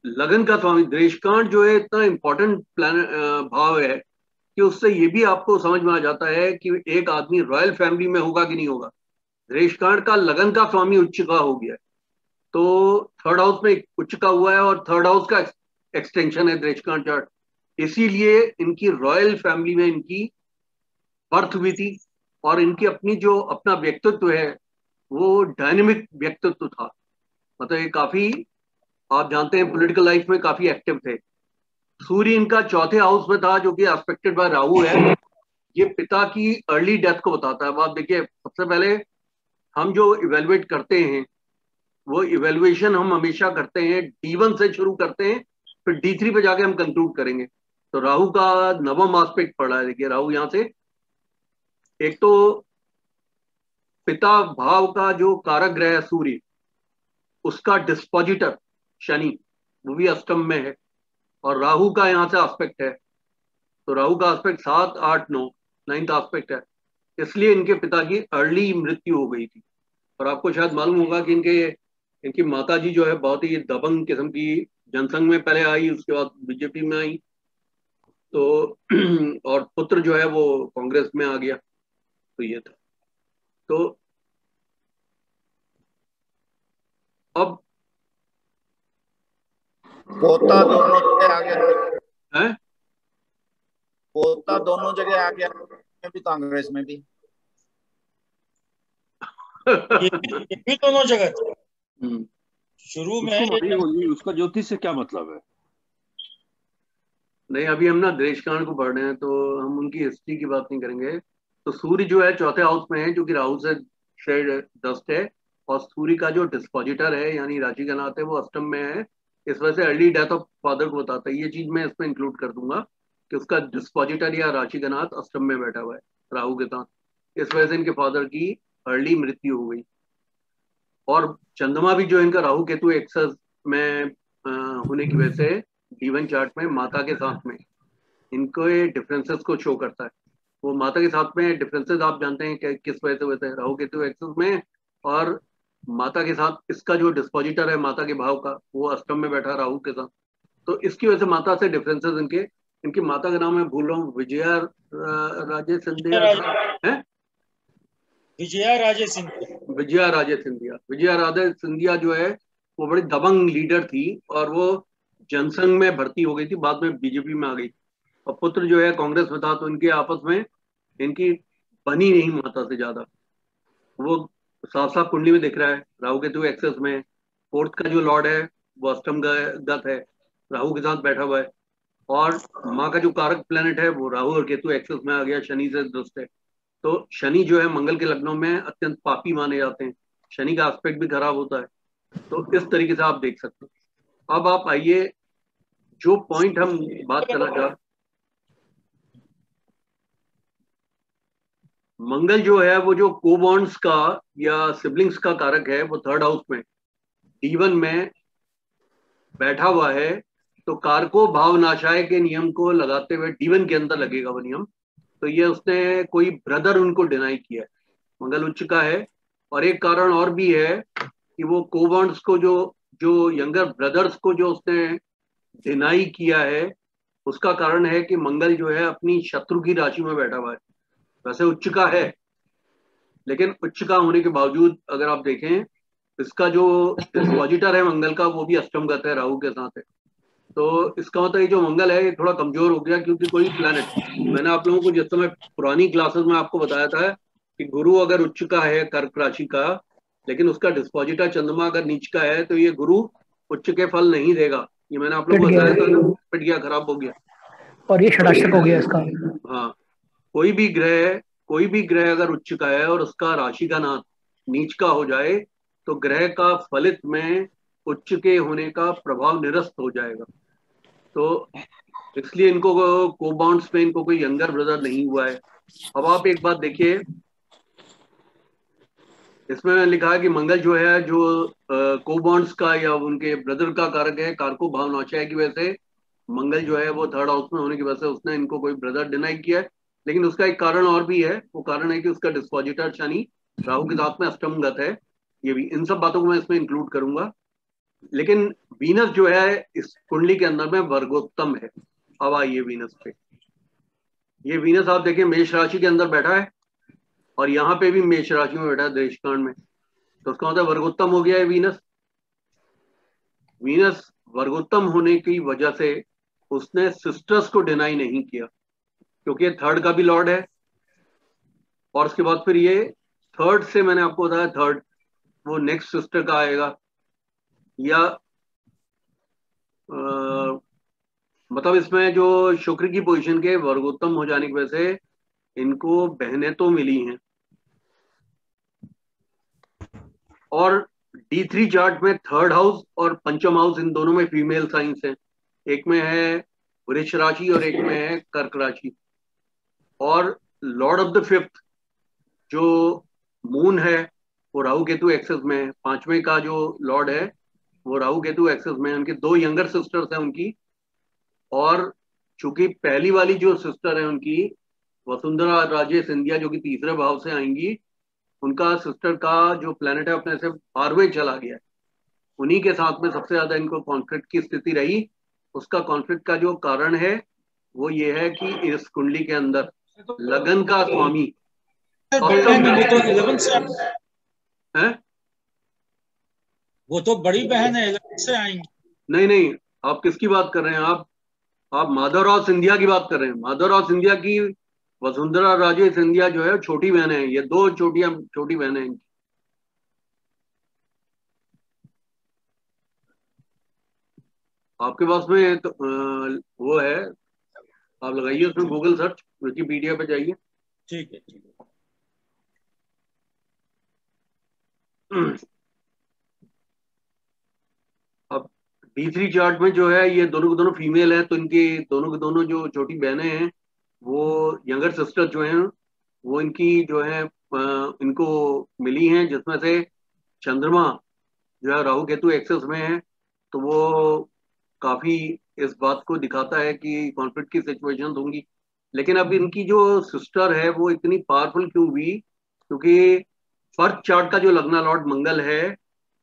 [SPEAKER 1] लगन का स्वामी, देशकांड जो है, इतना इंपॉर्टेंट प्लान भाव है कि उससे ये भी आपको समझ में आ जाता है कि एक आदमी रॉयल फैमिली में होगा कि नहीं होगा। रेशकांड का लगन का स्वामी उच्च का हो गया है। तो थर्ड हाउस में उच्च का हुआ है और थर्ड हाउस का एक्सटेंशन है द्रेशकांड चार्ट इसीलिए इनकी रॉयल फैमिली में इनकी बर्थ हुई थी और इनकी अपनी जो अपना व्यक्तित्व है, वो डायनेमिक व्यक्तित्व था। मतलब ये काफ़ी, आप जानते हैं पॉलिटिकल लाइफ में काफ़ी एक्टिव थे। सूर्य इनका चौथे हाउस में था, जो कि एस्पेक्टेड बाय राहु है। ये पिता की अर्ली डेथ को बताता है। आप देखिए, सबसे पहले हम जो इवेलुएट करते हैं, वो इवेल्युएशन हम हमेशा करते हैं डी वन से शुरू करते हैं, फिर डी थ्री पे जाके हम कंक्लूड करेंगे। तो राहु का नवम आस्पेक्ट पड़ा है, देखिए राहु यहाँ से। एक तो पिता भाव का जो कारक ग्रह है सूर्य, उसका डिस्पोजिटर शनि, वो भी अष्टम में है। और राहु का यहाँ से आस्पेक्ट है। तो राहु का आस्पेक्ट सात, आठ, नौ नाइन्थ आस्पेक्ट है। इसलिए इनके पिता की अर्ली मृत्यु हो गई थी। और आपको शायद मालूम होगा कि इनके इनकी माता जी जो है बहुत ही दबंग किस्म की जनसंघ में पहले आई उसके बाद बीजेपी में आई। तो और पुत्र जो है वो कांग्रेस में आ गया तो ये था। तो अब
[SPEAKER 8] पोता दोनों जगह आ गया।
[SPEAKER 1] है?
[SPEAKER 8] पोता दोनों जगह आ गया में भी कांग्रेस में भी।
[SPEAKER 10] ये भी, ये भी दोनों जगह थे?
[SPEAKER 1] हम्म।
[SPEAKER 10] शुरू में
[SPEAKER 6] उसको उसका ज्योतिष से क्या मतलब है?
[SPEAKER 1] नहीं अभी हम ना देश कांड को पढ़ रहे हैं तो हम उनकी हिस्ट्री की बात नहीं करेंगे। तो सूर्य जो है चौथे हाउस में है जो कि राहु से शेड दस्ट है और सूर्य का जो डिस्पोजिटर है यानी राशि का नाथ है वो अष्टम में है। इस वजह से अर्ली डेथ ऑफ़ फादर को बताता है। ये चीज़ मैं इसमें इंक्लूड कर दूँगा कि उसका डिस्पोजिटर या राशि का नाथ अष्टम में बैठा हुआ है राहु के साथ। इस वजह से इनके फादर की अर्ली मृत्यु हो गई। और चंद्रमा भी जो इनका राहु केतु एक्सेस में होने की वजह से जीवन चार्ट में माता के साथ में। इनको ये डिफरेंसेस को शो करता है। वो माता के साथ में डिफरेंसेस आप जानते हैं कि किस वजह से होते हैं। राहु केतु एक्सेस में और माता के साथ इसका जो डिस्पोजिटर है माता के भाव का वो अष्टम में बैठा राहु के साथ। तो इसकी वजह से माता से डिफरेंसेस इनके इनकी माता का नाम मैं भूल रहा हूँ विजया राजे सिंधिया है?
[SPEAKER 10] विजया राजे सिंधिया।
[SPEAKER 1] विजया राजे सिंधिया। विजया राजे सिंधिया जो है, वो बड़ी दबंग लीडर थी और वो जनसंघ में भर्ती हो गई थी, बाद में बीजेपी में आ गई और पुत्र जो है, कांग्रेस में था तो इनके आपस में इनकी बनी नहीं माता से ज़्यादा। वो साफ़ साफ़ कुंडली में दिख रहा है, राहु केतु एक्सेस में। फोर्थ का जो लॉर्ड है, वो अष्टम गत है, राहु के साथ बैठा हुआ है। और माँ का जो कारक प्लेनेट है, वो राहु और केतु एक्सेस में आ गया, शनि से दुष्ट है। तो शनि जो है मंगल के लग्नों में अत्यंत पापी माने जाते हैं। शनि का एस्पेक्ट भी खराब होता है। तो इस तरीके से आप देख सकते हो। अब आप आइए, जो पॉइंट हम बात करना चाह मंगल जो है, वो जो कोबॉन्ड्स का या सिबलिंग्स का कारक है, वो थर्ड हाउस में। डीवन में बैठा हुआ है तो कारको भावनाशाय के नियम को लगाते हुए डीवन के अंदर लगेगा वो नियम। तो ये उसने कोई ब्रदर उनको डिनाई किया। मंगल उच्च का है और एक कारण और भी है कि वो कोबॉन्ड्स को जो जो यंगर ब्रदर्स को जो उसने डिनाई किया है, उसका कारण है कि मंगल जो है अपनी शत्रु की राशि में बैठा हुआ है। वैसे उच्च का है, लेकिन उच्च का होने के बावजूद अगर आप देखें, इसका जो डिस्पोजिटर है मंगल का, वो भी अष्टमगत है, राहु के साथ है। तो इसका मतलब ये जो मंगल है ये थोड़ा कमज़ोर हो गया क्योंकि कोई प्लैनेट मैंने आप लोगों को जिस समय पुरानी क्लासेस में आपको बताया था कि गुरु अगर उच्च का है कर्क राशि का लेकिन उसका डिस्पोजिटर चंद्रमा अगर नीच का है तो ये गुरु उच्च के फल नहीं देगा। ये मैंने आप लोगों को बताया था पिट गया खराब हो गया।
[SPEAKER 12] और ये षडाष्टक हो गया इसका।
[SPEAKER 1] हाँ कोई भी ग्रह कोई भी ग्रह अगर उच्च का है और उसका राशि का नाथ नीच का हो जाए तो ग्रह का फलित में उच्च के होने का प्रभाव निरस्त हो जाएगा। तो इसलिए इनको को कोबाउंड्स में इनको कोई यंगर ब्रदर नहीं हुआ है। अब आप एक बात देखिए, इसमें मैंने लिखा है कि मंगल जो है, जो कोबॉन्ड्स का या उनके ब्रदर का कारक है, कारको भाव नौचाय की वजह से मंगल जो है वो थर्ड हाउस में होने की वजह से उसने इनको कोई ब्रदर डिनाई किया है। लेकिन उसका एक कारण और भी है, वो कारण है कि उसका डिस्पोजिटर शनि राहु के साथ में अष्टमगत है। ये भी इन सब बातों को मैं इसमें इंक्लूड करूँगा। लेकिन वीनस जो है, इस कुंडली के अंदर में वर्गोत्तम है। अब आइए वीनस पे। ये वीनस आप देखिए, मेष राशि के अंदर बैठा है और यहाँ पे भी मेष राशि में बैठा है, देशकांड में। तो उसका मतलब वर्गोत्तम हो गया है वीनस। वीनस वर्गोत्तम होने की वजह से उसने सिस्टर्स को डिनाई नहीं किया, क्योंकि थर्ड का भी लॉर्ड है। और उसके बाद फिर ये थर्ड से मैंने आपको बताया थर्ड वो नेक्स्ट सिस्टर का आएगा। या आ, मतलब इसमें जो शुक्र की पोजीशन के वर्गोत्तम हो जाने की वजह से इनको बहनें तो मिली हैं। और डी थ्री चार्ट में थर्ड हाउस और पंचम हाउस इन दोनों में फीमेल साइंस है। एक में है वृक्ष राशि और एक में है कर्क राशि। और लॉर्ड ऑफ़ द फिफ्थ जो मून है वो राहु केतु एक्सेस में है। पाँचवें का जो लॉर्ड है वो राहु केतु एक्सेस में उनके दो यंगर सिस्टर्स हैं उनकी और चूँकि पहली वाली जो सिस्टर है उनकी वसुंधरा राजे सिंधिया जो कि तीसरे भाव से आएँगी उनका सिस्टर का जो प्लेनेट है अपने से बारहवें चला गया उन्हीं के साथ में सबसे ज़्यादा इनको कॉन्फ्लिक्ट की स्थिति रही उसका कॉन्फ्लिक्ट का जो कारण है वो ये है कि इस कुंडली के अंदर लगन का स्वामी
[SPEAKER 10] तो से
[SPEAKER 1] है
[SPEAKER 10] वो तो बड़ी बहन है से आएँगी।
[SPEAKER 1] नहीं नहीं आप किसकी बात कर रहे हैं? आप आप माधवराव सिंधिया की बात कर रहे हैं। माधवराव सिंधिया की वसुंधरा राजे सिंधिया जो है छोटी बहन है। ये दो छोटिया छोटी बहनें हैं आपके पास में तो, वो है। आप लगाइए उसमें गूगल सर्च विकीपीडिया पे जाइए।
[SPEAKER 10] ठीक है ठीक है।
[SPEAKER 1] थ्री चार्ट में जो है, ये दोनों के दोनों फीमेल है तो इनके दोनों के दोनों जो छोटी बहनें हैं, वो यंगर सिस्टर जो हैं, वो इनकी जो है इनको मिली हैं, जिसमें से चंद्रमा जो है, राहु केतु एक्सेस में है तो वो काफ़ी इस बात को दिखाता है कि कॉन्फ्लिक्ट की सिचुएशन होंगी। लेकिन अब इनकी जो सिस्टर है, वो इतनी पावरफुल क्यों हुई? क्योंकि फ़र्स्ट चार्ट का जो लगना लॉर्ड मंगल है,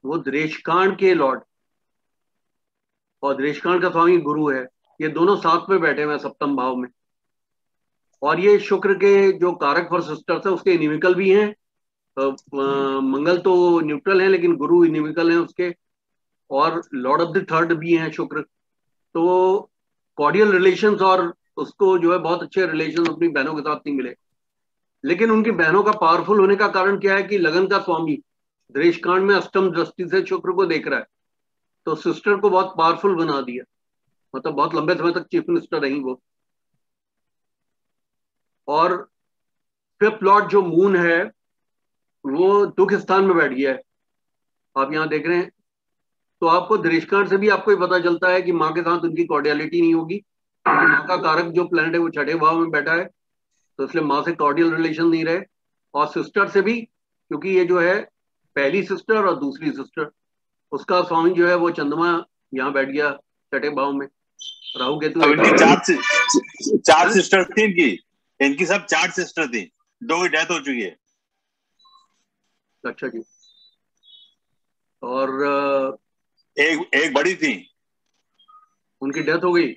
[SPEAKER 1] वो द्रेशकांड के लॉर्ड और द्रेशकांड का स्वामी गुरु है। ये दोनों साथ में बैठे हुए हैं सप्तम भाव में। और ये शुक्र के जो कारक फॉर सिस्टर्स है, उसके इनिमिकल भी हैं। मंगल तो न्यूट्रल है, लेकिन गुरु इनिमिकल है उसके। और लॉर्ड ऑफ़ द थर्ड भी हैं शुक्र। तो कॉर्डियल रिलेशन और उसको जो है बहुत अच्छे रिलेशन अपनी बहनों के साथ नहीं मिले। लेकिन उनकी बहनों का पावरफुल होने का कारण क्या है कि लगन का स्वामी द्रेशकांड में अष्टम दृष्टि से शुक्र को देख रहा है। तो सिस्टर को बहुत पावरफुल बना दिया। मतलब बहुत लंबे समय तक चीफ मिनिस्टर रही वो। और फिफ्थ लॉर्ड जो मून है, वो दुख स्थान में बैठ गया है। आप यहाँ देख रहे हैं। तो आपको दृष्कांड से भी आपको ये पता चलता है कि माँ के साथ उनकी कॉर्डियलिटी नहीं होगी। क्योंकि माँ का कारक जो प्लैनेट है, वो छठे भाव में बैठा है। तो इसलिए माँ से कॉर्डियल रिलेशन नहीं रहे। और सिस्टर से भी, क्योंकि ये जो है, पहली सिस्टर और दूसरी सिस्टर उसका स्वामी जो है वो चंद्रमा यहाँ बैठ गया छठे भाव में। राहु केतु
[SPEAKER 4] चार चार सिस्टर थी इनकी। इनकी सब चार सिस्टर थी। दो की डेथ हो चुकी है।
[SPEAKER 1] अच्छा जी। और
[SPEAKER 4] एक एक बड़ी थी।
[SPEAKER 1] उनकी डेथ हो गई?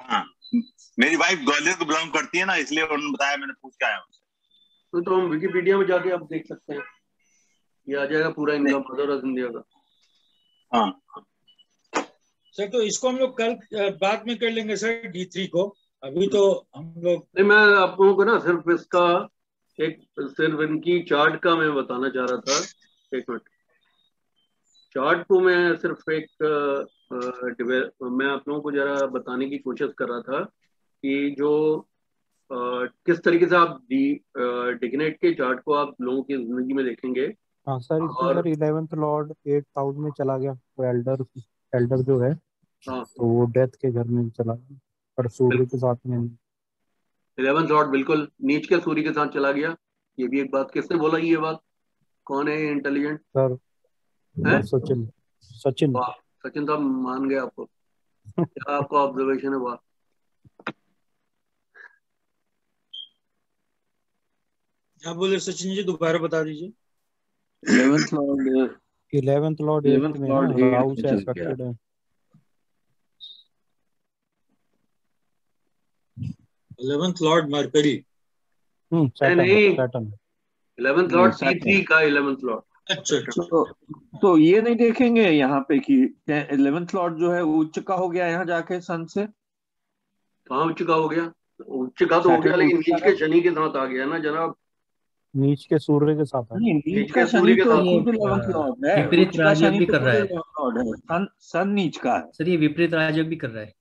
[SPEAKER 4] हाँ। मेरी वाइफ ग्वालियर को बिलोंग करती है ना इसलिए उन्होंने बताया मैंने पूछ के आया उनसे।
[SPEAKER 1] तो, तो हम विकीपीडिया में जाके आप देख सकते हैं। ये आ जाएगा पूरा इनका मदर इंडिया का।
[SPEAKER 4] हाँ।
[SPEAKER 10] सर तो इसको हम लोग कल बाद में कर लेंगे सर डी थ्री को। अभी तो हम लोग
[SPEAKER 1] नहीं मैं आप लोगों को ना सिर्फ़ इसका एक सिर्फ़ इनकी चार्ट का मैं बताना चाह रहा था। एक मिनट। चार्ट को मैं सिर्फ़ एक आ, मैं आप लोगों को जरा बताने की कोशिश कर रहा था कि जो आ, किस तरीके से आप डी डिग्नेट के चार्ट को आप लोगों की ज़िंदगी में देखेंगे
[SPEAKER 14] हाँ सर इसमें sir eleventh lord eight house में चला गया वो एल्डर एल्डर जो है
[SPEAKER 1] हाँ।
[SPEAKER 14] तो वो डेथ के घर में चला गया पर सूर्य के साथ में
[SPEAKER 1] इलेवन लॉर्ड बिल्कुल नीच के सूर्य के साथ चला गया ये भी एक बात किसने बोला ये बात? कौन है इंटेलिजेंट
[SPEAKER 14] सर सचिन सचिन।
[SPEAKER 1] वाह सचिन साहब मान गए आपको। क्या आपका ऑब्जर्वेशन है वाह।
[SPEAKER 10] क्या बोले सचिन जी दोबारा बता दीजिए।
[SPEAKER 14] Eleventh lord eleventh lord eight में राहु से अफेक्टेड है
[SPEAKER 10] इलेवेंथ लॉर्ड मरकरी
[SPEAKER 1] नहीं इलेवेंथ लॉर्ड सी थ्री का इलेवेंथ लॉर्ड
[SPEAKER 10] अच्छा
[SPEAKER 6] तो, तो ये नहीं देखेंगे यहाँ पे कि इलेवेंथ लॉर्ड जो है उच्च का हो गया यहाँ जाके सन से?
[SPEAKER 1] कहाँ उच्च का हो गया? उच्च का तो हो गया लेकिन नीच के शनि के साथ आ गया ना जनाब।
[SPEAKER 14] नीच के सूर्य के साथ है।
[SPEAKER 6] नहीं नीच का
[SPEAKER 1] सूर्य
[SPEAKER 6] शनि
[SPEAKER 1] के
[SPEAKER 6] तो है।
[SPEAKER 3] विपरीत राजयोग भी
[SPEAKER 6] तो
[SPEAKER 3] कर रहा है।
[SPEAKER 6] लॉर्ड है। सन सन नीच का है।
[SPEAKER 3] सर ये विपरीत राजयोग भी कर रहा है।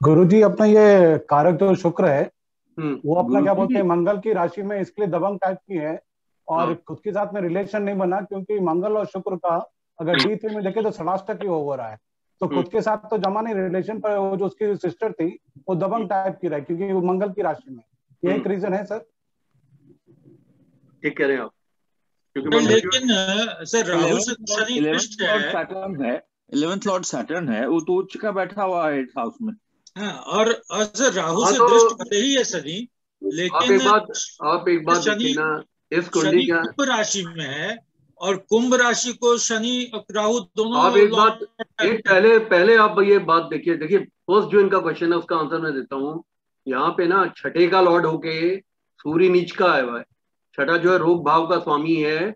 [SPEAKER 15] गुरुजी अपना ये कारक जो शुक्र है
[SPEAKER 1] हम्म।
[SPEAKER 15] वो अपना क्या बोलते हैं? मंगल की राशि में इसके लिए दबंग टाइप की है और
[SPEAKER 1] हाँ।
[SPEAKER 15] खुद के साथ में रिलेशन नहीं बना क्योंकि मंगल और शुक्र का अगर डी थ्री में देखे तो षडाष्टक ही हो रहा है। तो
[SPEAKER 1] हम्म।
[SPEAKER 15] खुद के साथ तो जमा नहीं रिलेशन पर वो जो उसकी सिस्टर थी वो दबंग टाइप की रही क्योंकि वो मंगल की राशि में। ये एक
[SPEAKER 1] हम्म।
[SPEAKER 15] रीजन है सर
[SPEAKER 1] ठीक कह रहे हैं आप। क्योंकि जो
[SPEAKER 10] लेकिन सर राहु से है।
[SPEAKER 6] सैटर्न है इलेवंथ लॉर्ड सैटर्न है वो तो उच्च का बैठा हुआ है एट हाउस में।
[SPEAKER 10] हाँ और और सर राहु
[SPEAKER 1] हाँ
[SPEAKER 10] से
[SPEAKER 1] तो
[SPEAKER 10] दृष्ट भले ही है शनि
[SPEAKER 1] आप
[SPEAKER 10] लेकिन
[SPEAKER 1] एक बात आप एक बात
[SPEAKER 10] शनि
[SPEAKER 1] इस कुंडली का
[SPEAKER 10] कुंभ राशि में है और कुंभ राशि को शनि और राहु दोनों
[SPEAKER 1] आप एक बात एक पहले पहले आप ये बात देखिए देखिए फ़र्स्ट जो इनका क्वेश्चन है उसका आंसर मैं देता हूँ। यहाँ पे ना छठे का लॉर्ड होके सूर्य नीच का आया हुआ है। छठा जो है, रोग भाव का स्वामी है।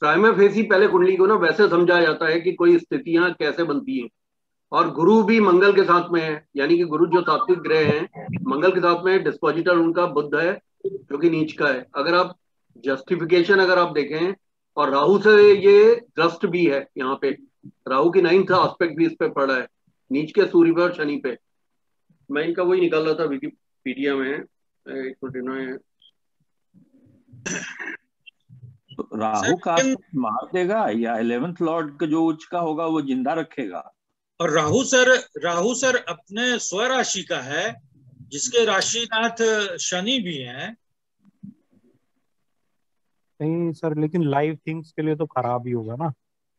[SPEAKER 1] प्राइम फेसी पहले कुंडली को ना वैसे समझा जाता है कि कोई स्थितियाँ कैसे बनती हैं। और गुरु भी मंगल के साथ में है, यानी कि गुरु जो सात्विक ग्रह हैं, मंगल के साथ में डिस्पोजिटर उनका बुद्ध है, जो कि नीच का है। अगर आप जस्टिफिकेशन अगर आप देखें, और राहु से ये ग्रस्त भी है यहाँ पे। राहु की नाइन्थ आस्पेक्ट भी इस पे पड़ा है, नीच के सूर्य पे और शनि पे। मैं इनका वही निकाल रहा था विकीपीडिया में, एक मिनट
[SPEAKER 6] तो राहु का मार देगा या इलेवेंथ लॉर्ड का जो उच्च का होगा वो ज़िंदा रखेगा?
[SPEAKER 10] और राहु सर राहु सर अपने स्वराशि का है जिसके राशिनाथ शनि भी हैं।
[SPEAKER 14] नहीं सर लेकिन लाइव थिंग्स के लिए तो खराब ही होगा ना।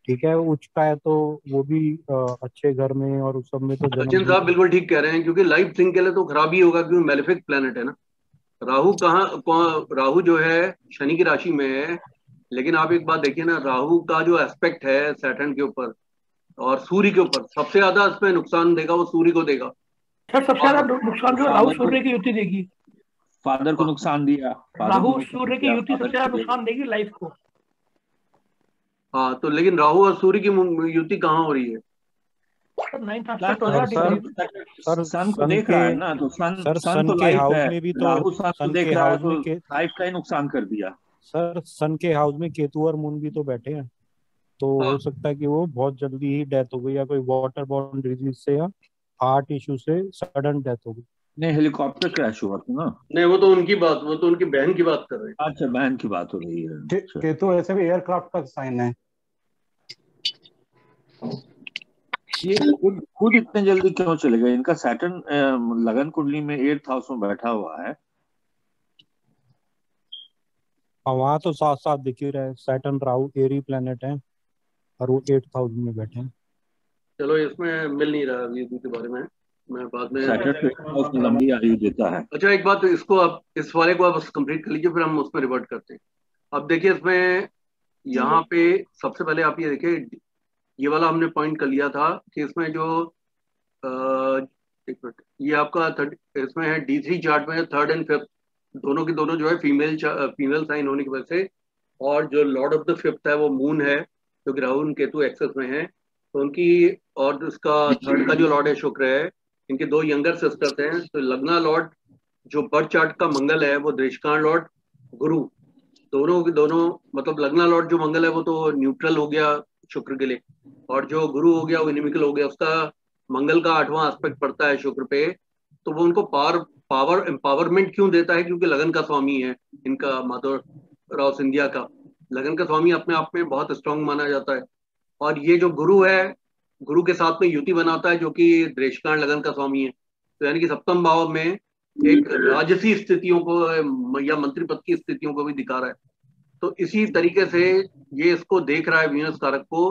[SPEAKER 14] ठीक है उच्च का है तो वो भी अच्छे घर में और उस सब में तो
[SPEAKER 1] सचिन साहब बिल्कुल ठीक कह रहे हैं क्योंकि लाइव थिंग के लिए तो खराब ही होगा क्योंकि मेलिफिक प्लेनेट है ना। राहु कहाँ राहु जो है शनि की राशि में है लेकिन आप एक बात देखिए ना राहु का जो एस्पेक्ट है सैटर्न के ऊपर और सूर्य के ऊपर सबसे ज़्यादा इसमें नुकसान देगा वो सूर्य को देगा।
[SPEAKER 12] सर सबसे ज़्यादा नुकसान जो राहु सूर्य की युति देगी।
[SPEAKER 6] फादर को नुकसान दिया।
[SPEAKER 12] राहु सूर्य की युति सबसे ज़्यादा नुकसान देगी लाइफ को।
[SPEAKER 1] हाँ तो लेकिन राहु और सूर्य की युति कहाँ हो रही है?
[SPEAKER 12] सर
[SPEAKER 6] सन
[SPEAKER 12] एस्पेक्ट हो
[SPEAKER 14] और
[SPEAKER 12] जाएगा
[SPEAKER 14] सर
[SPEAKER 12] डिग्री
[SPEAKER 14] सर
[SPEAKER 6] सन को देख रहा है ना तो सन
[SPEAKER 14] सर
[SPEAKER 6] सन
[SPEAKER 14] सन
[SPEAKER 6] तो
[SPEAKER 14] के हाउस में भी तो
[SPEAKER 6] राहु सन को देख रहा है तो लाइफ का ही नुकसान कर दिया।
[SPEAKER 14] सर सन के हाउस में केतु और मून भी तो बैठे हैं। तो
[SPEAKER 1] हाँ।
[SPEAKER 14] हो सकता है कि वो बहुत जल्दी ही डेथ हो गई या कोई वाटर बॉर्न डिज़ीज़ से या हार्ट इशू से सडन डेथ हो गई।
[SPEAKER 6] नहीं हेलीकॉप्टर क्रैश हुआ था ना।
[SPEAKER 1] नहीं वो तो उनकी बात वो तो उनकी बहन की बात कर रहे हैं।
[SPEAKER 6] अच्छा बहन की बात हो रही है।
[SPEAKER 15] के- केतु ऐसे भी एयरक्राफ्ट का साइन है।
[SPEAKER 6] ये खुद खुद इतने जल्दी क्यों चले गए? इनका सैटर्न लगन कुंडली में एट्थ हाउस में बैठा हुआ है।
[SPEAKER 14] हाँ वहाँ तो साथ साथ दिख ही रहा है सैटर्न राहु एरी प्लेनेट है और वो एट थाउज़ेंड में बैठे हैं।
[SPEAKER 1] चलो इसमें मिल नहीं रहा अभी के बारे में। मैं बाद में
[SPEAKER 6] सैटर्न लंबी आयु देता है।
[SPEAKER 1] अच्छा एक बात तो इसको आप इस वाले को आप कंप्लीट कर लीजिए फिर हम उसमें रिवर्ट करते हैं। अब देखिए इसमें यहाँ पे सबसे पहले आप ये देखिए ये वाला हमने पॉइंट कर लिया था कि इसमें जो एक मिनट ये आपका थर्ड इसमें है डी थ्री चार्ट में थर्ड एंड फिफ्थ दोनों के दोनों जो है फीमेल फीमेल साइन होने की वजह से, और जो लॉर्ड ऑफ़ द फिफ्थ है वो मून है, जो राहुल केतु एक्सेस में है तो उनकी, और उसका थर्ड का जो लॉर्ड है शुक्र है, इनके दो यंगर सिस्टर्स हैं तो लग्ना लॉर्ड जो बर्थ चार्ट का मंगल है, वो दृष्कान लॉर्ड गुरु, दोनों के दोनों मतलब लग्ना लॉर्ड जो मंगल है वो तो न्यूट्रल हो गया शुक्र के लिए। और जो गुरु हो गया वो इनिमिकल हो गया उसका मंगल का आठवां एस्पेक्ट पड़ता है शुक्र पे तो वो उनको पावर पावर एम्पावरमेंट क्यों देता है? क्योंकि लगन का स्वामी है इनका माधव राव सिंधिया का। लगन का स्वामी अपने आप में बहुत स्ट्रांग माना जाता है। और ये जो गुरु है गुरु के साथ में युति बनाता है जो कि द्रेशकांड लगन का स्वामी है। तो यानी कि सप्तम भाव में एक राजसी स्थितियों को या मंत्री पद की स्थितियों को भी दिखा रहा है। तो इसी तरीके से ये इसको देख रहा है वीनस कारक को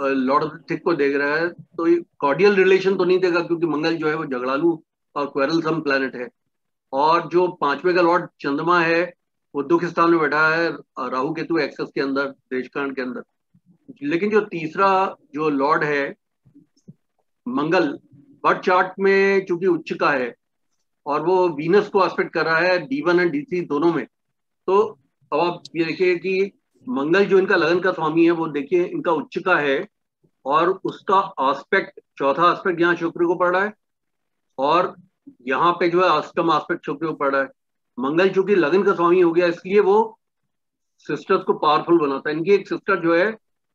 [SPEAKER 1] लॉर्ड थिक को देख रहा है। तो ये कॉर्डियल रिलेशन तो नहीं देगा क्योंकि मंगल जो है वो झगड़ालू और क्वेरलसम प्लेनेट है। और जो पांचवे का लॉर्ड चंद्रमा है, वो दुख स्थान में बैठा है राहु केतु एक्सेस के अंदर, देशकांड के अंदर। लेकिन जो तीसरा जो लॉर्ड है, मंगल, बर्थ चार्ट में चूँकि उच्च का है, और वो वीनस को एस्पेक्ट कर रहा है, D one and D three दोनों में तो अब आप ये देखिए कि मंगल जो इनका लगन का स्वामी है, वो देखिए इनका उच्च का है और उसका आस्पेक्ट चौथा आस्पेक्ट यहाँ शुक्र को पड़ रहा है और यहाँ पे जो है अष्टम आस्पेक्ट चूँकि को पड़ रहा है। मंगल चूँकि लगन का स्वामी हो गया, इसलिए वो सिस्टर्स को पावरफुल बनाता है। इनकी एक सिस्टर जो है,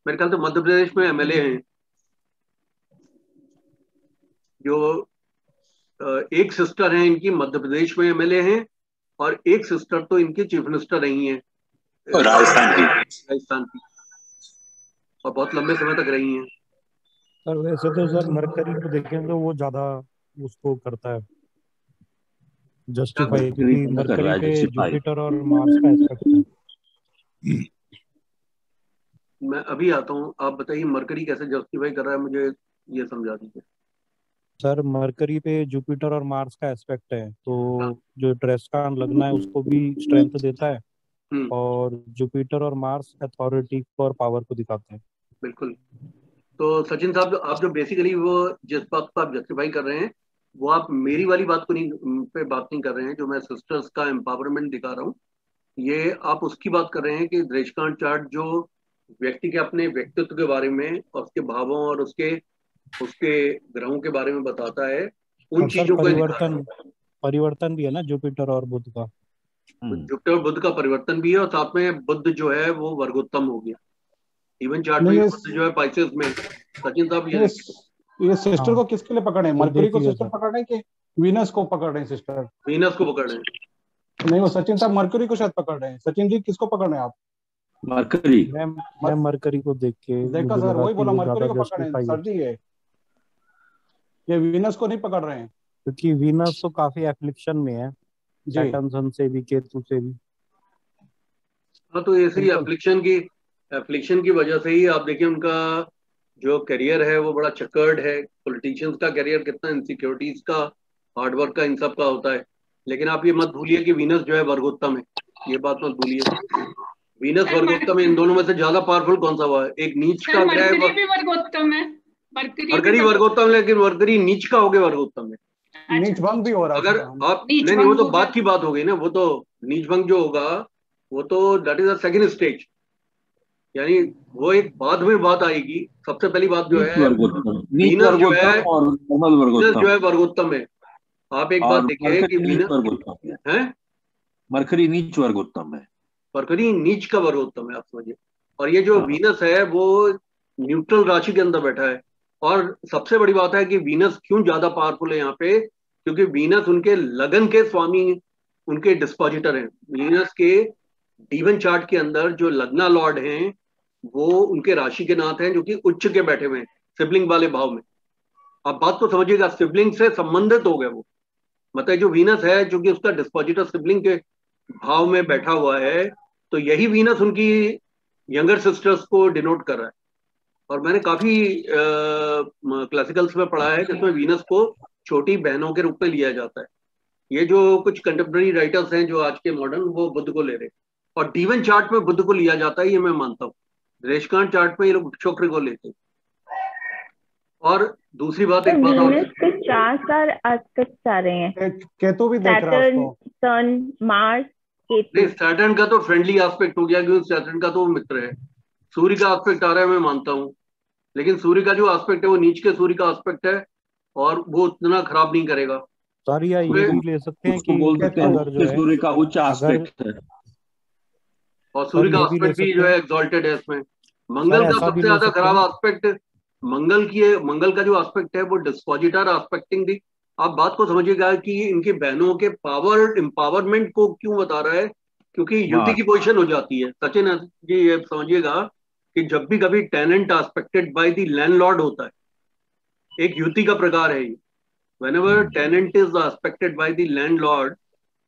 [SPEAKER 1] मेरे ख्याल से मध्य प्रदेश में एमएलए हैं। जो एक सिस्टर है, इनकी मध्य प्रदेश में एमएलए हैं और एक सिस्टर तो इनकी चीफ मिनिस्टर रही हैं।
[SPEAKER 4] राजस्थान की।
[SPEAKER 1] राजस्थान की। और बहुत लंबे समय तक रही हैं।
[SPEAKER 14] सर वैसे तो सर मरकरी को देखें तो वो ज़्यादा उसको करता है। जस्टिफाई क्योंकि मरकरी पे जुपिटर और मार्स का एस्पेक्ट है।
[SPEAKER 1] मैं अभी आता हूँ। आप बताइए मरकरी कैसे जस्टिफाई कर रहा है मुझे ये समझा दीजिए।
[SPEAKER 14] सर मरकरी पे जुपिटर और मार्स का एस्पेक्ट है। तो जो ट्रेस्कान लगना है उसको भी स्ट्रेंथ देता है। और जुपिटर और मार्स अथॉरिटी और पावर को दिखाते हैं।
[SPEAKER 1] बिल्कुल। तो सचिन साहब आप जो बेसिकली वो जिस बात को आप जस्टिफाई कर रहे हैं वो आप मेरी वाली बात को नहीं पे बात नहीं कर रहे हैं जो मैं सिस्टर्स का एम्पावरमेंट दिखा रहा हूँ ये आप उसकी बात कर रहे हैं कि दृष्टांत चार्ट जो व्यक्ति के अपने व्यक्तित्व के बारे में और उसके भावों और उसके उसके ग्रहों के बारे में बताता है उन चीज़ों को
[SPEAKER 14] परिवर्तन परिवर्तन भी है ना जुपिटर और बुध का।
[SPEAKER 1] जुपिटर और बुध का परिवर्तन भी है और साथ में बुद्ध जो है वो वर्गोत्तम हो गया। इवन चार्ट में जो है पाइसेस में। सचिन साहब ये
[SPEAKER 15] ये सिस्टर को किसके लिए पकड़ रहे हैं। मरकरी को सिस्टर पकड़ रहे हैं कि वीनस को पकड़ रहे हैं सिस्टर
[SPEAKER 1] वीनस को पकड़ रहे हैं।
[SPEAKER 15] नहीं वो सचिन साहब मरकरी को शायद पकड़ रहे हैं। सचिन जी किसको पकड़ रहे हैं आप?
[SPEAKER 6] मरकरी।
[SPEAKER 14] मैं मैं मरकरी को देख के
[SPEAKER 15] देखा सर वही बोला मरकरी को पकड़ रहे हैं। सर जी ये ये वीनस को नहीं पकड़ रहे हैं।
[SPEAKER 14] क्योंकि वीनस तो काफ़ी एफ्लिक्शन में है। सैटर्न सन से भी केतु से भी।
[SPEAKER 1] हाँ तो ऐसे ही एफ्लिक्शन की एफ्लिक्शन की वजह से ही आप देखिए उनका जो करियर है वो बड़ा चकर्ड है। पॉलिटिशियंस का करियर कितना इनसिक्योरिटीज का हार्डवर्क का इन सब का होता है। लेकिन आप ये मत भूलिए कि वीनस जो है वर्गोत्तम है। ये बात मत भूलिए। वीनस वर्गोत्तम है इन दोनों में से ज़्यादा पावरफुल कौन सा हुआ है? एक नीच का ग्रह
[SPEAKER 16] वर्गोत्तम है।
[SPEAKER 1] मरकरी वर्गोत्तम। लेकिन मरकरी नीच का हो गया वर्गोत्तम है।
[SPEAKER 15] नीच भंग भी हो रहा
[SPEAKER 1] अगर आप नहीं नहीं वो तो बात की बात हो गई ना वो तो नीच भंग जो होगा वो तो that is the second stage यानी वो एक बाद में बात आएगी। सबसे पहली बात जो है वीनस जो है वीनस जो है वर्गोत्तम है। आप एक बात देखिए कि वीनस है।
[SPEAKER 6] मरकरी नीच वर्गोत्तम है।
[SPEAKER 1] मरकरी नीच का वर्गोत्तम है आप समझिए। और ये जो वीनस है वो न्यूट्रल राशि के अंदर बैठा है। और सबसे बड़ी बात है कि वीनस क्यों ज़्यादा पावरफुल है यहाँ पे? क्योंकि वीनस उनके लगन के स्वामी हैं, उनके डिस्पोजिटर हैं। वीनस के डीवन चार्ट के अंदर जो लग्ना लॉर्ड हैं, वो उनके राशि के नाथ हैं, जो कि उच्च के बैठे हुए हैं सिबलिंग वाले भाव में। आप बात को समझिएगा सिबलिंग से संबंधित हो गए वो। मतलब जो वीनस है, जो कि उसका डिस्पोजिटर सिबलिंग के भाव में बैठा हुआ है तो यही वीनस उनकी यंगर सिस्टर्स को डिनोट कर रहा है। और मैंने काफ़ी क्लासिकल्स में पढ़ा है, जिसमें वीनस को छोटी बहनों के रूप में लिया जाता है। ये जो कुछ कंटेम्प्रेरी राइटर्स हैं जो आज के मॉडर्न वो बुद्ध को ले रहे और डीवन चार्ट में बुद्ध को लिया जाता है ये मैं मानता हूँ। रेशकांत चार्ट में ये लोग शुक्र को लेते हैं। और दूसरी बात एक बात और
[SPEAKER 17] के चार चार एस्पेक्ट्स आ रहे हैं।
[SPEAKER 15] केतु भी देख रहा है
[SPEAKER 17] सन मार्स केतु
[SPEAKER 1] नहीं सैटर्न का तो फ्रेंडली एस्पेक्ट हो गया क्योंकि सैटर्न का तो मित्र है। सूर्य का एस्पेक्ट आ रहा है मैं मानता हूँ। लेकिन सूर्य का जो एस्पेक्ट है वो नीच के सूर्य का एस्पेक्ट है। और वो उतना खराब नहीं करेगा।
[SPEAKER 14] सर या ये भी ले सकते हैं कि अगर जो है
[SPEAKER 6] सूर्य का उच्च एस्पेक्ट है।
[SPEAKER 1] और सूर्य का एस्पेक्ट भी जो है। एक्सॉल्टेड है इसमें। मंगल का सबसे ज़्यादा खराब एस्पेक्ट मंगल की मंगल का जो एस्पेक्ट है वो डिस्पोजिटर एस्पेक्टिंग दी आप बात को समझिएगा कि इनकी बहनों के पावर एम्पावरमेंट को क्यों बता रहा है? क्योंकि युति की पोजीशन हो जाती है। सचिन जी ये समझिएगा कि जब भी कभी tenant aspected by the landlord होता है एक युति का प्रकार है ये। Whenever tenant is aspected by the landlord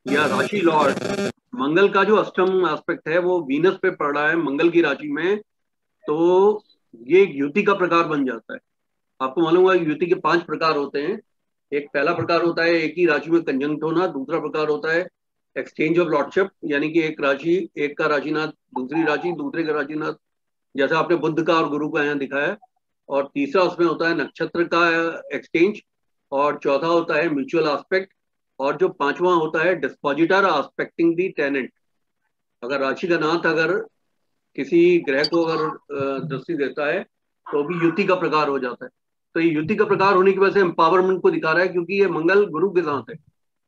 [SPEAKER 1] या राशि लॉर्ड मंगल का जो अष्टम एस्पेक्ट है वो वीनस पे पड़ रहा है मंगल की राशि में तो ये एक युति का प्रकार बन जाता है। आपको मालूम होगा युति के पाँच प्रकार होते हैं। एक पहला प्रकार होता है एक ही राशि में कंजंक्ट होना दूसरा प्रकार होता है एक्सचेंज ऑफ़ लॉर्डशिप यानी कि एक राशि एक का राशिनाथ दूसरी राशि दूसरे का राशिनाथ जैसा आपने बुद्ध का और गुरु का यहाँ दिखाया। और तीसरा उसमें होता है नक्षत्र का एक्सचेंज और चौथा होता है म्यूचुअल आस्पेक्ट और जो पांचवा होता है डिस्पोजिटर एस्पेक्टिंग दी टेनेंट अगर राशि का नाथ अगर किसी ग्रह को अगर दृष्टि देता है तो भी युति का प्रकार हो जाता है। तो ये युति का प्रकार होने की वजह से एम्पावरमेंट को दिखा रहा है क्योंकि ये मंगल गुरु के साथ है।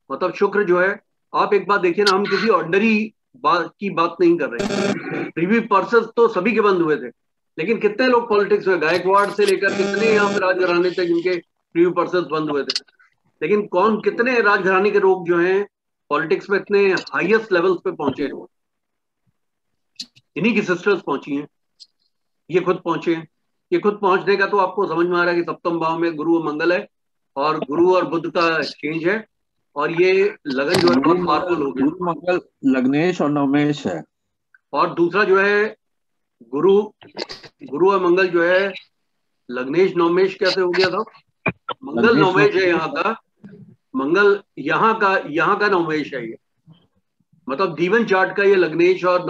[SPEAKER 1] मतलब शुक्र जो है, आप एक बात देखिए ना, हम किसी ऑर्डनरी बात की बात नहीं कर रहे। प्रीवी पर्सन तो सभी के बंद हुए थे। लेकिन कितने लोग पॉलिटिक्स में गायकवाड़ से लेकर कितने यहाँ पे राजघराने तक जिनके प्रीवी पर्सन बंद हुए थे। लेकिन कौन कितने राजघराने के लोग जो हैं पॉलिटिक्स में इतने हाईएस्ट लेवल्स पे पहुँचे हैं? इन्हीं की सिस्टर्स पहुँची हैं। ये खुद पहुँचे हैं। ये खुद पहुँचने का तो आपको समझ में आ रहा है कि सप्तम भाव में गुरु और मंगल है और गुरु और बुद्ध का एक्सचेंज है और ये लगन जो है बहुत पावरफुल हो गई
[SPEAKER 6] गुरु मंगल लग्नेश और नवमेश है।
[SPEAKER 1] और दूसरा जो है गुरु गुरु और मंगल जो है लग्नेश नवमेश कैसे हो गया था? मंगल नवमेश है यहाँ का। मंगल यहाँ का यहाँ का नवमेश है ये। मतलब दीवन चार्ट का ये लग्नेश और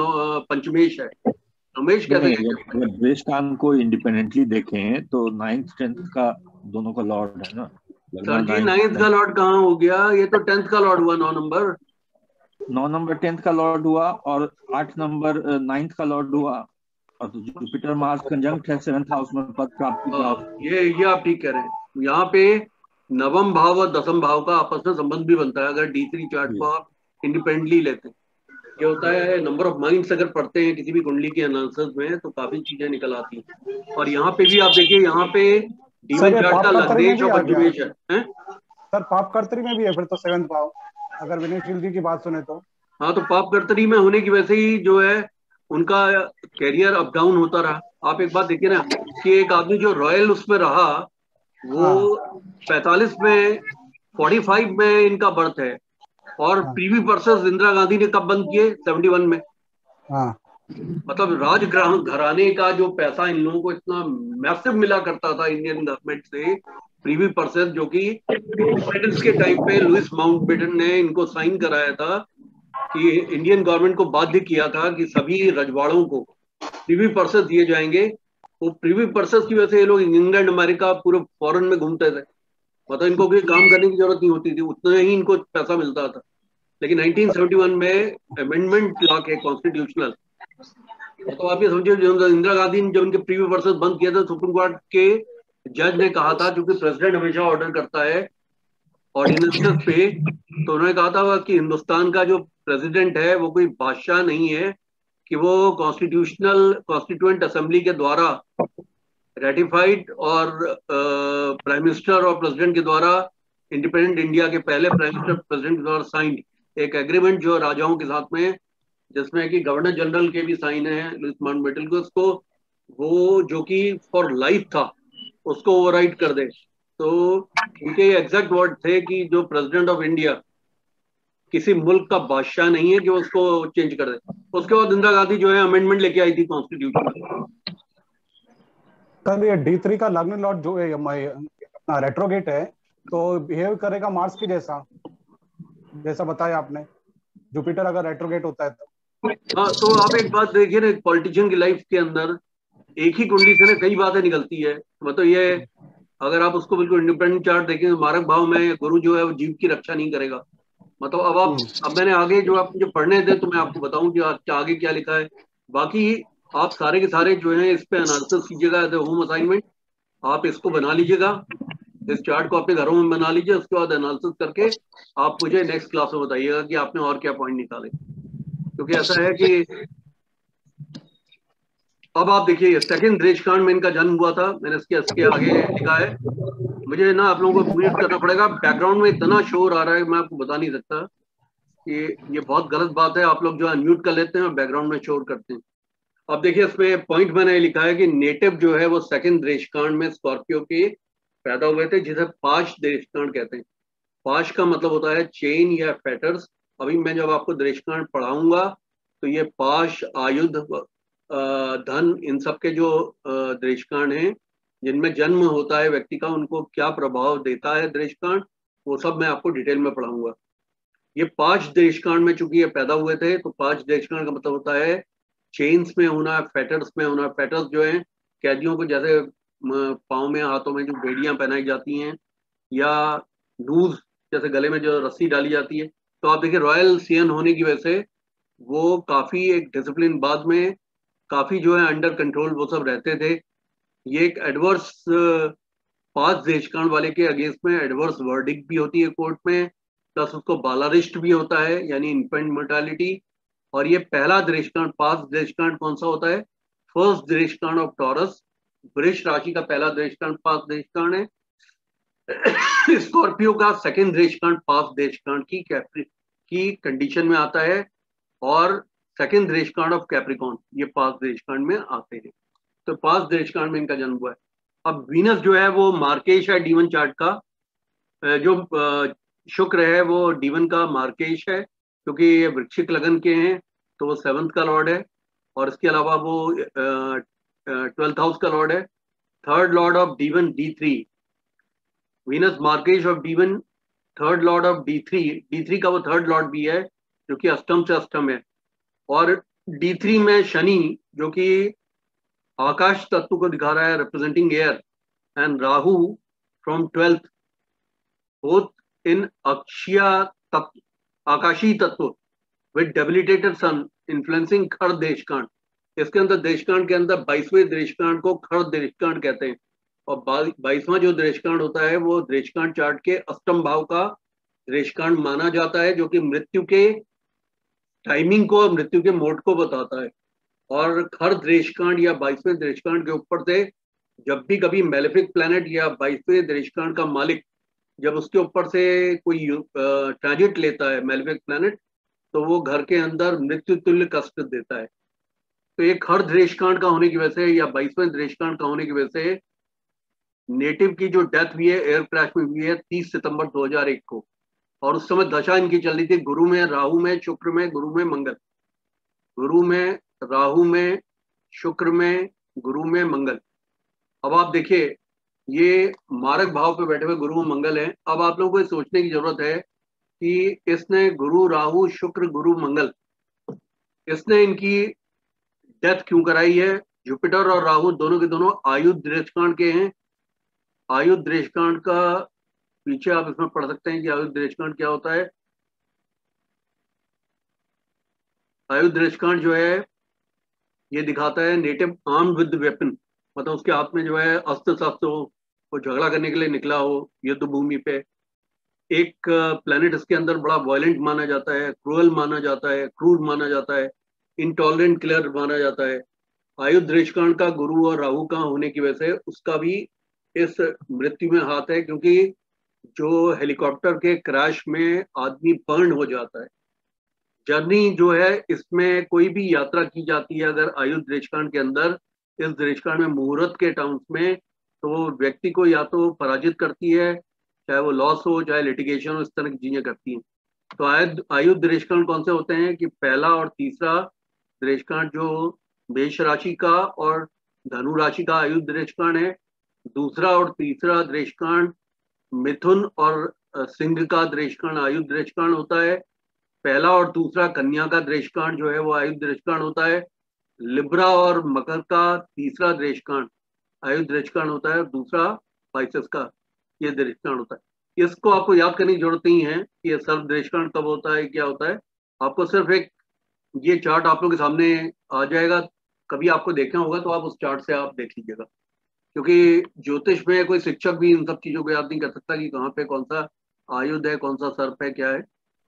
[SPEAKER 1] पंचमेश है। नवमेश कैसे है?
[SPEAKER 6] अगर अगर को इंडिपेंडेंटली देखें तो नाइन्थ टेंथ का दोनों का लॉर्ड है ना?
[SPEAKER 1] सर जी नाइन्थ का लॉर्ड कहाँ हो गया? ये तो टेंथ का लॉर्ड हुआ नौ नंबर
[SPEAKER 6] नौ नंबर टेंथ का लॉर्ड हुआ और आठ नंबर नाइन्थ का लॉर्ड हुआ। और तो जुपिटर मार्स कंजंक्ट है सेवेंथ हाउस में पद प्राप्ति का
[SPEAKER 1] हाँ, ये ये आप ठीक कह रहे हैं। यहाँ पे नवम भाव और दसम भाव का आपस में संबंध भी बनता है अगर डी थ्री चार्ट को आप इंडिपेंडेंटली लेते हैं। ये होता है नंबर ऑफ़ माइंड्स अगर पढ़ते हैं किसी भी कुंडली के एनालिसिस में तो काफ़ी चीज़ें निकल आती हैं। और यहाँ पे भी आप देखिए यहाँ पे डीवन चार्ट का लग्नेश और पंचमेश है?
[SPEAKER 15] सर पाप कर्तरी में भी है फिर तो सेवेंथ भाव। अगर विनयशील जी की बात सुने तो।
[SPEAKER 1] हाँ तो पाप कर्तरी में होने की वजह ही जो है उनका कैरियर अप डाउन होता रहा। आप एक बात देखिए ना कि एक आदमी जो रॉयल उसमें रहा वो पैतालीस में फोर्टी फाइव में इनका बर्थ है। और प्रीवी पर्सन इंदिरा गांधी ने कब बंद किए? सेवेंटी वन में।
[SPEAKER 15] हाँ।
[SPEAKER 1] मतलब राज घराने का जो पैसा इन लोगों को इतना मैसिव मिला करता था इंडियन गवर्नमेंट से प्रीवी पर्सन जो कि के टाइम पे लुइस माउंटबेटन ने इनको साइन कराया था। कि इंडियन गवर्नमेंट को बाध्य किया था कि सभी रजवाड़ों को प्रीवी पर्सन दिए जाएँगे। वो प्रीवी पर्सन की वजह से ये लोग इंग्लैंड अमेरिका पूरे फॉरेन में घूमते थे। मतलब इनको कोई काम करने की ज़रूरत नहीं होती थी, उतना ही इनको पैसा मिलता था। लेकिन 1971 में अमेंडमेंट ला के कॉन्स्टिट्यूशनल तो आप ये समझिए, जो इंदिरा गांधी ने जब उनके प्रीव्यू वर्सेस बंद किया था सुप्रीम कोर्ट के जज ने कहा था क्योंकि प्रेसिडेंट हमेशा ऑर्डर करता है ऑर्डिनेंसेस पे तो उन्होंने कहा था कि हिंदुस्तान का जो प्रेसिडेंट है, वो कोई बादशाह नहीं है कि वो कॉन्स्टिट्यूशनल कॉन्स्टिट्यूएंट असेंबली के द्वारा रेटिफाइड और प्राइम मिनिस्टर और प्रेसिडेंट के द्वारा इंडिपेंडेंट इंडिया के पहले प्राइम मिनिस्टर प्रेसिडेंट के द्वारा साइंड एक एग्रीमेंट जो राजाओं के साथ में, जिसमें कि गवर्नर जनरल के भी साइन है लुइस माउंटबेटन को, उसको वो जो कि फॉर लाइफ था, उसको ओवरराइड कर दे। तो उनके एग्जैक्ट वर्ड थे कि जो प्रेसिडेंट ऑफ़ इंडिया किसी मुल्क का बादशाह नहीं है कि उसको चेंज कर दे। उसके बाद इंदिरा गांधी जो है अमेंडमेंट लेके आई थी कॉन्स्टिट्यूशन
[SPEAKER 15] सर ये डी थ्री का लग्न लॉर्ड जो है अपना रेट्रोगेट है तो बिहेव करेगा मार्स की जैसा जैसा बताया आपने। जुपिटर अगर रेट्रोगेट होता है तो।
[SPEAKER 1] हाँ तो आप एक बात देखिए ना पॉलिटिशियन की लाइफ के अंदर एक ही कुंडली से ना कई बातें निकलती है। मतलब ये अगर आप उसको बिल्कुल इंडिपेंडेंट चार्ट देखें तो मारक भाव में गुरु जो है वो जीव की रक्षा नहीं करेगा। मतलब अब आप अब मैंने आगे जो आप मुझे पढ़ने थे तो मैं आपको बताऊँ कि आज आगे क्या लिखा है। बाकी आप सारे के सारे जो है इस पे एनालिसिस कीजिएगा एज होम असाइनमेंट आप इसको बना लीजिएगा। इस चार्ट को अपने घरों में बना लीजिए। उसके बाद एनालिसिस करके आप मुझे नेक्स्ट क्लास में बताइएगा कि आपने और क्या पॉइंट निकाले। क्योंकि ऐसा है कि अब आप देखिए सेकंड द्रेशकांड में इनका जन्म हुआ था। मैंने इसके इसके आगे लिखा है। मुझे ना आप लोगों को म्यूट करना पड़ेगा बैकग्राउंड में इतना शोर आ रहा है, मैं आपको बता नहीं सकता कि ये बहुत गलत बात है। आप लोग जो अनम्यूट कर लेते हैं और बैकग्राउंड में शोर करते हैं। अब देखिए, इसमें पॉइंट मैंने लिखा है कि नेटिव जो है वो सेकंड द्रेशकांड में स्कॉर्पियो के पैदा हुए थे, जिसे पाश द्रेशकांड कहते हैं। पाश का मतलब होता है चेन या फेटर्स अभी मैं जब आपको द्रेशकांड पढ़ाऊँगा तो ये पाश आयुध धन, इन सब के जो द्रेशकांड हैं, जिनमें जन्म होता है, व्यक्ति का उनको क्या प्रभाव देता है द्रेशकांड वो सब मैं आपको डिटेल में पढ़ाऊँगा। ये पाँच देशकांड में चूँकि ये पैदा हुए थे तो पाँच देशकांड का मतलब होता है चेन्स में होना फैटर्स में होना। फैटर्स जो है, कैदियों को जैसे पाँव में, हाथों में जो बेड़ियाँ पहनाई जाती हैं, या नूज, जैसे गले में जो रस्सी डाली जाती है। तो आप देखिए, रॉयल सीएन होने की वजह से वो काफ़ी एक डिसिप्लिन बाद में काफ़ी जो है अंडर कंट्रोल वो सब रहते थे। ये एक एडवर्स पाँच देशकांड वाले के अगेंस्ट में एडवर्स वर्डिक भी होती है कोर्ट में प्लस उसको बालारिस्ट भी होता है, यानी इन्फेंट मोर्टालिटी और ये पहला दृष्टांत पाँच दृष्टांत कौन सा होता है? फ़र्स्ट दृष्टांत ऑफ़ टॉरस वृक्ष राशि का पहला दृष्टांत पाँच दृष्टांत है। स्कॉर्पियो का सेकेंड दृष्टांत पाँच दृष्टांत की की कंडीशन में आता है। और सेकंड दृष्टांत ऑफ़ कैप्रिकॉन ये पाँच दृष्टांत में आते हैं। तो पाँच दृष्टांत में इनका जन्म हुआ है। अब वीनस जो है, वो मार्केश है डीवन चार्ट का। जो शुक्र है, वो डीवन का मार्केश है, क्योंकि ये वृक्षिक लगन के हैं तो वो सेवंथ का लॉर्ड है। और इसके अलावा वो ट्वेल्थ हाउस का लॉर्ड है। Third lord of D one D three Venus मार्केश of D one third lord of D three D three का वो थर्ड लॉर्ड भी है, जो कि अष्टम से अष्टम है। और डी थ्री में शनि, जो कि आकाश तत्व को दिखा रहा है representing air and Rahu from twelfth both in Akshay तत्व आकाशीय तत्व विद डेबिलिटेटेड सन इन्फ्लुएंसिंग खड़ देशकांड इसके अंदर देशकांड के अंदर बाईसवें देशकांड को खड़ देशकांड कहते हैं। और बाईसवां जो देशकांड होता है, वो देशकांड चार्ट के अष्टम भाव का देशकांड माना जाता है, जो कि मृत्यु के टाइमिंग को, मृत्यु के मोड को बताता है। और खर देशकांड या बाईसवें देशकांड के ऊपर से, जब भी कभी मेलेफिक प्लेनेट या बाईसवें देशकांड का मालिक, जब उसके ऊपर से कोई ट्रांजिट लेता है मेलेफिक प्लेनेट तो वो घर के अंदर मृत्यु तुल्य कष्ट देता है। तो एक हर देशकांड का होने की वजह से या बाईसवें देशकांड का होने की वजह से, नेटिव की जो डेथ हुई है, एयर क्रैश में हुई है, तीस सितंबर 2001 को। और उस समय दशा इनकी चल रही थी, गुरु में, राहु में, शुक्र में, गुरु में, मंगल। गुरु में, राहु में, शुक्र में, गुरु में, मंगल। अब आप देखिए, ये मारक भाव पे बैठे हुए गुरु मंगल है। अब आप लोगों को ये सोचने की ज़रूरत है कि इसने गुरु, राहु, शुक्र, गुरु, मंगल, इसने इनकी डेथ क्यों कराई है? जुपिटर और राहु दोनों के दोनों आयुध दृष्कांड के हैं। आयुध दृष्कांड का पीछे आप इसमें पढ़ सकते हैं कि आयुध दृष्कांड क्या होता है। आयुध दृष्कांड जो है, ये दिखाता है नेटिव आर्म विद वेपन मतलब उसके हाथ में जो है अस्त्र शस्त्र हो, वो झगड़ा करने के लिए निकला हो युद्ध भूमि पे। एक प्लेनेट इसके अंदर बड़ा वायलेंट माना जाता है क्रूअल माना जाता है क्रूर माना जाता है इंटॉलरेंट क्लियर माना जाता है। आयुध दृष्कांड का गुरु और राहु का होने की वजह से, उसका भी इस मृत्यु में हाथ है, क्योंकि जो हेलीकॉप्टर के क्रैश में आदमी बर्न हो जाता है। जर्नी जो है, इसमें कोई भी यात्रा की जाती है अगर आयुध दृष्कांड के अंदर, इस दृष्कांड में मुहूर्त के टर्म्स में तो व्यक्ति को या तो पराजित करती है, चाहे वो लॉस हो, चाहे लिटिगेशन हो, इस तरह की चीज़ें करती हैं। तो आयुध दृष्कांड कौन से होते हैं कि पहला और तीसरा दृष्कांड जो मेष राशि का और धनु राशि का आयुध दृष्कांड है, दूसरा और तीसरा दृष्कांड मिथुन और सिंह का दृष्कांड आयु दृष्कांड होता है। पहला और दूसरा कन्या का दृष्कांड जो है, वो आयु दृष्कांड होता है। लिब्रा और मकर का तीसरा दृष्कांड आयु दृष्कांड होता है दूसरा पाइसस का ये दृष्कांड होता है। इसको आपको याद करने की ज़रूरत नहीं है कि ये सर्व दृष्कांड कब होता है, क्या होता है। आपको सिर्फ़ एक ये चार्ट आप लोग के सामने आ जाएगा। कभी आपको देखना होगा तो आप उस चार्ट से आप देख लीजिएगा। क्योंकि ज्योतिष में कोई शिक्षक भी इन सब चीज़ों को याद नहीं कर सकता कि कहाँ पे कौन सा आयुध है कौन सा सर्प है क्या है।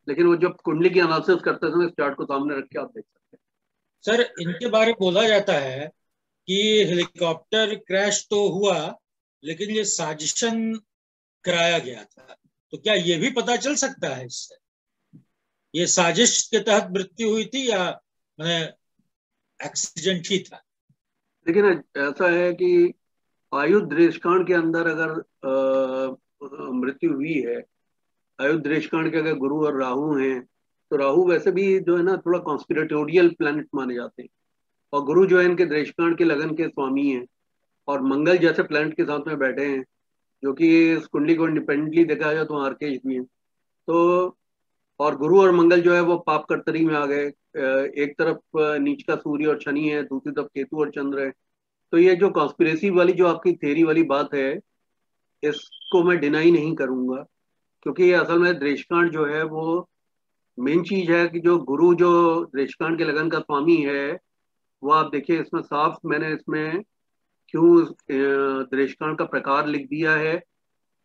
[SPEAKER 1] लेकिन वो जब कुंडली की एनालिसिस करते समय चार्ट को सामने रख के आप देख सकते हैं।
[SPEAKER 10] सर इनके बारे में बोला जाता है कि हेलीकॉप्टर क्रैश तो हुआ लेकिन ये साजिशन कराया गया था। तो क्या ये भी पता चल सकता है इससे? ये साजिश के तहत मृत्यु हुई थी या मैंने एक्सीडेंट ही था?
[SPEAKER 1] लेकिन ऐसा है कि दृष्कांड के अंदर अगर मृत्यु हुई है दृष्कांड के अगर गुरु और राहु हैं तो राहु वैसे भी जो है ना, थोड़ा कॉन्स्पिरेटोरियल प्लैनेट माने जाते हैं। और गुरु जो है, इनके दृष्कांड के लगन के स्वामी हैं। और मंगल जैसे प्लैनेट के साथ में बैठे हैं, जो कि इस कुंडली को इंडिपेंडेंटली देखा जाए तो आर्केश भी है। तो और गुरु और मंगल जो है, वो पाप कर्तरी में आ गए। एक तरफ़ नीच का सूर्य और शनि है, दूसरी तरफ़ केतु और चंद्र है। तो ये जो कॉन्स्पिरेसी वाली जो आपकी थेरी वाली बात है, इसको मैं डिनाई नहीं करूँगा, क्योंकि ये असल में दृष्कांड जो है वो मेन चीज़ है कि जो गुरु जो दृष्कांड के लगन का स्वामी है, वो आप देखिए इसमें साफ़ मैंने इसमें क्यों दृष्कांड का प्रकार लिख दिया है।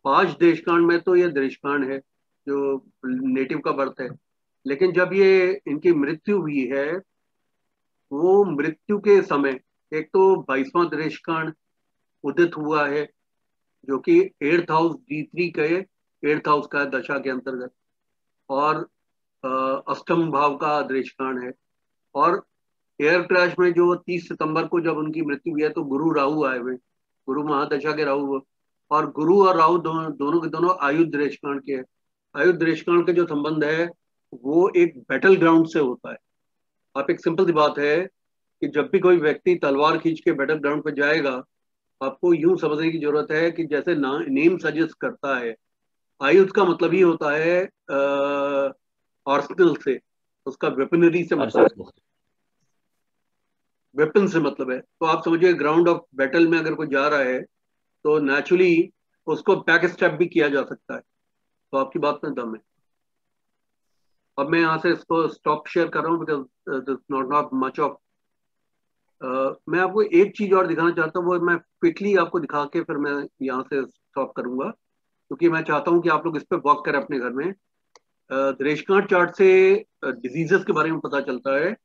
[SPEAKER 1] पाँच देशकांड में तो ये दृष्कांड है, जो नेटिव का बर्थ है। लेकिन जब ये इनकी मृत्यु हुई है, वो मृत्यु के समय एक तो बाईसवां दृष्कांड उदित हुआ है, जो कि एट्थ हाउस डी थ्री के एट्थ हाउस का दशा के अंतर्गत। और अष्टम भाव का दृष्कांड है। और एयर क्रैश में जो 30 सितंबर को जब उनकी मृत्यु हुई है तो गुरु राहु आए हुए गुरु महादशा के राहु और गुरु और राहु दोनों दोनों के दोनों आयुध दृष्कांड के आयुध दृष्कांड के जो संबंध है, वो एक बैटल ग्राउंड से होता है। आप एक सिंपल सी बात है कि जब भी कोई व्यक्ति तलवार खींच के बैटल ग्राउंड पर जाएगा आपको यूँ समझने की ज़रूरत है कि जैसे ना, नेम सजेस्ट करता है। आयुध का मतलब ही होता है आर्सनल से उसका वेपनरी से मतलब वेपन से। मतलब है। तो आप समझिए ग्राउंड ऑफ़ बैटल में अगर कोई जा रहा है तो नेचुरली उसको बैक स्टेप भी किया जा सकता है। तो आपकी बात में दम है। अब मैं यहाँ से इसको स्टॉप शेयर कर रहा हूँ because not not much of मैं आपको एक चीज़ और दिखाना चाहता हूँ, वो मैं क्विकली आपको दिखा के फिर मैं यहाँ से स्टॉप करूँगा, क्योंकि मैं चाहता हूँ कि आप लोग इस पर वर्क करें अपने घर में। रेशकांड चार्ट से डिजीजेस के बारे में पता चलता है,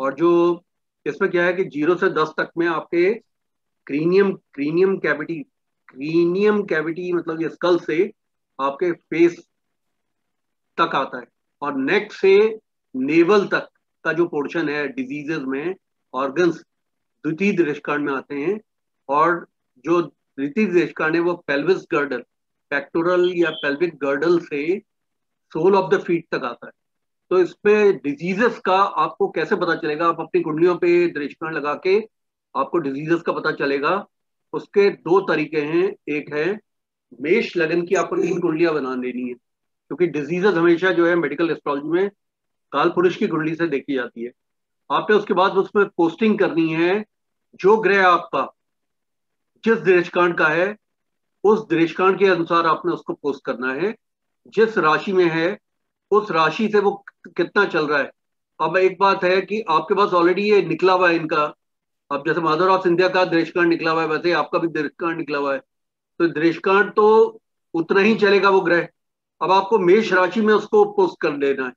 [SPEAKER 1] और जो इसमें क्या है कि ज़ीरो से दस तक में आपके cranium cranium cavity cranium cavity मतलब ये स्कल से आपके फेस तक आता है, और नेक से नेवल तक का जो पोर्शन है डिजीजेस में ऑर्गन्स द्वितीय दृष्टिकांड में आते हैं और जो द्वितीय दृष्टिकांड है वो पेल्विस गर्डल पेक्टोरल या पेल्विक गर्डल से सोल ऑफ़ द फीट तक आता है। तो इसमें डिजीजेस का आपको कैसे पता चलेगा? आप अपनी कुंडलियों पे दृष्टिकोण लगा के आपको डिजीजेस का पता चलेगा। उसके दो तरीके हैं। एक है, मेष लगन की आपको तीन कुंडलियाँ बना देनी है, क्योंकि डिजीजेस हमेशा जो है मेडिकल एस्ट्रोलॉजी में काल पुरुष की कुंडली से देखी जाती है। आपने उसके बाद उसमें पोस्टिंग करनी है जो ग्रह आपका जिस दृष्कांड का है, उस दृष्कांड के अनुसार आपने उसको पोस्ट करना है। जिस राशि में है, उस राशि से वो कितना चल रहा है। अब एक बात है कि आपके पास ऑलरेडी ये निकला हुआ है इनका। अब जैसे माधव ऑफ़ इंडिया का दृष्कांड निकला हुआ है, वैसे आपका भी दृष्कांड निकला हुआ है। तो दृष्कांड तो उतना ही चलेगा वो ग्रह। अब आपको मेष राशि में उसको पोस्ट कर लेना है।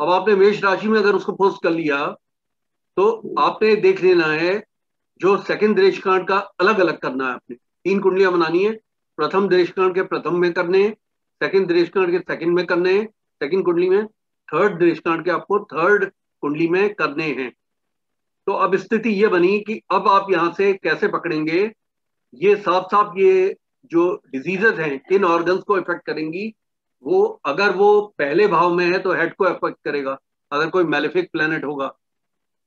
[SPEAKER 1] अब आपने मेष राशि में अगर उसको पोस्ट कर लिया तो आपने देख लेना है जो सेकंड दृष्कांड का अलग अलग करना है आपने। तीन कुंडलियाँ बनानी है। प्रथम दृष्कांड के प्रथम में करने हैं। सेकंड दृष्कांड के सेकंड में करने हैं। सेकंड कुंडली में। थर्ड दृष्टांत के आपको थर्ड कुंडली में करने हैं। तो अब स्थिति ये बनी कि अब आप यहाँ से कैसे पकड़ेंगे? ये साफ़ साफ़ ये जो डिजीजेस हैं, किन ऑर्गन्स को इफ़ेक्ट करेंगी, वो अगर वो पहले भाव में है तो हेड को इफ़ेक्ट करेगा। अगर कोई मेलिफिक प्लेनेट होगा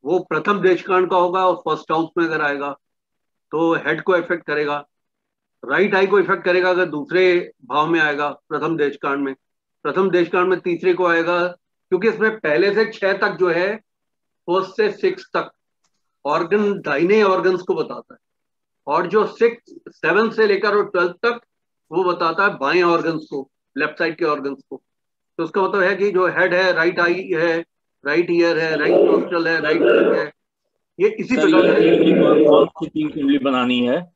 [SPEAKER 1] वो प्रथम देशकांड का होगा और फ़र्स्ट हाउस में अगर आएगा तो हेड को इफ़ेक्ट करेगा राइट आई को इफ़ेक्ट करेगा अगर दूसरे भाव में आएगा प्रथम देशकांड में। प्रथम देशकांड में तीसरे को आएगा, क्योंकि इसमें पहले से छह तक जो है फ़र्स्ट से सिक्स तक ऑर्गन दाइने ऑर्गन को बताता है। और जो सिक्स सेवन से लेकर और ट्वेल्थ तक, वो बताता है बाएँ ऑर्गन्स को लेफ़्ट साइड के ऑर्गन्स को। तो उसका मतलब है कि जो हेड है राइट आई है राइट ईयर है राइट नोस्ट्रल है राइट है। ये इसी प्रकार
[SPEAKER 6] कौन सी तीन कुंडली बनानी है?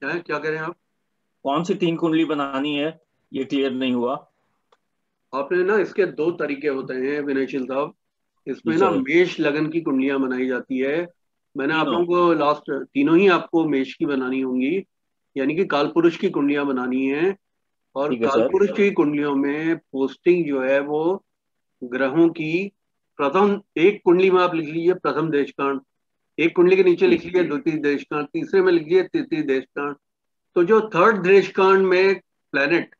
[SPEAKER 1] क्या क्या कह रहे हैं आप?
[SPEAKER 6] कौन सी तीन कुंडली बनानी है? ये क्लियर नहीं हुआ।
[SPEAKER 1] आपने ना इसके दो तरीके होते हैं विनयशील साहब। इसमें ना मेष लगन की कुंडलियाँ बनाई जाती है। मैंने आप लोगों को लास्ट तीनों ही आपको मेष की बनानी होंगी। यानी कि काल पुरुष की कुंडलियाँ बनानी है। और काल पुरुष की कुंडलियों में पोस्टिंग जो है वो ग्रहों की प्रथम, एक कुंडली में आप लिख लीजिए प्रथम देशकांड, एक कुंडली के नीचे लिख लीजिए द्वितीय देशकांड, तीसरे में लिख लीजिए तृतीय देशकांड। तो जो थर्ड देशकांड में प्लेनेट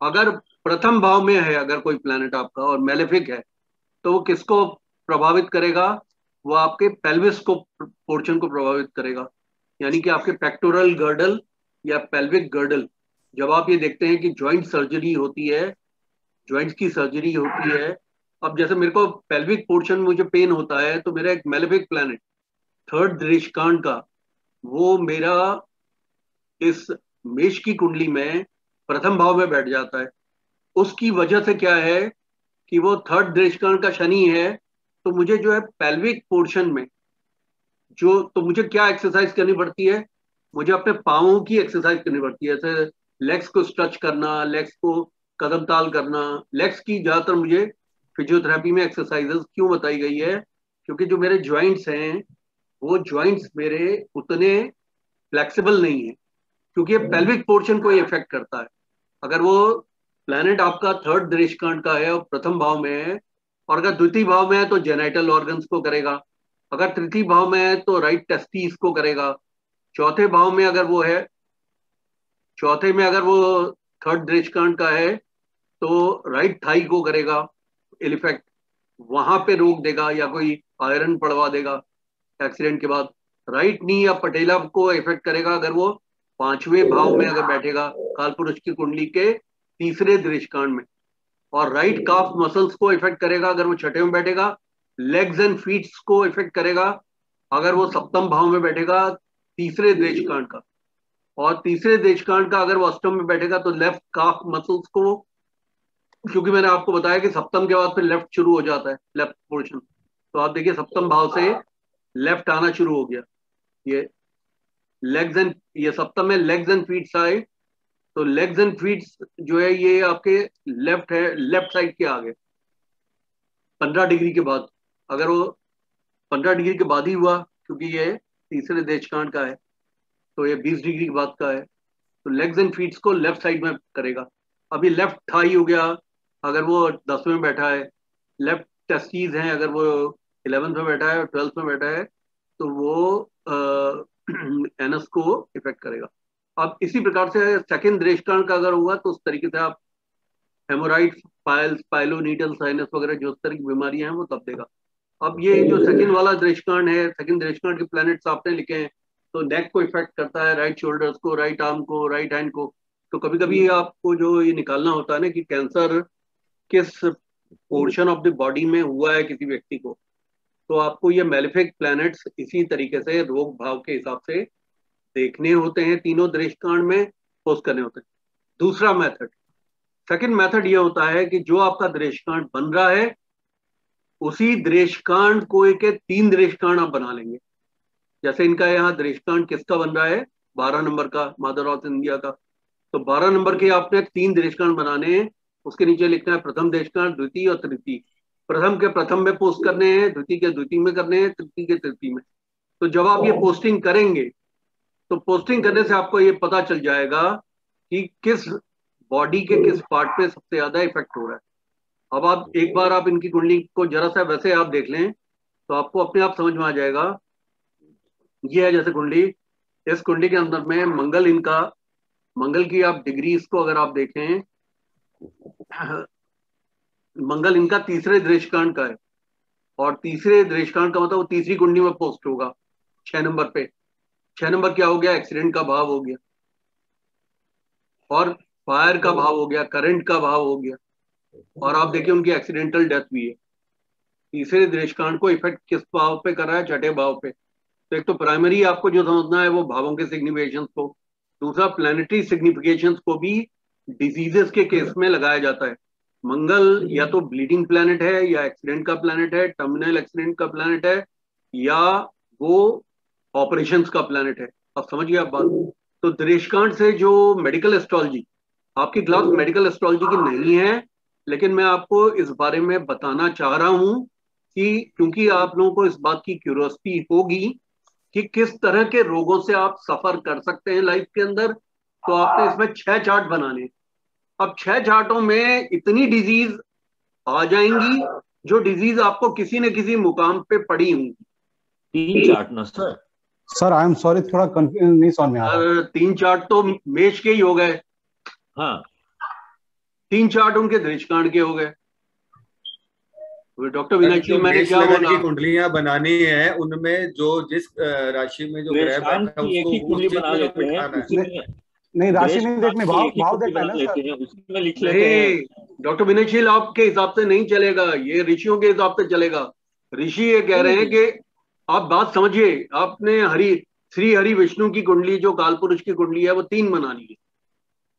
[SPEAKER 1] अगर प्रथम भाव में है, अगर कोई प्लेनेट आपका और मेलेफिक है तो वो किसको प्रभावित करेगा? वो आपके पेल्विस को पोर्शन को प्रभावित करेगा। यानी कि आपके पेक्टोरल गर्डल या पेल्विक गर्डल जब आप ये देखते हैं कि ज्वाइंट सर्जरी होती है ज्वाइंट्स की सर्जरी होती है अब जैसे मेरे को पेल्विक पोर्शन में मुझे पेन होता है तो मेरा एक मेलेफिक प्लेनेट थर्ड दृष्कांड का, वो मेरा इस मेष की कुंडली में प्रथम भाव में बैठ जाता है। उसकी वजह से क्या है कि वो थर्ड दृष्कर्ण का शनि है तो मुझे जो है पेल्विक पोर्शन में जो तो मुझे क्या एक्सरसाइज करनी पड़ती है? मुझे अपने पाओं की एक्सरसाइज करनी पड़ती है, जैसे लेग्स को स्ट्रेच करना लेग्स को कदम ताल करना लेग्स की ज़्यादातर मुझे फिजियोथेरेपी में एक्सरसाइजेस क्यों बताई गई है? क्योंकि जो मेरे ज्वाइंट्स हैं, वो ज्वाइंट्स मेरे उतने फ्लेक्सिबल नहीं है, क्योंकि ये पेल्विक पोर्शन को इफ़ेक्ट करता है। अगर वो प्लैनेट आपका थर्ड दृष्कांड का है और प्रथम भाव में है, और अगर द्वितीय भाव में है तो जेनाइटल ऑर्गन्स को करेगा। अगर तृतीय भाव में है तो राइट टेस्टिस को करेगा। चौथे भाव में अगर वो है, चौथे में अगर वो थर्ड दृष्कांड का है तो राइट थाई को करेगा। इफ़ेक्ट वहाँ पे रोक देगा या कोई आयरन पड़वा देगा। एक्सीडेंट के बाद राइट नी या पटेला को इफ़ेक्ट करेगा अगर वो पाँचवें भाव में अगर बैठेगा काल पुरुष की कुंडली के तीसरे दृष्कांड में। और राइट काफ मसल्स को इफ़ेक्ट करेगा अगर वो छठे में बैठेगा। लेग्स एंड फीट को इफ़ेक्ट करेगा अगर वो सप्तम भाव में बैठेगा तीसरे देशकांड का। और तीसरे देशकांड का अगर वो अष्टम में बैठेगा तो लेफ़्ट काफ मसल्स को क्योंकि मैंने आपको बताया कि सप्तम के बाद फिर लेफ़्ट शुरू हो जाता है लेफ़्ट पोर्शन तो आप देखिए, सप्तम भाव से लेफ़्ट आना शुरू हो गया। ये लेग्स एंड ये सप्तम में लेग्स एंड फीट साइड तो लेग्स एंड फीट जो है, ये आपके लेफ़्ट है लेफ़्ट साइड के आगे। पंद्रह डिग्री के बाद। अगर वो पंद्रह डिग्री के बाद ही हुआ, क्योंकि ये तीसरे देशकांड का है तो ये बीस डिग्री के बाद का है। तो लेग्स एंड फीट्स को लेफ़्ट साइड में करेगा। अभी लेफ़्ट थाई हो गया अगर वो दसवें में बैठा है लेफ़्ट टेस्टीज हैं अगर वो इलेवेंथ में बैठा है और ट्वेल्थ में बैठा है तो वो एनस को इफ़ेक्ट करेगा। अब इसी प्रकार से सेकेंड दृष्टांत का अगर हुआ तो उस तरीके से आप हेमोराइड पाइल्स पाइलोनीटल साइनस वगैरह जो उस तरह की बीमारियाँ हैं वो तब देगा। अब ये जो सेकंड वाला दृष्टांत है सेकंड दृष्टांत के प्लैनेट्स आपने लिखे हैं तो नेक को इफ़ेक्ट करता है राइट शोल्डर्स को राइट आर्म को राइट हैंड को। तो कभी कभी आपको जो ये निकालना होता है ना कि कैंसर किस पोर्शन ऑफ़ द बॉडी में हुआ है किसी व्यक्ति को? तो आपको ये मेलिफिक प्लैनेट्स इसी तरीके से रोग भाव के हिसाब से देखने होते हैं, तीनों दृष्टिकांड में पोस्ट करने होते हैं। दूसरा मेथड सेकंड मेथड ये होता है कि जो आपका दृष्टिकांड बन रहा है, उसी दृष्टिकांड को एक तीन दृष्टिकांड आप बना लेंगे। जैसे इनका यहाँ दृष्टिकांड किसका बन रहा है? बारह नंबर का मदर ऑफ़ इंडिया का। तो बारह नंबर के आपने तीन दृष्टिकांड बनाने हैं उसके नीचे लिखना है प्रथम दृष्टिकांड द्वितीय और तृतीय। प्रथम के प्रथम में पोस्ट करने हैं द्वितीय के द्वितीय में करने हैं तृतीय के तृतीय में। तो जब आप ये पोस्टिंग करेंगे तो पोस्टिंग करने से आपको ये पता चल जाएगा कि किस बॉडी के किस पार्ट पे सबसे ज़्यादा इफ़ेक्ट हो रहा है। अब आप एक बार आप इनकी कुंडली को जरा सा वैसे आप देख लें तो आपको अपने आप समझ में आ जाएगा। ये है जैसे कुंडली। इस कुंडली के अंदर में मंगल इनका मंगल की आप डिग्री को अगर आप देखें मंगल इनका तीसरे दृष्कांड का है। और तीसरे दृष्कांड का मतलब वो तीसरी कुंडली में पोस्ट होगा, छह नंबर पे। छह नंबर क्या हो गया? एक्सीडेंट का भाव हो गया। और फायर का भाव हो गया करंट का भाव हो गया। और आप देखिए उनकी एक्सीडेंटल डेथ भी है। तीसरे दृष्कांड को इफ़ेक्ट किस भाव पे कर रहा है? छठे भाव पे। तो एक तो प्राइमरी आपको जो समझना है वो भावों के सिग्निफिकेशन को, दूसरा प्लानिटरी सिग्निफिकेशन को भी डिजीजेस के केस में लगाया जाता है। मंगल या तो ब्लीडिंग प्लैनेट है, या एक्सीडेंट का प्लैनेट है टर्मिनल एक्सीडेंट का प्लैनेट है, या वो ऑपरेशन का प्लैनेट है। आप समझिए आप बात? तो दृष्कांड से जो मेडिकल एस्ट्रोलॉजी आपकी क्लास मेडिकल एस्ट्रोलॉजी की नहीं है, लेकिन मैं आपको इस बारे में बताना चाह रहा हूँ कि क्योंकि आप लोगों को इस बात की क्यूरियोसिटी होगी कि किस तरह के रोगों से आप सफ़र कर सकते हैं लाइफ के अंदर तो आपने इसमें छह चार्ट बनाने अब छह चार्टों में इतनी डिज़ीज़ आ जाएँगी जो डिज़ीज़ आपको किसी न किसी मुकाम पे पड़ी होंगी।
[SPEAKER 6] तीन चार्ट ना sir.
[SPEAKER 15] Sir I am sorry थोड़ा कंफ्यूज नहीं समझ में आ रहा।
[SPEAKER 1] तीन चार्ट तो मेष के ही हो गए।
[SPEAKER 6] हाँ।
[SPEAKER 2] तीन चार्ट उनके दृष्कांड के हो गए। डॉक्टर मीनाक्षी मैंने क्या बोला?
[SPEAKER 16] की कुंडलियाँ बनानी है उनमें जो जिस राशि में जो ग्रह बैठा है उसको उस चीज़ में बिठाना है
[SPEAKER 15] नहीं राशि नहीं देखने भाव भाव देखना है ना
[SPEAKER 1] नहीं डॉक्टर विनयशील आपके हिसाब से नहीं चलेगा ये ऋषियों के हिसाब से चलेगा। ऋषि ये कह रहे हैं कि आप बात समझिए आपने हरि श्री हरि विष्णु की कुंडली जो काल पुरुष की कुंडली है वो तीन मनानी है।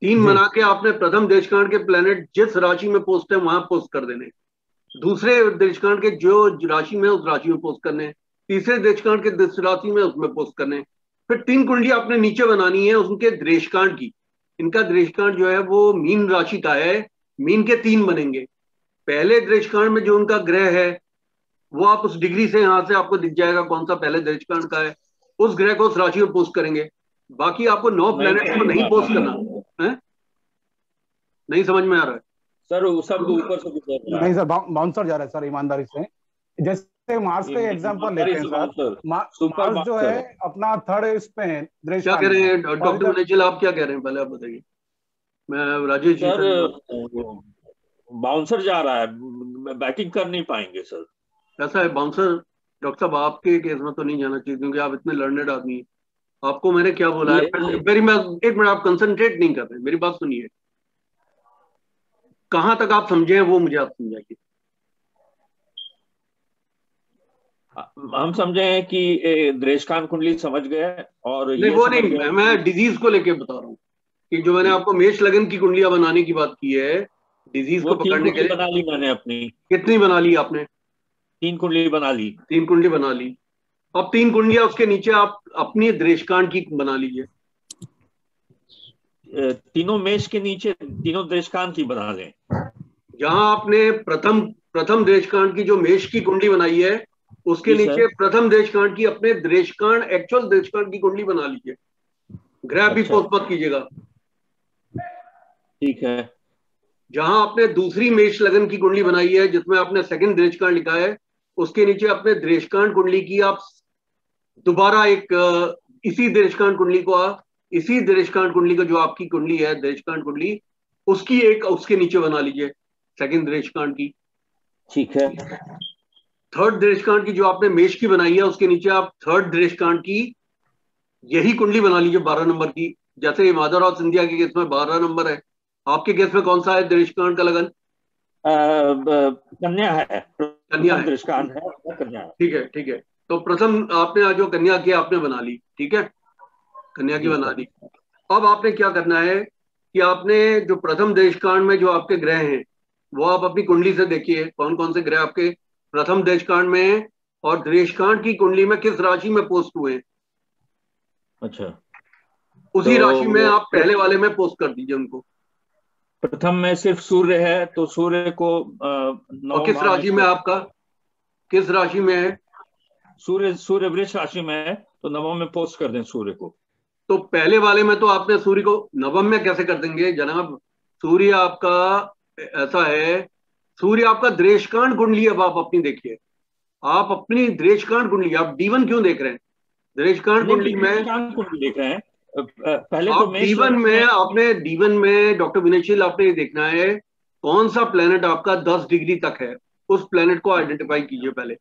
[SPEAKER 1] तीन मना के आपने प्रथम देशकांड के प्लेनेट जिस राशि में पोस्ट है वहाँ पोस्ट कर देने। दूसरे देशकांड के जो राशि में उस राशि में पोस्ट करने। तीसरे देशकांड के राशि में उसमें पोस्ट करने। फिर तीन कुंडली आपने नीचे बनानी है उनके देशकांड की। इनका दृष्टकांड जो है वो मीन राशि का है मीन के तीन बनेंगे। पहले दृष्टकांड में जो उनका ग्रह है वो आप उस डिग्री से यहाँ से आपको दिख जाएगा कौन सा पहले दृष्टकांड का है। उस ग्रह को उस राशि में पोस्ट करेंगे। बाकी आपको नौ प्लेनेट को नहीं पोस्ट करना। है? नहीं समझ में आ रहा है?
[SPEAKER 6] सर सब ऊपर से
[SPEAKER 15] नहीं सर बाउंसर जा रहा है सर ईमानदारी से। जैसे मार्स का एग्जांपल लेते हैं सर मार्स जो है अपना थर्ड इस पे
[SPEAKER 1] क्या कह रहे हैं डॉक्टर मुनेजिल आप क्या कह रहे हैं? पहले आप बताइए। मैं राजेश
[SPEAKER 6] सर बाउंसर जा रहा है। बैटिंग कर नहीं पाएँगे सर
[SPEAKER 1] ऐसा है बाउंसर डॉक्टर साहब आपके केस में तो नहीं जाना चाहिए क्योंकि आप इतने लर्नेड आदमी आपको मैंने क्या बोला है? मेरी एक मिनट आप कंसंट्रेट नहीं कर रहे मेरी बात सुनिए। कहाँ तक आप समझे हैं वो मुझे आप समझाइए।
[SPEAKER 6] हम समझे हैं कि द्रेशकान कुंडली समझ गए और
[SPEAKER 1] नहीं वो नहीं मैं डिज़ीज़ को लेके बता रहा हूँ कि जो मैंने आपको मेष लगन की कुंडलियाँ बनाने की बात की है डिज़ीज़ को पकड़ने के लिए
[SPEAKER 6] बना ली मैंने अपनी।
[SPEAKER 1] कितनी बना ली आपने?
[SPEAKER 6] तीन कुंडली बना ली।
[SPEAKER 1] तीन कुंडली बना ली। अब तीन कुंडलियाँ उसके नीचे आप अपनी दृष्कांड की बना लीजिए।
[SPEAKER 6] तीनों मेष के नीचे तीनों दृष्कांत की बना लें।
[SPEAKER 1] जहाँ आपने प्रथम प्रथम देशकांड की जो मेष की कुंडली बनाई है उसके नीचे प्रथम देशकांड की अपने देशकांड एक्चुअल देशकांड की कुंडली बना लीजिए। ग्रह भी पोस्ट मत कीजिएगा।
[SPEAKER 6] ठीक है।
[SPEAKER 1] जहाँ आपने दूसरी मेष लगन की कुंडली बनाई है जिसमें आपने सेकंड देशकांड लिखा है उसके नीचे अपने देशकांड कुंडली की आप दोबारा एक इसी देशकांड कुंडली को आप इसी देशकांड कुंडली का जो आपकी कुंडली है देशकांड कुंडली उसकी एक उसके नीचे बना लीजिए सेकंड देशकांड की।
[SPEAKER 6] ठीक है।
[SPEAKER 1] थर्ड दृष्टकांड की जो आपने मेष की बनाई है उसके नीचे आप थर्ड दृष्टकांड की यही कुंडली बना लीजिए बारह नंबर की। जैसे माधवराव सिंधिया के केस में बारह नंबर है। आपके केस में कौन सा है दृष्टकांड का लगन?
[SPEAKER 6] कन्या है।
[SPEAKER 1] कन्या है।
[SPEAKER 6] कन्या
[SPEAKER 1] ठीक है ठीक है। तो प्रथम आपने जो कन्या की आपने बना ली ठीक है? कन्या की बना ली। अब आपने क्या करना है कि आपने जो प्रथम देश कांड में जो आपके ग्रह हैं वो आप अपनी कुंडली से देखिए। कौन कौन से ग्रह आपके? प्रथम देशकांड में और देशकांड की कुंडली में किस राशि में पोस्ट हुए?
[SPEAKER 6] अच्छा।
[SPEAKER 1] उसी तो राशि में आप पहले वाले में पोस्ट कर दीजिए उनको।
[SPEAKER 6] प्रथम में सिर्फ़ सूर्य है तो सूर्य को आ,
[SPEAKER 1] और किस राशि में आपका? किस राशि में है?
[SPEAKER 6] सूर्य सूर्य वृक्ष राशि में है तो नवम में पोस्ट कर दें सूर्य को।
[SPEAKER 1] तो पहले वाले में तो आपने सूर्य को नवम में कैसे कर देंगे? जनाब सूर्य आपका ऐसा है सूर्य आपका द्रेशकांड कुंडली अब आप अपनी देखिए। आप अपनी द्रेशकांड कुंडली आप डीवन क्यों देख रहे हैं? द्रेशकांड कुंडली में
[SPEAKER 6] देख रहे हैं। पहले
[SPEAKER 1] आप
[SPEAKER 6] तो
[SPEAKER 1] डीवन में आपने डीवन में डॉक्टर विनयशील आपने ये देखना है कौन सा प्लेनेट आपका दस डिग्री तक है? उस प्लेनेट को आइडेंटिफाई कीजिए पहले।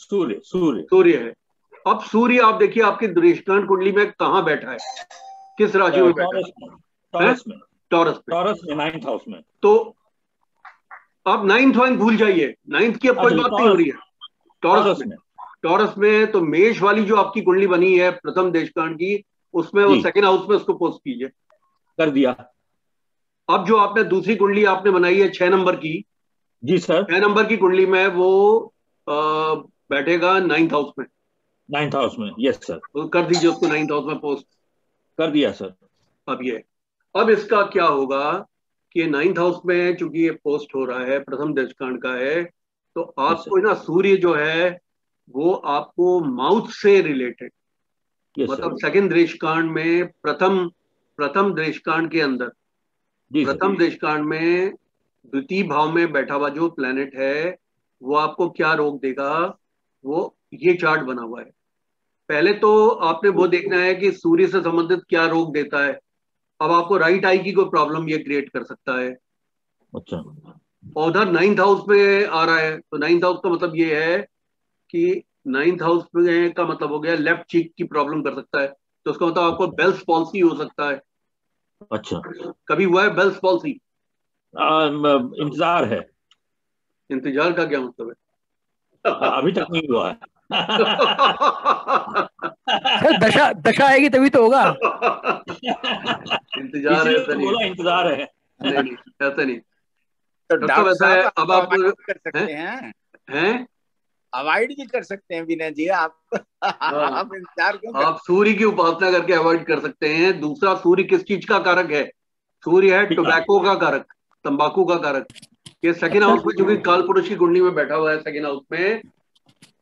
[SPEAKER 6] सूर्य सूर्य।
[SPEAKER 1] सूर्य है। अब सूर्य आप देखिए आपकी दृष्टान कुंडली में कहाँ बैठा है? किस राशि में बैठा है?
[SPEAKER 6] टॉरस में।
[SPEAKER 1] टॉरस
[SPEAKER 6] टॉरस में नाइन्थ हाउस में।
[SPEAKER 1] तो आप नाइन्थ वाइन्थ भूल जाइए। नाइन्थ की अब कोई बात नहीं हो रही है। टॉरस में। टॉरस में तो मेष वाली जो आपकी कुंडली बनी है प्रथम देशकांड की उसमें वो सेकेंड हाउस में उसको पोस्ट कीजिए।
[SPEAKER 6] कर दिया।
[SPEAKER 1] अब जो आपने दूसरी कुंडली आपने बनाई है छह नंबर की
[SPEAKER 6] जी सर।
[SPEAKER 1] छह नंबर की कुंडली में वो आ, बैठेगा नाइन्थ हाउस में।
[SPEAKER 6] नाइन्थ हाउस में। यस सर
[SPEAKER 1] तो कर दीजिए उसको नाइन्थ हाउस में पोस्ट
[SPEAKER 6] कर दिया सर।
[SPEAKER 1] अब ये। अब इसका क्या होगा? कि नाइन्थ हाउस में चूँकि ये पोस्ट हो रहा है प्रथम दशकांड का है तो आपको ना सूर्य जो है वो आपको माउथ से रिलेटेड मतलब सेकंड देशकांड में प्रथम प्रथम देशकांड के अंदर। प्रथम देशकांड में द्वितीय भाव में बैठा हुआ जो प्लेनेट है वो आपको क्या रोक देगा? वो ये चार्ट बना हुआ है। पहले तो आपने वो देखना है कि सूर्य से संबंधित क्या रोग देता है। अब आपको राइट आई की कोई प्रॉब्लम ये क्रिएट कर सकता है।
[SPEAKER 6] अच्छा।
[SPEAKER 1] और उधर नाइन्थ हाउस में आ रहा है। तो नाइन्थ हाउस का मतलब ये है कि नाइन्थ हाउस में का मतलब हो गया लेफ़्ट चीक की प्रॉब्लम कर सकता है। तो उसका मतलब आपको बेल्स पॉलिसी हो सकता है।
[SPEAKER 6] अच्छा।
[SPEAKER 1] कभी हुआ है बेल्स पॉलिसी
[SPEAKER 6] इंतज़ार है।
[SPEAKER 1] इंतज़ार का क्या मतलब है?
[SPEAKER 6] अभी तक नहीं हुआ है।
[SPEAKER 12] सर दशा दशा आएगी तभी तो होगा।
[SPEAKER 1] इंतज़ार है
[SPEAKER 6] तो बोला इंतज़ार है।
[SPEAKER 1] नहीं नहीं ऐसा नहीं।
[SPEAKER 8] तो
[SPEAKER 1] डॉक्टर वैसा है अब आप
[SPEAKER 8] कर सकते हैं?
[SPEAKER 1] हैं।
[SPEAKER 8] अवॉइड भी कर सकते हैं विनय जी आप
[SPEAKER 1] हाँ।
[SPEAKER 8] आप इंतज़ार क्यों
[SPEAKER 1] आप सूर्य की उपासना करके अवॉइड कर सकते हैं। दूसरा सूर्य किस चीज़ का कारक है? सूर्य है टोबैको का कारक तंबाकू का कारक। ये सेकेंड हाउस में जो कि काल पुरुष की कुंडली में बैठा हुआ है सेकेंड हाउस में।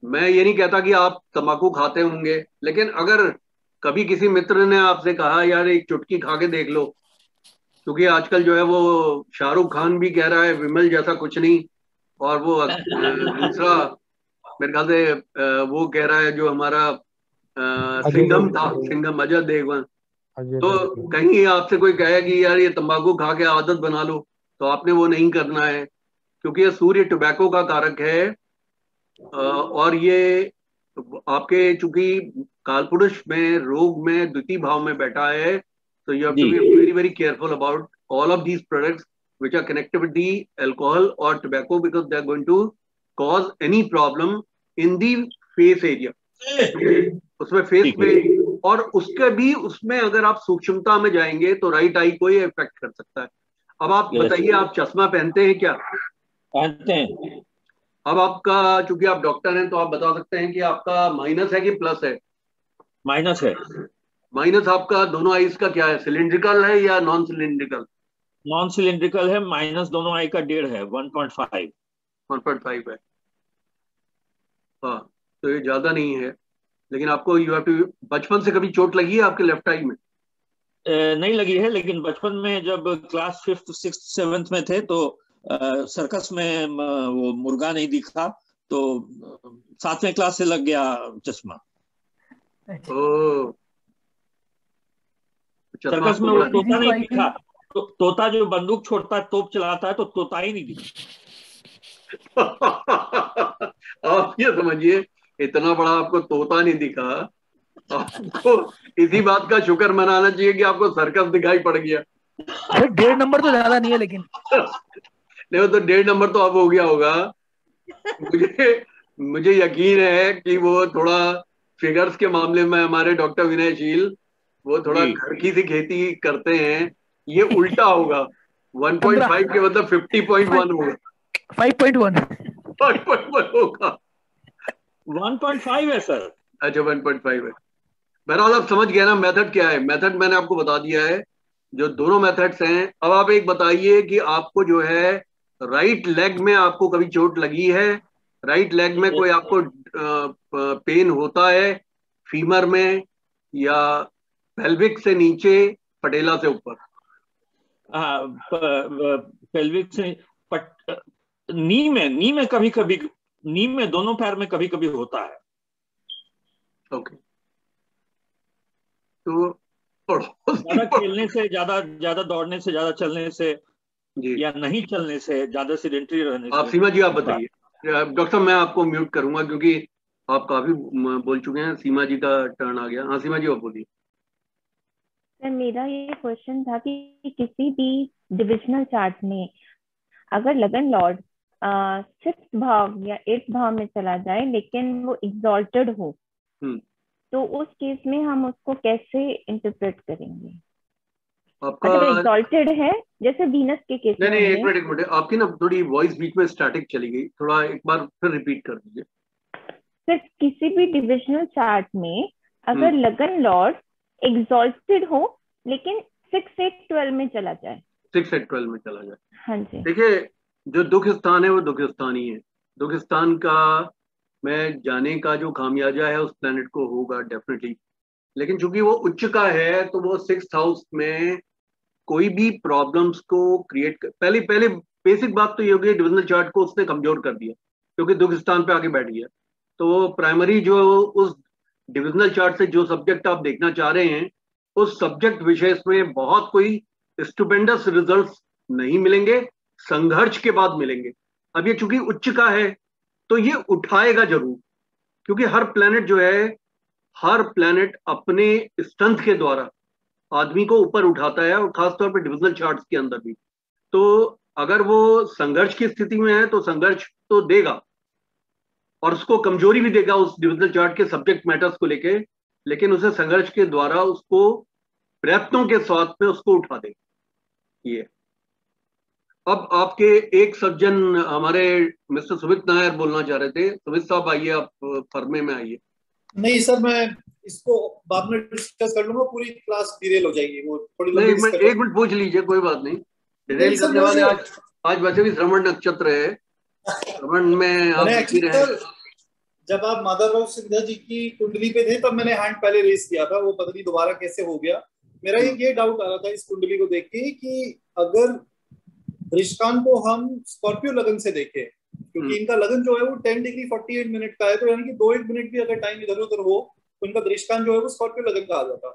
[SPEAKER 1] मैं ये नहीं कहता कि आप तंबाकू खाते होंगे लेकिन अगर कभी किसी मित्र ने आपसे कहा यार एक चुटकी खा के देख लो क्योंकि आजकल जो है वो शाहरुख खान भी कह रहा है विमल जैसा कुछ नहीं। और वो दूसरा मेरे ख्याल से वो कह रहा है जो हमारा सिंघम था सिंगम अजय देवगन। तो कहीं आपसे कोई कहे कि यार ये तंबाकू खा के आदत बना लो तो आपने वो नहीं करना है क्योंकि ये सूर्य टोबैको का कारक है और ये आपके चूँकि कालपुरुष में रोग में द्वितीय भाव में बैठा है तो you have to be very very careful about all of these products which are connected with the alcohol or tobacco because they are going to cause any problem in the face area. उसमें फेस पे और उसके भी उसमें अगर आप सूक्ष्मता में जाएँगे तो राइट आई को ये इफ़ेक्ट कर सकता है। अब आप बताइए आप चश्मा पहनते हैं क्या?
[SPEAKER 6] पहनते हैं।
[SPEAKER 1] अब आपका चूँकि आप डॉक्टर हैं तो आप बता सकते हैं कि आपका माइनस है कि प्लस है?
[SPEAKER 6] माइनस है।
[SPEAKER 1] माइनस आपका दोनों आईज का क्या है? सिलिंड्रिकल है या नॉन सिलिंड्रिकल
[SPEAKER 6] नॉन सिलिंड्रिकल है माइनस दोनों आई का डेढ़ है one point five
[SPEAKER 1] one point five है। हाँ तो ये ज़्यादा नहीं है। लेकिन आपको यू हैव टू बचपन से कभी चोट लगी है आपके लेफ़्ट आई में?
[SPEAKER 6] नहीं लगी है लेकिन बचपन में जब क्लास फिफ्थ सिक्स सेवेंथ में थे तो सर्कस में वो मुर्गा नहीं दिखा तो सातवें क्लास से लग गया चश्मा। सर्कस में वो तोता नहीं दिखा। तो, तोता जो बंदूक छोड़ता है तोप चलाता है तो तोता ही नहीं दिखा।
[SPEAKER 1] आप ये समझिए इतना बड़ा आपको तोता नहीं दिखा। आपको इसी बात का शुक्र मनाना चाहिए कि आपको सर्कस दिखाई पड़ गया।
[SPEAKER 12] डेढ़ नंबर तो ज़्यादा नहीं है लेकिन।
[SPEAKER 1] नहीं वो तो डेढ़ नंबर तो अब हो गया होगा। मुझे मुझे यकीन है कि वो थोड़ा फिगर्स के मामले में हमारे डॉक्टर विनय शील वो थोड़ा घर की सी खेती करते हैं। ये उल्टा होगा। 1.5 के मतलब 50.1 होगा।
[SPEAKER 12] 5.1
[SPEAKER 1] 5.1 होगा।
[SPEAKER 6] 1.5 है सर
[SPEAKER 1] अच्छा 1.5 है। बहरहाल आप समझ गए ना मेथड क्या है? मेथड मैंने आपको बता दिया है। जो दोनों मेथड्स हैं अब आप एक बताइए कि आपको जो है राइट लेग में आपको कभी चोट लगी है? राइट लेग में कोई आपको पेन होता है? फीमर में या पेल्विक से नीचे पटेला से ऊपर?
[SPEAKER 6] हाँ पेल्विक से पट नी में नी में कभी कभी नी में दोनों पैर में कभी कभी होता है।
[SPEAKER 1] ओके तो
[SPEAKER 6] ज़्यादा खेलने से ज़्यादा ज़्यादा दौड़ने से ज़्यादा चलने से या नहीं चलने से ज़्यादा सीडेंटरी रहने
[SPEAKER 1] आप सीमा जी आप बताइए। डॉक्टर मैं आपको म्यूट करूँगा क्योंकि आप काफ़ी बोल चुके हैं। सीमा जी का टर्न आ गया। हाँ सीमा जी आप बोलिए।
[SPEAKER 17] सर मेरा ये क्वेश्चन था कि किसी भी डिविजनल चार्ट में अगर लगन लॉर्ड सिक्स भाव या एट भाव में चला जाए लेकिन वो एग्जॉल्टेड हो
[SPEAKER 1] हम्म।
[SPEAKER 17] तो उस केस में हम उसको कैसे इंटरप्रेट करेंगे?
[SPEAKER 1] आपका
[SPEAKER 17] एग्जॉल्टेड है? जैसे वीनस के केस
[SPEAKER 1] नहीं
[SPEAKER 17] में
[SPEAKER 1] नहीं एक मिनट एक मिनट आपकी ना थोड़ी वॉइस बीच में स्टैटिक चली गई। थोड़ा एक बार फिर रिपीट कर दीजिए।
[SPEAKER 17] सर किसी भी डिविजनल चार्ट में अगर। लगन लॉर्ड एग्जॉल्टेड हो लेकिन सिक्स एट ट्वेल्व में चला जाए।
[SPEAKER 1] सिक्स एट ट्वेल्व में चला जाए।
[SPEAKER 17] हाँ जी।
[SPEAKER 1] देखिए जो दुख स्थान है वो दुख स्थान ही है। दुख स्थान का में जाने का जो खामियाजा है उस प्लेनेट को होगा डेफिनेटली लेकिन चूँकि वो उच्च का है तो वो सिक्स हाउस में कोई भी प्रॉब्लम्स को क्रिएट कर, पहले पहले बेसिक बात तो ये होगी डिविजनल चार्ट को उसने कमज़ोर कर दिया, क्योंकि दुख स्थान पे आके बैठ गया। तो प्राइमरी जो उस डिविजनल चार्ट से जो सब्जेक्ट आप देखना चाह रहे हैं, उस सब्जेक्ट विषय में बहुत कोई स्टूपेंडस रिज़ल्ट नहीं मिलेंगे, संघर्ष के बाद मिलेंगे। अब ये चूँकि उच्च का है तो ये उठाएगा ज़रूर, क्योंकि हर प्लेनेट जो है, हर प्लेनेट अपने स्ट्रेंथ के द्वारा आदमी को ऊपर उठाता है और खासतौर पर डिविजनल चार्ट्स के अंदर भी। तो अगर वो संघर्ष की स्थिति में है तो संघर्ष तो देगा और उसको कमज़ोरी भी देगा उस डिविजनल चार्ट के सब्जेक्ट मैटर्स को लेके, लेकिन उसे संघर्ष के द्वारा उसको प्रयत्नों के साथ में उसको उठा देगा ये। अब आपके एक सज्जन हमारे मिस्टर सुमित नायर बोलना चाह रहे थे। सुमित साहब, आइए आप फर्मे में आइए।
[SPEAKER 18] नहीं सर, मैं इसको बाद में डिस्कस कर लूँगा पूरी क्लास डिरेल हो जाएगी वो थोड़ी
[SPEAKER 1] नहीं मिनट एक मिनट पूछ लीजिए कोई बात नहीं। डिरेल करने वाले आज आज वैसे भी श्रवण नक्षत्र है। श्रवण में आप
[SPEAKER 18] रहे जब आप माधव राव सिंधिया जी की कुंडली पे थे तब मैंने हैंड पहले रेस किया था वो पता नहीं दोबारा कैसे हो गया। मेरा एक ये डाउट आ रहा था इस कुंडली को देख के कि अगर ऋषकान को हम स्कॉर्पियो लगन से देखें क्योंकि इनका लगन जो है वो ten degree forty eight minute का है तो यानी कि दो एक मिनट भी अगर टाइम इधर उधर हो इनका दृष्टान जो है वो स्कॉर्पियो लगन का आ जाता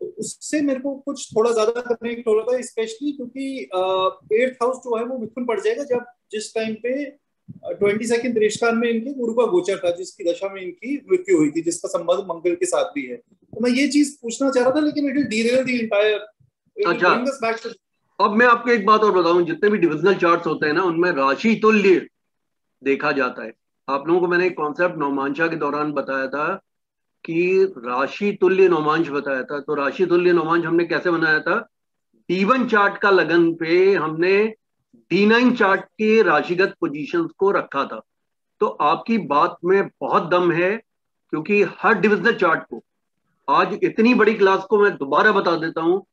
[SPEAKER 18] तो उससे मेरे को कुछ थोड़ा ज़्यादा कनेक्ट हो रहा था स्पेशली क्योंकि एट्थ हाउस जो है वो मिथुन पड़ जाएगा जब जिस टाइम पे ट्वेंटी सेकेंड दृष्टान में इनके गुरु का गोचर था जिसकी दशा में इनकी मृत्यु हुई थी जिसका संबंध मंगल के साथ भी है। तो मैं ये चीज़ पूछना चाह रहा था लेकिन इट डीरेल द एंटायर
[SPEAKER 1] अच्छा। अब मैं आपको एक बात और बताऊँ जितने भी डिविजनल चार्ट्स होते हैं ना उनमें राशि तुल्य देखा जाता है। आप लोगों को मैंने एक कॉन्सेप्ट नौमांशा के दौरान बताया था कि राशि तुल्य नौमांश बताया था तो राशि तुल्य नौमांश हमने कैसे बनाया था? डी वन चार्ट का लगन पे हमने डी नाइन चार्ट के राशिगत पोजीशंस को रखा था। तो आपकी बात में बहुत दम है, क्योंकि हर डिविजनल चार्ट को। आज इतनी बड़ी क्लास को मैं दोबारा बता देता हूँ।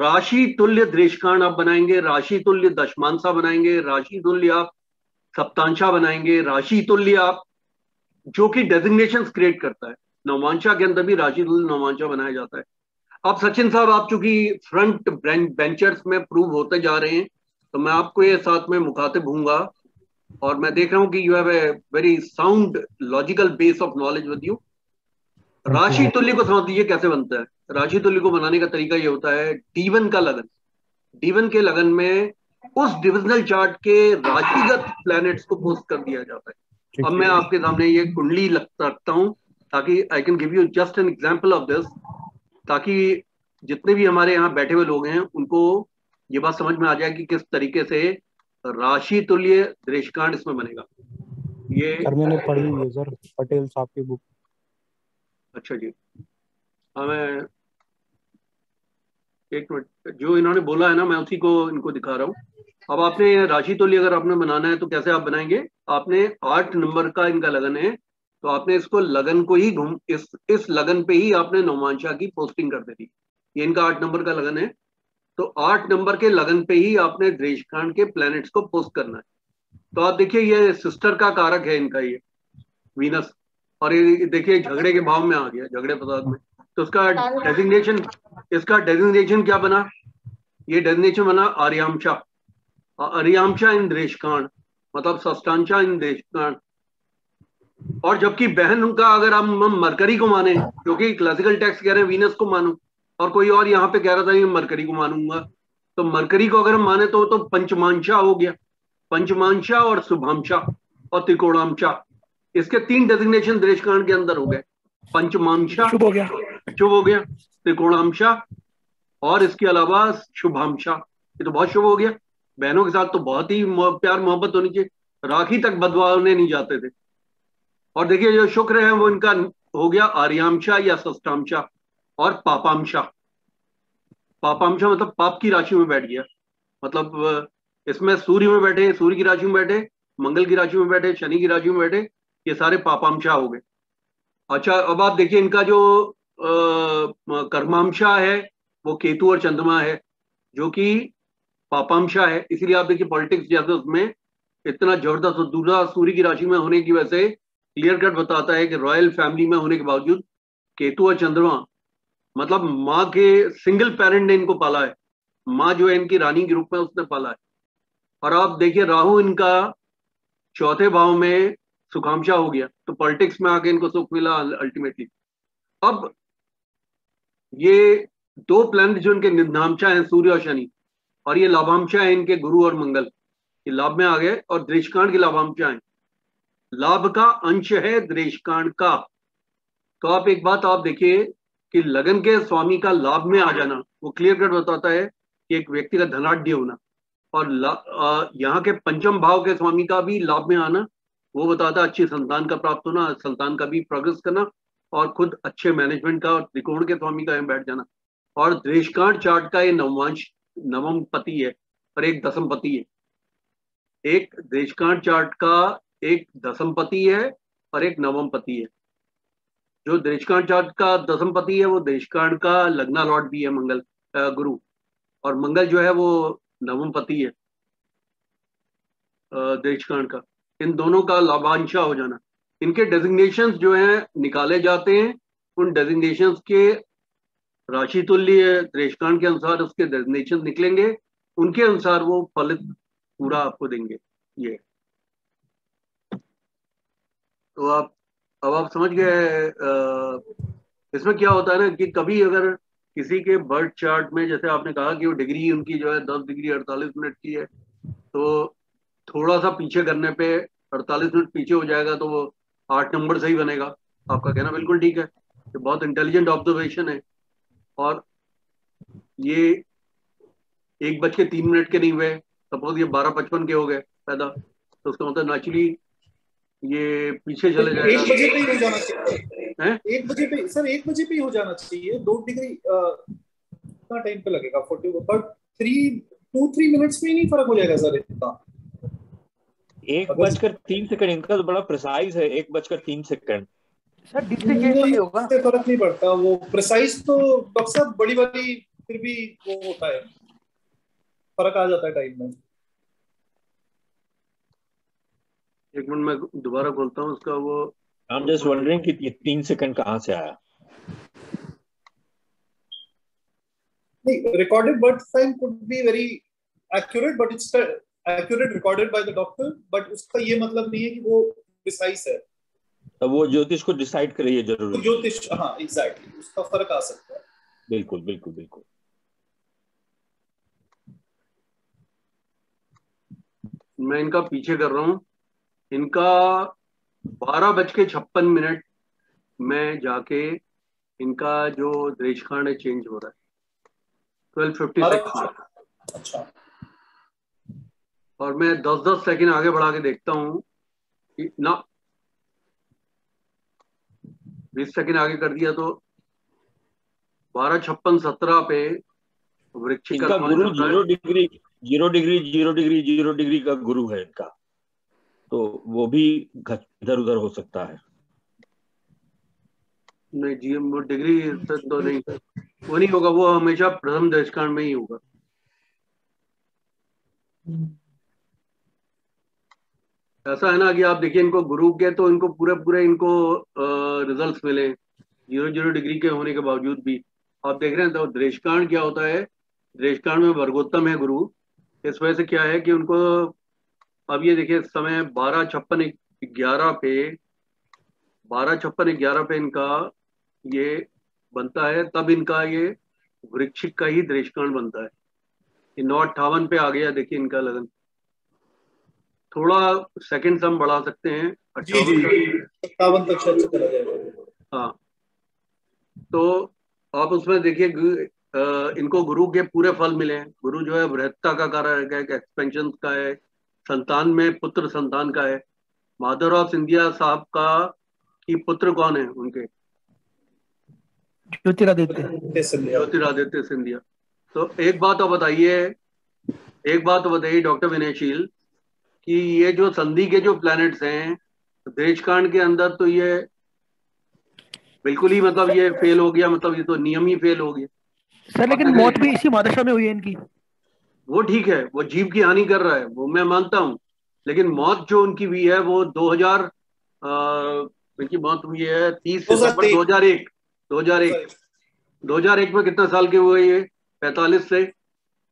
[SPEAKER 1] राशि तुल्य दृष्कांड आप बनाएँगे, राशि तुल्य दशमांशा बनाएँगे, राशि तुल्य आप सप्तांशा बनाएँगे, राशि तुल्य आप जो कि डेजिग्नेशन क्रिएट करता है। नौमांशा के अंदर भी राशि तुल्य नौमांशा बनाया जाता है। अब सचिन साहब आप चूँकि फ्रंट बेंचर्स में प्रूव होते जा रहे हैं तो मैं आपको ये साथ में मुखातिब हूँगा और मैं देख रहा हूँ कि you have a very sound logical base of knowledge with you राशि तुल्य को समझ लीजिए कैसे बनता है? राशि तुल्य को बनाने का तरीका ये होता है डीवन का लगन। डीवन के लगन में उस डिविजनल चार्ट के राशिगत प्लैनेट्स को पोस्ट कर दिया जाता है। अब मैं आपके सामने ये कुंडली रखता हूँ ताकि I can give you just an example of this ताकि जितने भी हमारे यहाँ बैठे हुए लोग हैं उनको ये बात समझ में आ जाए कि किस तरीके से राशि तुल्य दृष्कांड इसमें बनेगा। ये
[SPEAKER 14] सर मैंने पढ़ी है सर पटेल साहब की बुक
[SPEAKER 1] अच्छा जी। हमें एक मिनट जो इन्होंने बोला है ना मैं उसी को इनको दिखा रहा हूँ। अब आपने राशि तोली अगर आपने बनाना है तो कैसे आप बनाएँगे? आपने आठ नंबर का इनका लगन है तो आपने इसको लगन को ही घूम, इस इस लगन पे ही आपने नौमांशा की पोस्टिंग कर देनी ये इनका आठ नंबर का लगन है। तो आठ नंबर के लगन पे ही आपने द्रेशकांड के प्लैनेट्स को पोस्ट करना है। तो आप देखिए, ये सिस्टर का कारक है इनका ये वीनस और ये देखिए, झगड़े के भाव में आ गया, झगड़े पदार्थ में। तो उसका डेजिग्नेशन इसका डेजिग्नेशन क्या बना? ये डेजिग्नेशन बना आर्यामशा आर्यामशा इन देशकांड मतलब सस्टांशा इन देशकांड और जबकि बहन का अगर हम मरकरी को माने क्योंकि क्लासिकल टेक्स्ट कह रहे हैं वीनस को मानो और कोई और यहाँ पे कह रहा था कि मरकरी को मानूँगा। तो मरकरी को अगर हम माने तो तो पंचमांशा हो गया। पंचमांशा और शुभांशा और त्रिकोणांशा। इसके तीन डेजिग्नेशन देशकांड के अंदर हो गए। पंचमांशा शुभ हो गया। शुभ हो गया। त्रिकोणांशा और इसके अलावा शुभांशा। ये तो बहुत शुभ हो गया। बहनों के साथ तो बहुत ही प्यार मोहब्बत होनी चाहिए। राखी तक बदवाने नहीं जाते थे। और देखिए, जो शुक्र है, वो इनका हो गया आर्यांशा या सष्टांशा और पापांशा। पापांशा मतलब पाप की राशि में बैठ गया। मतलब इसमें सूर्य में बैठे, सूर्य की राशि में बैठे, मंगल की राशि में बैठे, शनि की राशि में बैठे, ये सारे पापांशा हो गए। अच्छा अब आप देखिए, इनका जो कर्मांशा है, वो केतु और चंद्रमा है, जो कि पापांशा है। इसीलिए आप देखिए, पॉलिटिक्स जैसे उसमें इतना ज़बरदस्त दूसरा सूर्य की राशि में होने की वजह से क्लियर कट बताता है कि रॉयल फैमिली में होने के बावजूद केतु और चंद्रमा मतलब माँ के सिंगल पेरेंट ने इनको पाला है। माँ जो है, इनकी रानी के रूप में उसने पाला है। और आप देखिए, राहु इनका चौथे भाव में सुखांशा हो गया तो पॉलिटिक्स में आके इनको सुख मिला अल्टीमेटली अब ये दो प्लैनेट जो इनके निधांशा हैं, सूर्य और शनि, और ये लाभांशा है इनके गुरु और मंगल, ये लाभ में आ गए और दृष्कांड के लाभांशा है। लाभ का अंश है दृष्कांड का। तो आप एक बात आप देखिए कि लगन के स्वामी का लाभ में आ जाना, वो क्लियर कट बताता है कि एक व्यक्ति का धनाढ़ होना और यहाँ के पंचम भाव के स्वामी का भी लाभ में आना, वो बताता अच्छी संतान का प्राप्त होना, संतान का भी प्रोग्रेस करना और खुद अच्छे मैनेजमेंट का और त्रिकोण के स्वामी का बैठ जाना। और देशकांड चार्ट का ये नववांश नवम पति है और एक दसम पति है। एक देशकांड चार्ट का एक दसमपति है और एक नवमपति है। जो देशकांड चार्ट का दसमपति है, वो देशकांड का लग्ना लॉर्ड भी है, मंगल गुरु। और मंगल जो है, वो नवमपति है देशकांड का। इन दोनों का लाभांशा हो जाना। इनके डेजिग्नेशन जो हैं, निकाले जाते हैं। उन डेजिग्नेशन के राशि तुल्य देशकांड के अनुसार उसके डेजिग्नेशन निकलेंगे। उनके अनुसार वो फलित पूरा आपको देंगे, ये। तो आप, अब आप समझ गए इसमें क्या होता है ना कि कभी अगर किसी के बर्थ चार्ट में, जैसे आपने कहा कि वो डिग्री उनकी जो है दस डिग्री अड़तालीस मिनट की है तो थोड़ा सा पीछे करने पे अड़तालीस मिनट पीछे हो जाएगा तो वो आठ नंबर से ही बनेगा। आपका कहना बिल्कुल ठीक है। ये बहुत इंटेलिजेंट ऑब्जर्वेशन है। और ये एक बज के तीन मिनट के नहीं हुए। सपोज़ ये बारह पचपन के हो गए पैदा तो उसका मतलब नेचुरली ये पीछे चले जाएगा।
[SPEAKER 18] एक बजे पे ही हो जाना चाहिए। एक बजे पे सर एक बजे पे ही हो जाना चाहिए। दो डिग्री कितना टाइम पे लगेगा forty but three two three minutes में नहीं फ़र्क हो जाएगा सर इतना।
[SPEAKER 6] एक बजकर तीन सेकंड इनका तो बड़ा प्रिसाइज है एक बजकर तीन सेकंड
[SPEAKER 18] सर नहीं होगा? फ़र्क नहीं पड़ता वो प्रिसाइज तो डॉक्टर साहब बड़ी वाली फिर भी वो होता है। फ़र्क आ जाता है टाइम में।
[SPEAKER 1] एक मिनट में दोबारा खोलता हूँ उसका वो।
[SPEAKER 6] आई एम जस्ट वंडरिंग कि ये तीन सेकंड कहाँ से आया?
[SPEAKER 18] नहीं recorded birth time could be very accurate but it's accurate recorded by the doctor but उसका ये मतलब नहीं है कि वो प्रिसाइज है।
[SPEAKER 6] तो वो ज्योतिष को डिसाइड करिए ज़रूर।
[SPEAKER 18] ज्योतिष हाँ एग्जैक्टली exactly, उसका फ़र्क आ सकता है।
[SPEAKER 6] बिल्कुल बिल्कुल बिल्कुल।
[SPEAKER 1] मैं इनका पीछे कर रहा हूँ। इनका बारह बज के छप्पन मिनट में जाके इनका जो देशखान है चेंज हो रहा है। ट्वेल्व फिफ्टी सिक्स अच्छा। और मैं दस दस सेकेंड आगे बढ़ा के देखता हूँ ना। बीस सेकेंड आगे कर दिया तो बारह छप्पन सत्रह पे
[SPEAKER 6] वृक्ष का गुरु zero degree zero degree zero degree zero degree का गुरु है इनका। तो वो भी इधर उधर हो सकता है।
[SPEAKER 1] नहीं जी वो डिग्री तो नहीं। वो नहीं होगा, वो हमेशा प्रथम देशकांड में ही होगा। ऐसा है ना कि आप देखिए, इनको गुरु के तो इनको पूरे पूरे इनको रिजल्ट्स मिले, ज़ीरो ज़ीरो डिग्री के होने के बावजूद भी। आप देख रहे हैं तो देशकांड क्या होता है? देशकांड में वर्गोत्तम है गुरु। इस वजह से क्या है कि उनको अब ये देखिए समय बारह छप्पन ग्यारह पे बारह छप्पन ग्यारह पे इनका ये बनता है। तब इनका ये वृक्षिक का ही दृष्कांड बनता है। ये नौ अट्ठावन पे आ गया देखिए इनका लगन। थोड़ा सेकंड हम बढ़ा सकते हैं।
[SPEAKER 18] अट्ठावन तक
[SPEAKER 1] हाँ। तो आप उसमें देखिए इनको गुरु के पूरे फल मिले हैं। गुरु जो है बृहत्ता का कारण है एक्सपेंशन का है संतान में पुत्र संतान का है। माधवराव सिंधिया साहब का की पुत्र कौन है उनके?
[SPEAKER 12] ज्योतिरादित्य।
[SPEAKER 1] ज्योतिरादित्य सिंधिया। तो एक बात तो बताइए एक बात तो बताइए डॉक्टर विनयशील कि ये जो संधि के जो प्लैनेट्स हैं देशकांड के अंदर तो ये बिल्कुल ही मतलब ये फेल हो गया मतलब ये तो नियम ही फेल हो गया
[SPEAKER 12] सर लेकिन मौत भी इसी मादशा में हुई है इनकी।
[SPEAKER 1] वो ठीक है वो जीव की हानि कर रहा है वो मैं मानता हूँ। लेकिन मौत जो उनकी हुई है वो 2000 उनकी मौत हुई है तीस सितंबर 2001 2001 2001 में कितना साल के हुए ये? 45 से।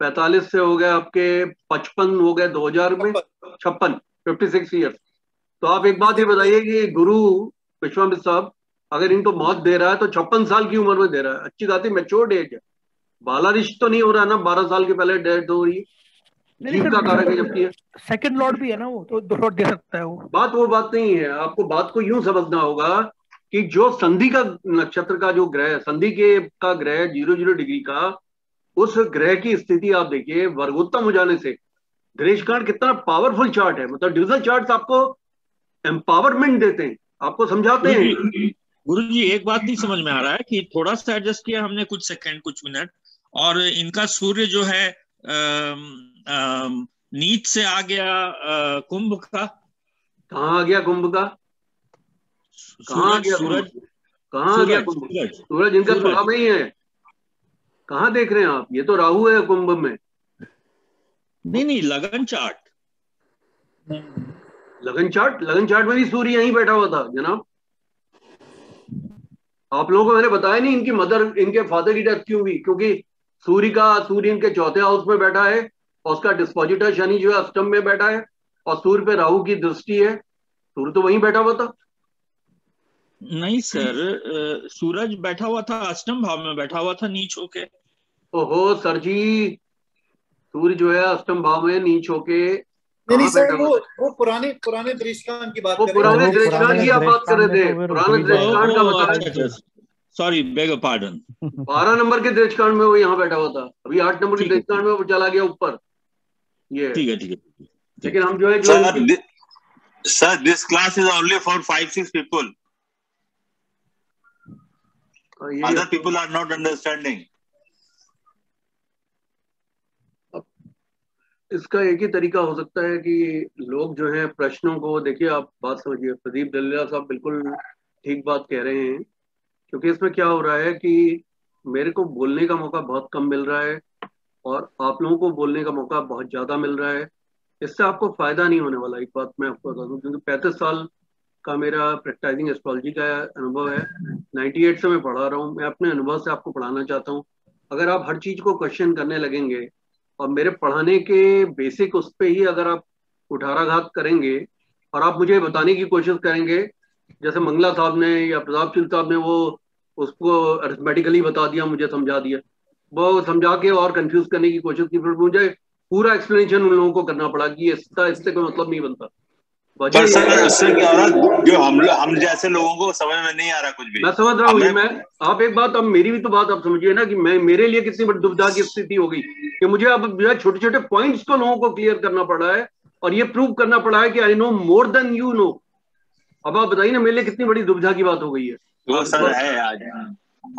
[SPEAKER 1] 45 से हो गए आपके 55 हो गए 2000 में। छप्पन। 56 ईयर्स तो आप एक बात ये बताइए कि गुरु विश्वामित्र साहब अगर इनको मौत दे रहा है तो छप्पन साल की उम्र में दे रहा है। अच्छी बात है मेच्योर्ड एज है। बालारिश तो नहीं हो रहा ना बारह साल के पहले डेथ हो रही है। का कारक है जबकि
[SPEAKER 12] सेकंड लॉर्ड भी है ना वो तो दो लॉर्ड दे सकता है वो।
[SPEAKER 1] बात वो बात नहीं है आपको बात को यूँ समझना होगा कि जो संधि का नक्षत्र का जो ग्रह संधि के का ग्रह ज़ीरो ज़ीरो डिग्री का उस ग्रह की स्थिति आप देखिए वर्गोत्तम हो जाने से। ग्रेश कांड कितना पावरफुल चार्ट है मतलब डिविजन चार्ट आपको एम्पावरमेंट देते हैं आपको समझाते हैं।
[SPEAKER 6] गुरु जी एक बात नहीं समझ में आ रहा है कि थोड़ा सा एडजस्ट किया हमने कुछ सेकंड कुछ मिनट और इनका सूर्य जो है नीच से आ गया कुंभ का।
[SPEAKER 1] कहा आ गया कुंभ का? कहा आ गया सूरज। कहाँ आ गया कुंभ? सूरज। इनका थोड़ा में ही है। कहाँ देख रहे हैं आप? ये तो राहु है कुंभ में।
[SPEAKER 6] नहीं नहीं लगन चार्ट।
[SPEAKER 1] लगन चार्ट? लगन चार्ट में भी सूर्य यहीं बैठा हुआ था जनाब। आप लोगों को मैंने बताया नहीं इनकी मदर इनके फादर की डेथ क्यों हुई? क्योंकि सूर्य का सूर्य इनके चौथे हाउस में बैठा है और उसका डिस्पोजिटर शनि जो है अष्टम में बैठा है और सूर्य पे राहु की दृष्टि है। सूर्य तो वहीं बैठा हुआ था।
[SPEAKER 6] नहीं सर सूरज बैठा हुआ था अष्टम भाव में बैठा हुआ था नीच होके।
[SPEAKER 1] ओहो सर जी सूर्य जो है अष्टम भाव में नीच होके
[SPEAKER 18] नहीं सर वो वो पुराने पुराने दृष्टांत की बात
[SPEAKER 1] वो पुराने दृष्टांत की आप बात कर रहे थे। पुराने दृष्टांत का
[SPEAKER 6] बता सॉरी बेग पार्डन
[SPEAKER 1] बारह नंबर के दृष्टांत में वो यहाँ बैठा हुआ था। अभी आठ नंबर के दृष्टांत में वो चला गया ऊपर। ये।
[SPEAKER 6] ठीक है ठीक है
[SPEAKER 1] लेकिन हम जो है जो
[SPEAKER 4] sir this class is only for five six people other people are not understanding.
[SPEAKER 1] इसका एक ही तरीका हो सकता है कि लोग जो है प्रश्नों को देखिए आप बात समझिए। प्रदीप दलिया साहब बिल्कुल ठीक बात कह रहे हैं। क्योंकि इसमें क्या हो रहा है कि मेरे को बोलने का मौका बहुत कम मिल रहा है और आप लोगों को बोलने का मौका बहुत ज़्यादा मिल रहा है। इससे आपको फ़ायदा नहीं होने वाला, एक बात मैं आपको बता दूँ, क्योंकि पैंतीस साल का मेरा प्रैक्टाइजिंग एस्ट्रोलॉजी का अनुभव है। 98 से मैं पढ़ा रहा हूँ, मैं अपने अनुभव से आपको पढ़ाना चाहता हूँ। अगर आप हर चीज़ को क्वेश्चन करने लगेंगे और मेरे पढ़ाने के बेसिक उस पर ही अगर आप उठाराघात करेंगे और आप मुझे बताने की कोशिश करेंगे जैसे मंगला साहब ने या प्रताप सिंह साहब ने वो उसको अर्थमेटिकली बता दिया मुझे समझा दिया। वो समझा के और कंफ्यूज करने की कोशिश की फिर मुझे पूरा एक्सप्लेनेशन उन लोगों को करना पड़ा कि इसका इससे कोई मतलब नहीं बनता।
[SPEAKER 4] पर सर उससे क्या हो रहा जो हम हम जैसे लोगों को समझ में नहीं आ रहा कुछ भी।
[SPEAKER 1] मैं समझ रहा हूँ मैं आप एक बात अब मेरी भी तो बात आप समझिए ना कि मैं मेरे लिए कितनी बड़ी दुविधा की स्थिति हो गई कि मुझे अब जो छोटे छोटे पॉइंट्स को लोगों को क्लियर करना पड़ा है और ये प्रूव करना पड़ा है कि I know more than you know अब आप बताइए ना मेरे लिए कितनी बड़ी दुविधा की बात हो गई है।
[SPEAKER 4] वो सर है आज।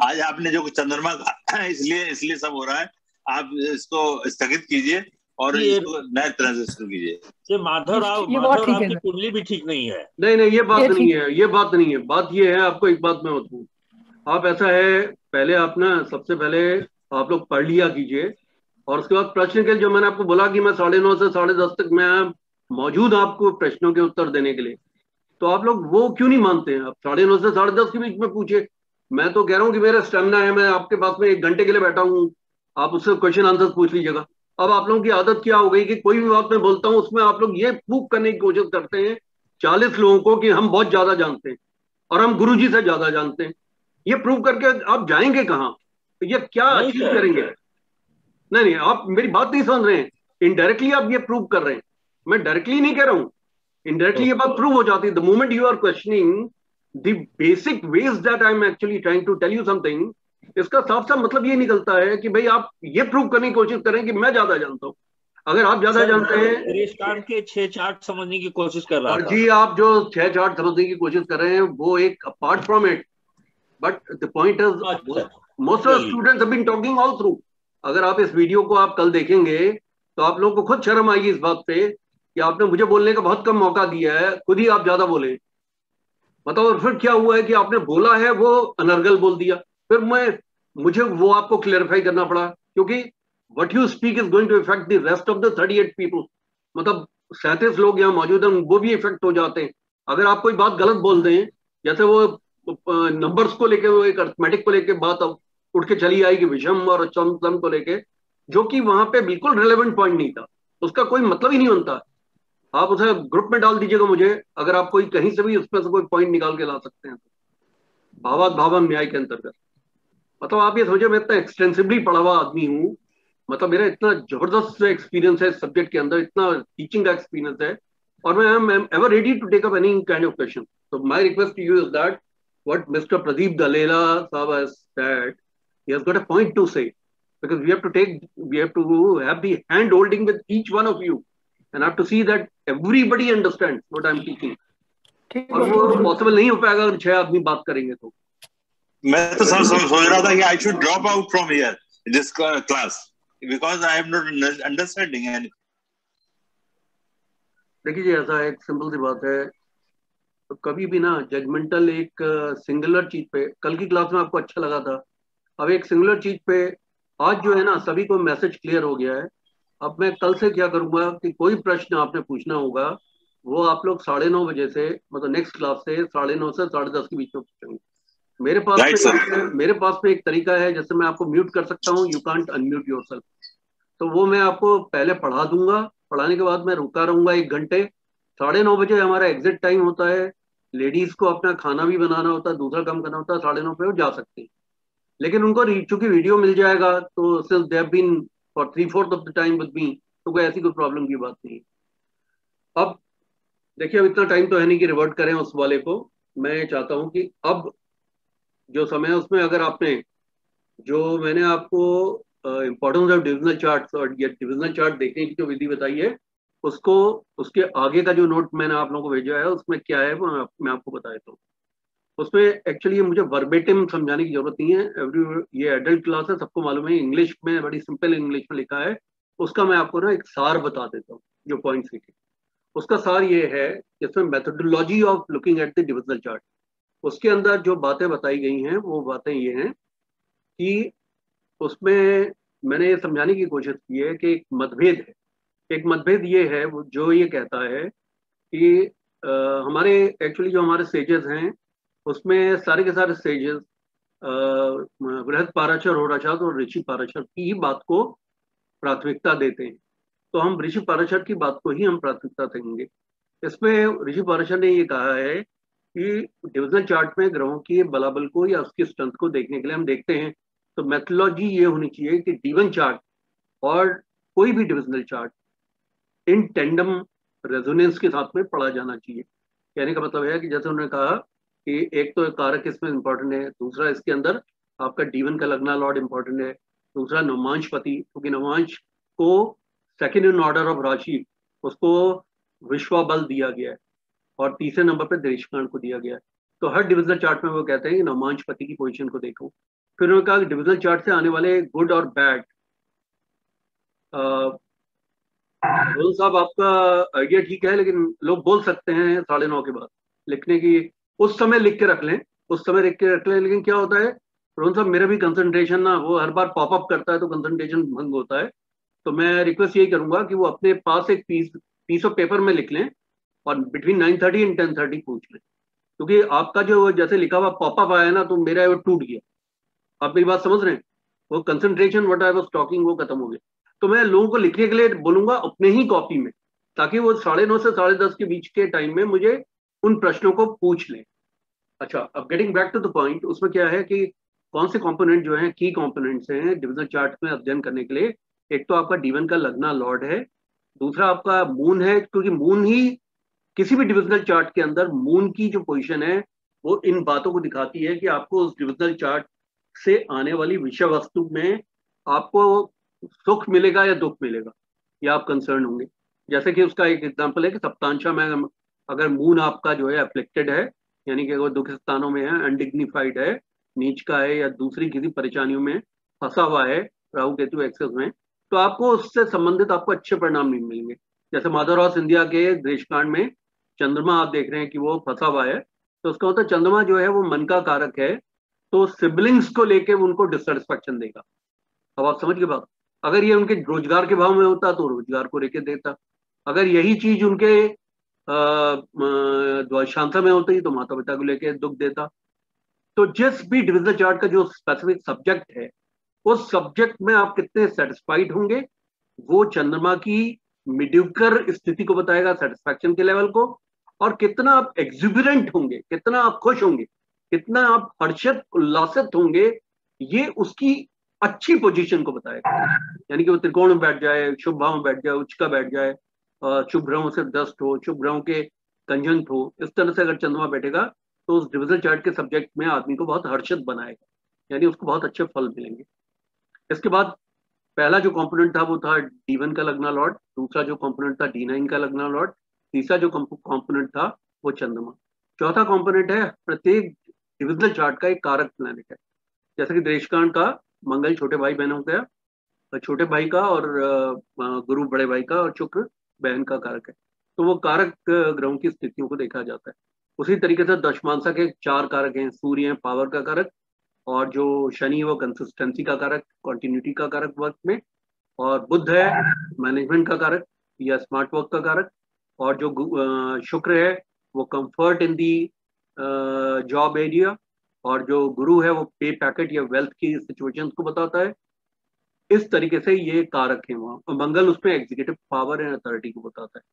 [SPEAKER 4] आज आपने जो चंद्रमा इसलिए इसलिए सब हो रहा है। आप इसको स्थगित कीजिए और नए तरह से शुरू कीजिए।
[SPEAKER 6] ये माधव राव माधव राव की कुंडली भी ठीक नहीं है।
[SPEAKER 1] नहीं नहीं ये बात नहीं है ये बात नहीं है। बात ये है आपको एक बात मैं बताऊँ। आप ऐसा है पहले आप ना सबसे पहले आप लोग पढ़ लिया कीजिए। और उसके बाद प्रश्न के जो मैंने आपको बोला कि मैं साढ़े नौ से साढ़े दस तक मैं मौजूद आपको प्रश्नों के उत्तर देने के लिए तो आप लोग वो क्यों नहीं मानते हैं? आप साढ़े नौ से साढ़े दस के बीच में पूछे मैं तो कह रहा हूँ कि मेरा स्टेमिना है मैं आपके पास में एक घंटे के लिए बैठा हूँ। आप उससे क्वेश्चन आंसर पूछ लीजिएगा। अब आप लोगों की आदत क्या हो गई कि कोई भी बात मैं बोलता हूँ उसमें आप लोग ये प्रूव करने की कोशिश करते हैं चालीस लोगों को कि हम बहुत ज़्यादा जानते हैं और हम गुरु जी से ज़्यादा जानते हैं। ये प्रूव करके आप जाएँगे कहाँ? ये क्या अचीव करेंगे? नहीं नहीं आप मेरी बात नहीं समझ रहे हैं। इनडायरेक्टली आप ये प्रूव कर रहे हैं। मैं डायरेक्टली नहीं कह रहा हूँ। इनडायरेक्टली ये बात प्रूव हो जाती है. The moment you are questioning the basic wedge that I am actually trying to tell you something इसका साफ़ साफ़ मतलब ये निकलता है कि भाई आप ये प्रूव करने की कोशिश करें कि मैं ज़्यादा जानता हूँ. अगर आप ज़्यादा जानते हैं
[SPEAKER 6] के छह चार्ट समझने की कोशिश कर रहा
[SPEAKER 1] और जी आप जो छह चार्ट समझने की कोशिश कर रहे हैं वो एक apart from it but the point is most of students been talking all through अगर आप इस वीडियो को आप कल देखेंगे तो आप लोगों को खुद शर्म आएगी इस बात पे कि आपने मुझे बोलने का बहुत कम मौका दिया है, खुद ही आप ज़्यादा बोले। मतलब और फिर क्या हुआ है कि आपने बोला है, वो अनर्गल बोल दिया। फिर मैं, मुझे वो आपको क्लियरिफाई करना पड़ा, क्योंकि what you speak is going to effect the rest of the thirty eight people मतलब सैंतीस लोग यहाँ मौजूद हैं, वो भी इफ़ेक्ट हो जाते हैं। अगर आप कोई बात गलत बोल दें, जैसे वो नंबर्स को लेके, वो एक अर्थमेटिक को लेके बात उठ के चली आएगी, विषम और चम को लेके, जो कि वहाँ पे बिल्कुल रिलेवेंट पॉइंट नहीं था। उसका कोई मतलब ही नहीं बनता। आप उसे ग्रुप में डाल दीजिएगा मुझे अगर आप कोई कहीं से भी उसमें से कोई पॉइंट निकाल के ला सकते हैं तो भावात भावम न्याय के अंतर्गत मतलब आप ये समझो मैं इतना एक्सटेंसिवली पढ़ा हुआ आदमी हूँ मतलब मेरा इतना ज़बरदस्त एक्सपीरियंस है सब्जेक्ट के अंदर इतना टीचिंग का एक्सपीरियंस है और मैं I am ever ready to take up any kind of question request to you is that what Mr. Pradeep Dalela Sahab has said, he has got a point to say because we have to take, we have to have the hand holding with each one of you and have to see that everybody understands what I'm teaching. और वो पॉसिबल नहीं हो पाएगा अगर छह आदमी बात करेंगे तो।
[SPEAKER 4] मैं तो सर सोच रहा था कि I should drop out from here this class because I am not understanding anything.
[SPEAKER 1] देखिए जी ऐसा एक सिंपल सी बात है। तो कभी भी ना जजमेंटल एक सिंगुलर चीज़ पे कल की क्लास में आपको अच्छा लगा था। अब एक सिंगुलर चीज़ पे आज जो है ना सभी को मैसेज क्लियर हो गया है। अब मैं कल से क्या करूँगा कि कोई प्रश्न आपने पूछना होगा वो आप लोग साढ़े नौ बजे से मतलब नेक्स्ट क्लास से साढ़े नौ से साढ़े दस के बीच में पूछेंगे। मेरे पास right, में मेरे पास में एक तरीका है जैसे मैं आपको म्यूट कर सकता हूँ you can't unmute yourself तो वो मैं आपको पहले पढ़ा दूँगा पढ़ाने के बाद मैं रुका रहूँगा एक घंटे। साढ़े नौ बजे हमारा एग्जिट टाइम होता है लेडीज़ को अपना खाना भी बनाना होता है दूसरा काम करना होता है साढ़े नौ पे वो जा सकते हैं। लेकिन उनको चूँकि वीडियो मिल जाएगा तो सिर्फ़ they been for three fourth of the time with me तो कोई ऐसी कोई प्रॉब्लम की बात नहीं अब, देखिए, अब इतना टाइम तो है नहीं कि रिवर्ट करें उस वाले को। मैं चाहता हूँ कि अब जो समय है उसमें अगर आपने, जो मैंने आपको इम्पोर्टेंस ऑफ़ डिविजनल चार्ट और ये डिविजनल चार्ट देखने की जो विधि बताई है, उसको, उसके आगे का जो नोट मैंने आप लोगों को भेजा है, उसमें क्या है वो मैं आपको बता देता हूँ। उसमें एक्चुअली ये मुझे वर्बेटिम समझाने की ज़रूरत नहीं है। एवरी ये एडल्ट क्लास है सबको मालूम है इंग्लिश में बड़ी सिंपल इंग्लिश में लिखा है। उसका मैं आपको ना एक सार बता देता हूँ जो पॉइंट्स लिखे उसका सार ये है जिसमें methodology of looking at the divisional chart उसके अंदर जो बातें बताई गई हैं वो बातें ये हैं कि उसमें मैंने ये समझाने की कोशिश की है कि एक मतभेद है। एक मतभेद ये है जो ये कहता है कि आ, हमारे एक्चुअली जो हमारे स्टेजेस हैं उसमें सारे के सारे स्टेजेस बृहद पाराशर होराचात और ऋषि पाराशर की ही बात को प्राथमिकता देते हैं। तो हम ऋषि पाराशर की बात को ही हम प्राथमिकता देंगे। इसमें ऋषि पाराशर ने ये कहा है कि डिविजनल चार्ट में ग्रहों की बलाबल को या उसकी स्ट्रेंथ को देखने के लिए हम देखते हैं। तो मेथोलॉजी ये होनी चाहिए कि डीवन चार्ट और कोई भी divisional chart in tandem resonance के साथ में पढ़ा जाना चाहिए। कहने का मतलब है कि जैसे उन्होंने कहा कि एक तो कारक इसमें इंपॉर्टेंट है, दूसरा इसके अंदर आपका डीवन का लगना लॉर्ड इंपॉर्टेंट है, दूसरा नवांश पति, क्योंकि नवांश को सेकेंड इन ऑर्डर ऑफ़ राशि उसको विश्वा बल दिया गया है और तीसरे नंबर पर देशकांड को दिया गया है। तो हर डिविजनल चार्ट में वो कहते हैं कि नवांश पति की पोजीशन को देखो। फिर उन्होंने कहा डिविजनल चार्ट से आने वाले गुड और बैड साहब, आपका आइडिया ठीक है, लेकिन लोग बोल सकते हैं साढ़े नौ के बाद, लिखने की उस समय लिख के रख लें, उस समय लिख के रख लें, लेकिन क्या होता है, रोहन साहब, मेरा भी कंसंट्रेशन ना वो हर बार पॉपअप करता है तो कंसंट्रेशन भंग होता है। तो मैं रिक्वेस्ट यही करूँगा कि वो अपने पास एक पीस पीस ऑफ़ पेपर में लिख लें और between nine thirty and ten thirty पूछ लें। क्योंकि आपका जो जैसे लिखा हुआ पॉपअप आया ना तो मेरा वो टूट गया। आप मेरी बात समझ रहे हैं? वो concentration what I was talking वो खत्म हो गया। तो मैं लोगों को लिखने के लिए बोलूँगा अपने ही कॉपी में, ताकि वो साढ़े नौ से साढ़े दस के बीच के टाइम में मुझे उन प्रश्नों को पूछ लें। अच्छा अब getting back to the point उसमें क्या है कि कौन से कंपोनेंट जो हैं की कंपोनेंट्स हैं डिविजन चार्ट में अध्ययन करने के लिए, एक तो आपका डीवन का लगना लॉर्ड है, दूसरा आपका मून है, क्योंकि मून ही किसी भी डिविजनल चार्ट के अंदर मून की जो पोजीशन है, वो इन बातों को दिखाती है कि आपको उस डिविजनल चार्ट से आने वाली विषय वस्तु में आपको सुख मिलेगा या दुख मिलेगा, या आप कंसर्न होंगे। जैसे कि उसका एक एग्ज़ाम्पल है कि सप्तांशा में अगर मून आपका जो है अफ्लिक्टेड है यानी कि अगर दुख स्थानों में है अनडिग्निफाइड है, नीच का है या दूसरी किसी परेशानियों में फंसा हुआ है, राहु केतु एक्सेस में तो आपको उससे संबंधित आपको अच्छे परिणाम नहीं मिलेंगे। जैसे माधवराव सिंधिया के देशकांड में चंद्रमा आप देख रहे हैं कि वो फंसा हुआ है तो उसका होता है चंद्रमा जो है वो मन का कारक है तो सिबलिंग्स को लेके उनको डिससेटिस्फेक्शन देगा। अब आप समझ के बात? अगर ये उनके रोज़गार के भाव में होता तो रोज़गार को लेके देता अगर यही चीज़ उनके शांता में होती तो माता पिता को लेके दुख देता। तो जिस भी डिविजनल चार्ट का जो स्पेसिफिक सब्जेक्ट है, उस सब्जेक्ट में आप कितने सेटिस्फाइड होंगे? वो चंद्रमा की मिड्यूकर स्थिति को बताएगा सेटिस्फैक्शन के लेवल को। और कितना आप एग्जिबिरेंट होंगे, कितना आप खुश होंगे, कितना आप हर्षित, उल्लासित होंगे, ये उसकी अच्छी पोजीशन को बताएगा। यानी कि वो त्रिकोण में बैठ जाए, शुभ भाव में बैठ जाए, उच्च का बैठ जाए शुभ ग्रहों से दस्त हो, शुभ ग्रहों के कंजंक्ट हो, इस तरह से अगर चंद्रमा बैठेगा तो उस डिविजन चार्ट के सब्जेक्ट में आदमी को बहुत हर्षित बनाएगा, यानी उसको बहुत अच्छे फल मिलेंगे। इसके बाद पहला जो कंपोनेंट था, वो था डी वन का लगना लॉर्ड, दूसरा जो कंपोनेंट था डी नाइन का लगना लॉट तीसरा जो कंपोनेंट था, वो चंद्रमा। चौथा कंपोनेंट है, प्रत्येक डिविजनल चार्ट का एक कारक प्लैनेट है। जैसे कि देशकांड का, मंगल छोटे भाई बहनों का छोटे भाई का और गुरु बड़े भाई का और शुक्र बहन का कारक है। तो वो कारक ग्रहों की स्थितियों को देखा जाता है। उसी तरीके से दशमांसा के चार कारक हैं, सूर्य है, पावर का कारक, और जो शनि है वो कंसिस्टेंसी का कारक कॉन्टिन्यूटी का कारक वर्क में, और बुद्ध है मैनेजमेंट का कारक, या स्मार्ट वर्क का कारक, और जो शुक्र है, वो comfort in the job area और जो गुरु है वो पे पैकेट या वेल्थ की सिचुएशन को बताता है इस तरीके से ये कारक है वहाँ। मंगल उसमें एग्जीक्यूटिव पावर एंड अथॉरिटी को बताता है।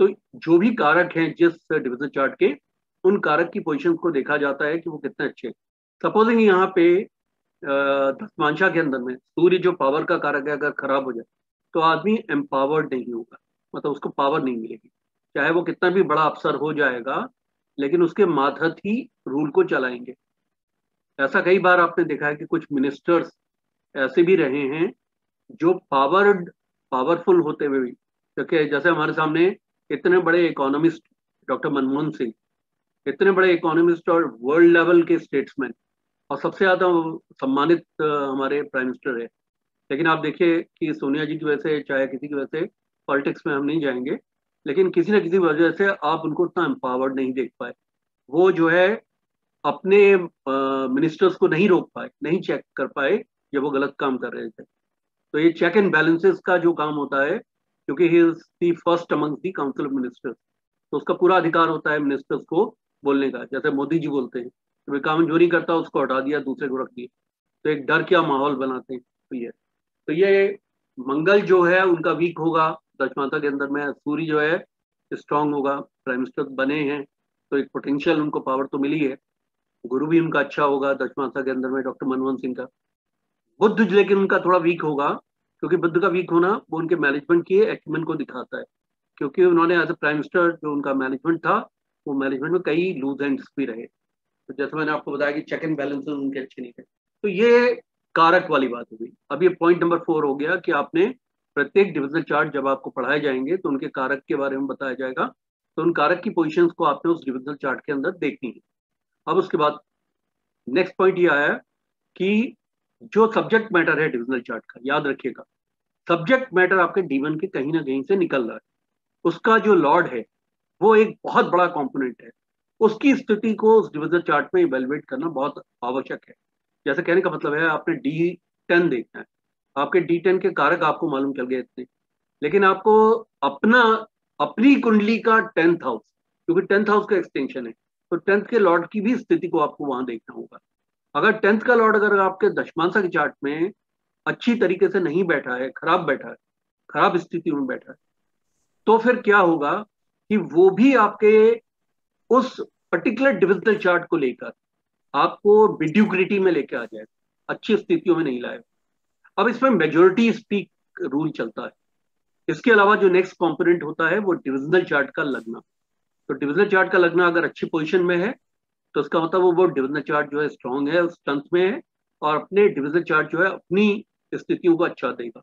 [SPEAKER 1] तो जो भी कारक हैं जिस डिविजन चार्ट के, उन कारक की पोजिशन को देखा जाता है कि वो कितने अच्छे सपोजिंग यहाँ पे दसमांशा के अंदर में सूर्य जो पावर का कारक है, अगर खराब हो जाए तो आदमी एम्पावर्ड नहीं होगा। मतलब उसको पावर नहीं मिलेगी। चाहे वो कितना भी बड़ा अफसर हो जाएगा, लेकिन उसके मातहत ही रूल को चलाएँगे। ऐसा कई बार आपने देखा है कि कुछ मिनिस्टर्स ऐसे भी रहे हैं जो पावर्ड पावरफुल होते हुए भी क्योंकि जैसे हमारे सामने इतने बड़े इकोनॉमिस्ट डॉक्टर मनमोहन सिंह, इतने बड़े इकोनॉमिस्ट और वर्ल्ड लेवल के स्टेट्समैन और सबसे ज़्यादा सम्मानित हमारे प्राइम मिनिस्टर है। लेकिन आप देखिए कि सोनिया जी की वजह से, चाहे किसी की वजह से पॉलिटिक्स में हम नहीं जाएँगे, लेकिन किसी न किसी वजह से आप उनको उतना एम्पावर्ड नहीं देख पाए। वो जो है, अपने मिनिस्टर्स को नहीं रोक पाए, नहीं चेक कर पाए, जब वो गलत काम कर रहे थे। तो ये चेक एंड बैलेंसेस का जो काम होता है, क्योंकि he is the first among the council of ministers तो उसका पूरा अधिकार होता है मिनिस्टर्स को बोलने का, जैसे मोदी जी बोलते हैं तो वे काम जो नहीं करता उसको हटा दिया, दूसरे को रख दिया तो एक डर क्या माहौल बनाते हैं तो ये तो ये मंगल जो है, उनका वीक होगा दशमाता के अंदर में सूर्य जो है स्ट्रांग होगा प्राइम मिनिस्टर बने हैं तो एक पोटेंशियल उनको पावर तो मिली है, गुरु भी उनका अच्छा होगा दशमाता के अंदर में डॉक्टर मनमोहन सिंह का। बुद्ध लेकिन उनका थोड़ा वीक होगा, क्योंकि बुद्ध का वीक होना, वो उनके मैनेजमेंट की एक्मेंट को दिखाता है। क्योंकि उन्होंने एज ए प्राइम मिनिस्टर जो उनका मैनेजमेंट था, वो मैनेजमेंट में कई लूज एंड्स भी रहे। तो जैसे मैंने आपको बताया कि चेक एंड बैलेंस उनके अच्छे नहीं थे। तो ये कारक वाली बात हो गई। अब ये पॉइंट नंबर फोर हो गया कि आपने प्रत्येक डिविजनल चार्ट जब आपको पढ़ाए जाएँगे तो उनके कारक के बारे में बताया जाएगा। तो उन कारक की पोजिशन को आपने उस डिविजनल चार्ट के अंदर देखनी है। अब उसके बाद नेक्स्ट पॉइंट ये आया कि जो सब्जेक्ट मैटर है डिविजनल चार्ट का, याद रखिएगा। सब्जेक्ट मैटर आपके डीवन के कहीं ना कहीं से निकल रहा है। उसका जो लॉर्ड है, वो एक बहुत बड़ा कंपोनेंट है। उसकी स्थिति को उस डिविजन चार्ट में इवेलुएट करना बहुत आवश्यक है। जैसे कहने का मतलब है, आपने डी टेन देखना है। आपके डी टेन के कारक आपको मालूम चल गए इतने लेकिन आपको अपना, अपनी कुंडली का टेंथ हाउस क्योंकि टेंथ हाउस का एक्सटेंशन है तो टेंथ के लॉर्ड की भी स्थिति को आपको वहाँ देखना होगा। अगर टेंथ का लॉर्ड अगर आपके दशमांसा के चार्ट में अच्छी तरीके से नहीं बैठा है, खराब बैठा है, खराब स्थिति में बैठा है तो फिर क्या होगा कि वो भी आपके उस पर्टिकुलर डिविजनल चार्ट को लेकर आपको मिड्यूक्रिटी में लेके आ जाएगा अच्छी स्थितियों में नहीं लाए। अब इसमें मेजोरिटी स्पीक रूल चलता है। इसके अलावा जो नेक्स्ट कंपोनेंट होता है, वो डिविजनल चार्ट का लगना। तो डिविजनल चार्ट का लगना अगर अच्छी पोजीशन में है तो उसका मतलब वो वो डिविजनल चार्ट जो है स्ट्रांग है, उस स्ट्रेंथ में है और अपने डिविजनल चार्ट जो है अपनी स्थितियों को अच्छा देगा।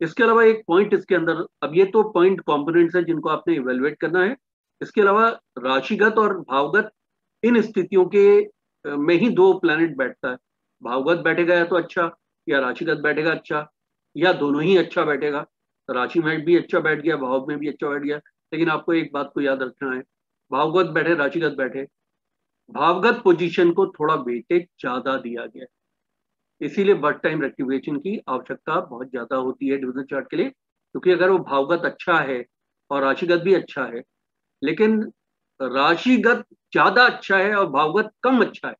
[SPEAKER 1] इसके अलावा एक पॉइंट इसके अंदर, अब ये तो पॉइंट कॉम्पोनेंट्स है जिनको आपने इवेलुएट करना है। इसके अलावा राशिगत और भावगत, इन स्थितियों के में ही दो प्लैनेट बैठता है। भावगत बैठेगा या तो अच्छा या राशिगत बैठेगा अच्छा या दोनों ही अच्छा बैठेगा। राशि में भी अच्छा बैठ गया, भाव में भी अच्छा बैठ गया, लेकिन आपको एक बात को याद रखना है। भावगत बैठे, राशिगत बैठे भावगत पोजीशन को थोड़ा वेटेज ज़्यादा दिया गया इसीलिए बर्थ टाइम रेक्टिवेशन की आवश्यकता बहुत ज़्यादा होती है डिविजन चार्ट के लिए, क्योंकि अगर वो भावगत अच्छा है और राशिगत भी अच्छा है, लेकिन राशिगत ज़्यादा अच्छा है और भावगत कम अच्छा है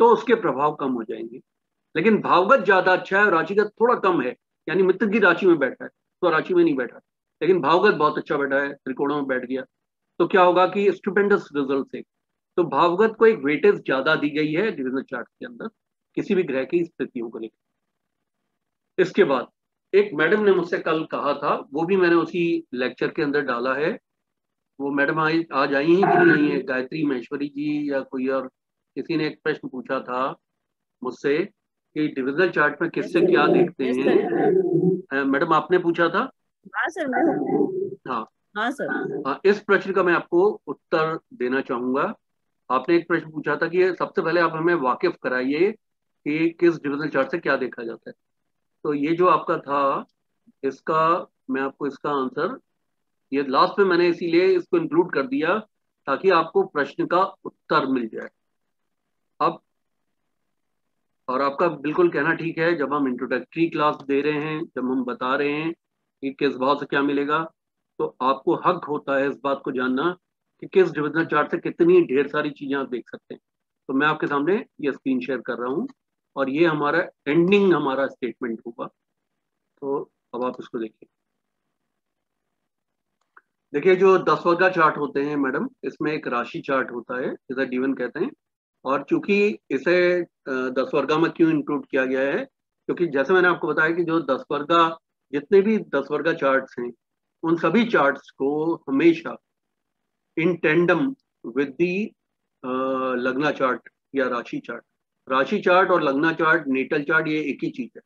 [SPEAKER 1] तो उसके प्रभाव कम हो जाएँगे। लेकिन भावगत ज़्यादा अच्छा है और राशिगत थोड़ा कम है, यानी मित्र की राशि में बैठा है तो राशि में नहीं बैठा। लेकिन भावगत बहुत अच्छा बैठा है, त्रिकोणों में बैठ गया तो क्या होगा कि स्टूपेंडस रिज़ल्ट से तो भावगत को एक वेटेज ज़्यादा दी गई है डिविजनल चार्ट के अंदर किसी भी ग्रह की स्थितियों को लेकर। इसके बाद एक मैडम ने मुझसे कल कहा था वो भी मैंने उसी लेक्चर के अंदर डाला है। वो मैडम आज आज आई हैं कि नहीं है गायत्री महेश्वरी जी या कोई और किसी ने एक प्रश्न पूछा था मुझसे कि डिविजनल चार्ट में किससे क्या देखते हैं? मैडम आपने पूछा था?
[SPEAKER 19] हाँ सर मैं
[SPEAKER 1] हाँ।
[SPEAKER 19] हाँ सर
[SPEAKER 1] हाँ इस प्रश्न का मैं आपको उत्तर देना चाहूँगा। आपने एक प्रश्न पूछा था कि सबसे पहले आप हमें वाकिफ कराइए कि किस डिविजनल चार्ट से क्या देखा जाता है। तो ये जो आपका था, इसका मैं आपको इसका आंसर, ये लास्ट में मैंने इसीलिए इसको इंक्लूड कर दिया ताकि आपको प्रश्न का उत्तर मिल जाए। अब, और आपका बिल्कुल कहना ठीक है, जब हम इंट्रोडक्टरी क्लास दे रहे हैं, जब हम बता रहे हैं कि किस भाव से क्या मिलेगा तो आपको हक होता है इस बात को जानना कि किस डिविजनल चार्ट से कितनी ढेर सारी चीज़ें आप देख सकते हैं। तो मैं आपके सामने ये स्क्रीन शेयर कर रहा हूँ और ये हमारा एंडिंग हमारा स्टेटमेंट होगा। तो अब आप इसको देखिए। देखिए, जो दस वर्गा चार्ट होते हैं मैडम, इसमें एक राशि चार्ट होता है, जिसे डीवन कहते हैं। और चूँकि इसे दस वर्गा में क्यों इंक्लूड किया गया है? क्योंकि जैसे मैंने आपको बताया कि जो दस वर्गा जितने भी दस वर्गा चार्ट्स हैं, उन सभी चार्ट्स को हमेशा इन टेंडम विद दी लगना चार्ट या राशि चार्ट राशि चार्ट और लग्ना चार्ट नेटल चार्ट ये एक ही चीज़ है।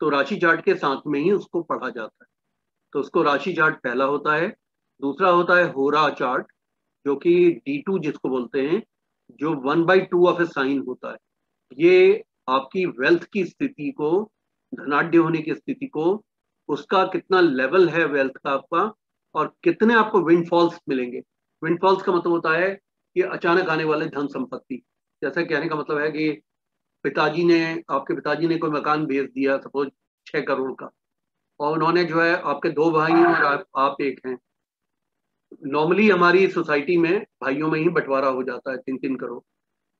[SPEAKER 1] तो राशि चार्ट के साथ में ही उसको पढ़ा जाता है। तो उसको राशि चार्ट पहला होता है, दूसरा होता है होरा चार्ट जो कि डी टू जिसको बोलते हैं, जो one by two of a sign होता है। ये आपकी वेल्थ की स्थिति को, धनाढ़ होने की स्थिति को, उसका कितना लेवल है वेल्थ का आपका, और कितने आपको विंडफॉल्स मिलेंगे। विंडफॉल्स का मतलब होता है कि अचानक आने वाले धन संपत्ति। जैसे कहने का मतलब है कि पिताजी ने आपके पिताजी ने कोई मकान भेज दिया सपोज़ छह करोड़ का और उन्होंने जो है आपके दो भाई हैं और आप, आप एक हैं। नॉर्मली हमारी सोसाइटी में भाइयों में ही बंटवारा हो जाता है तीन तीन करोड़।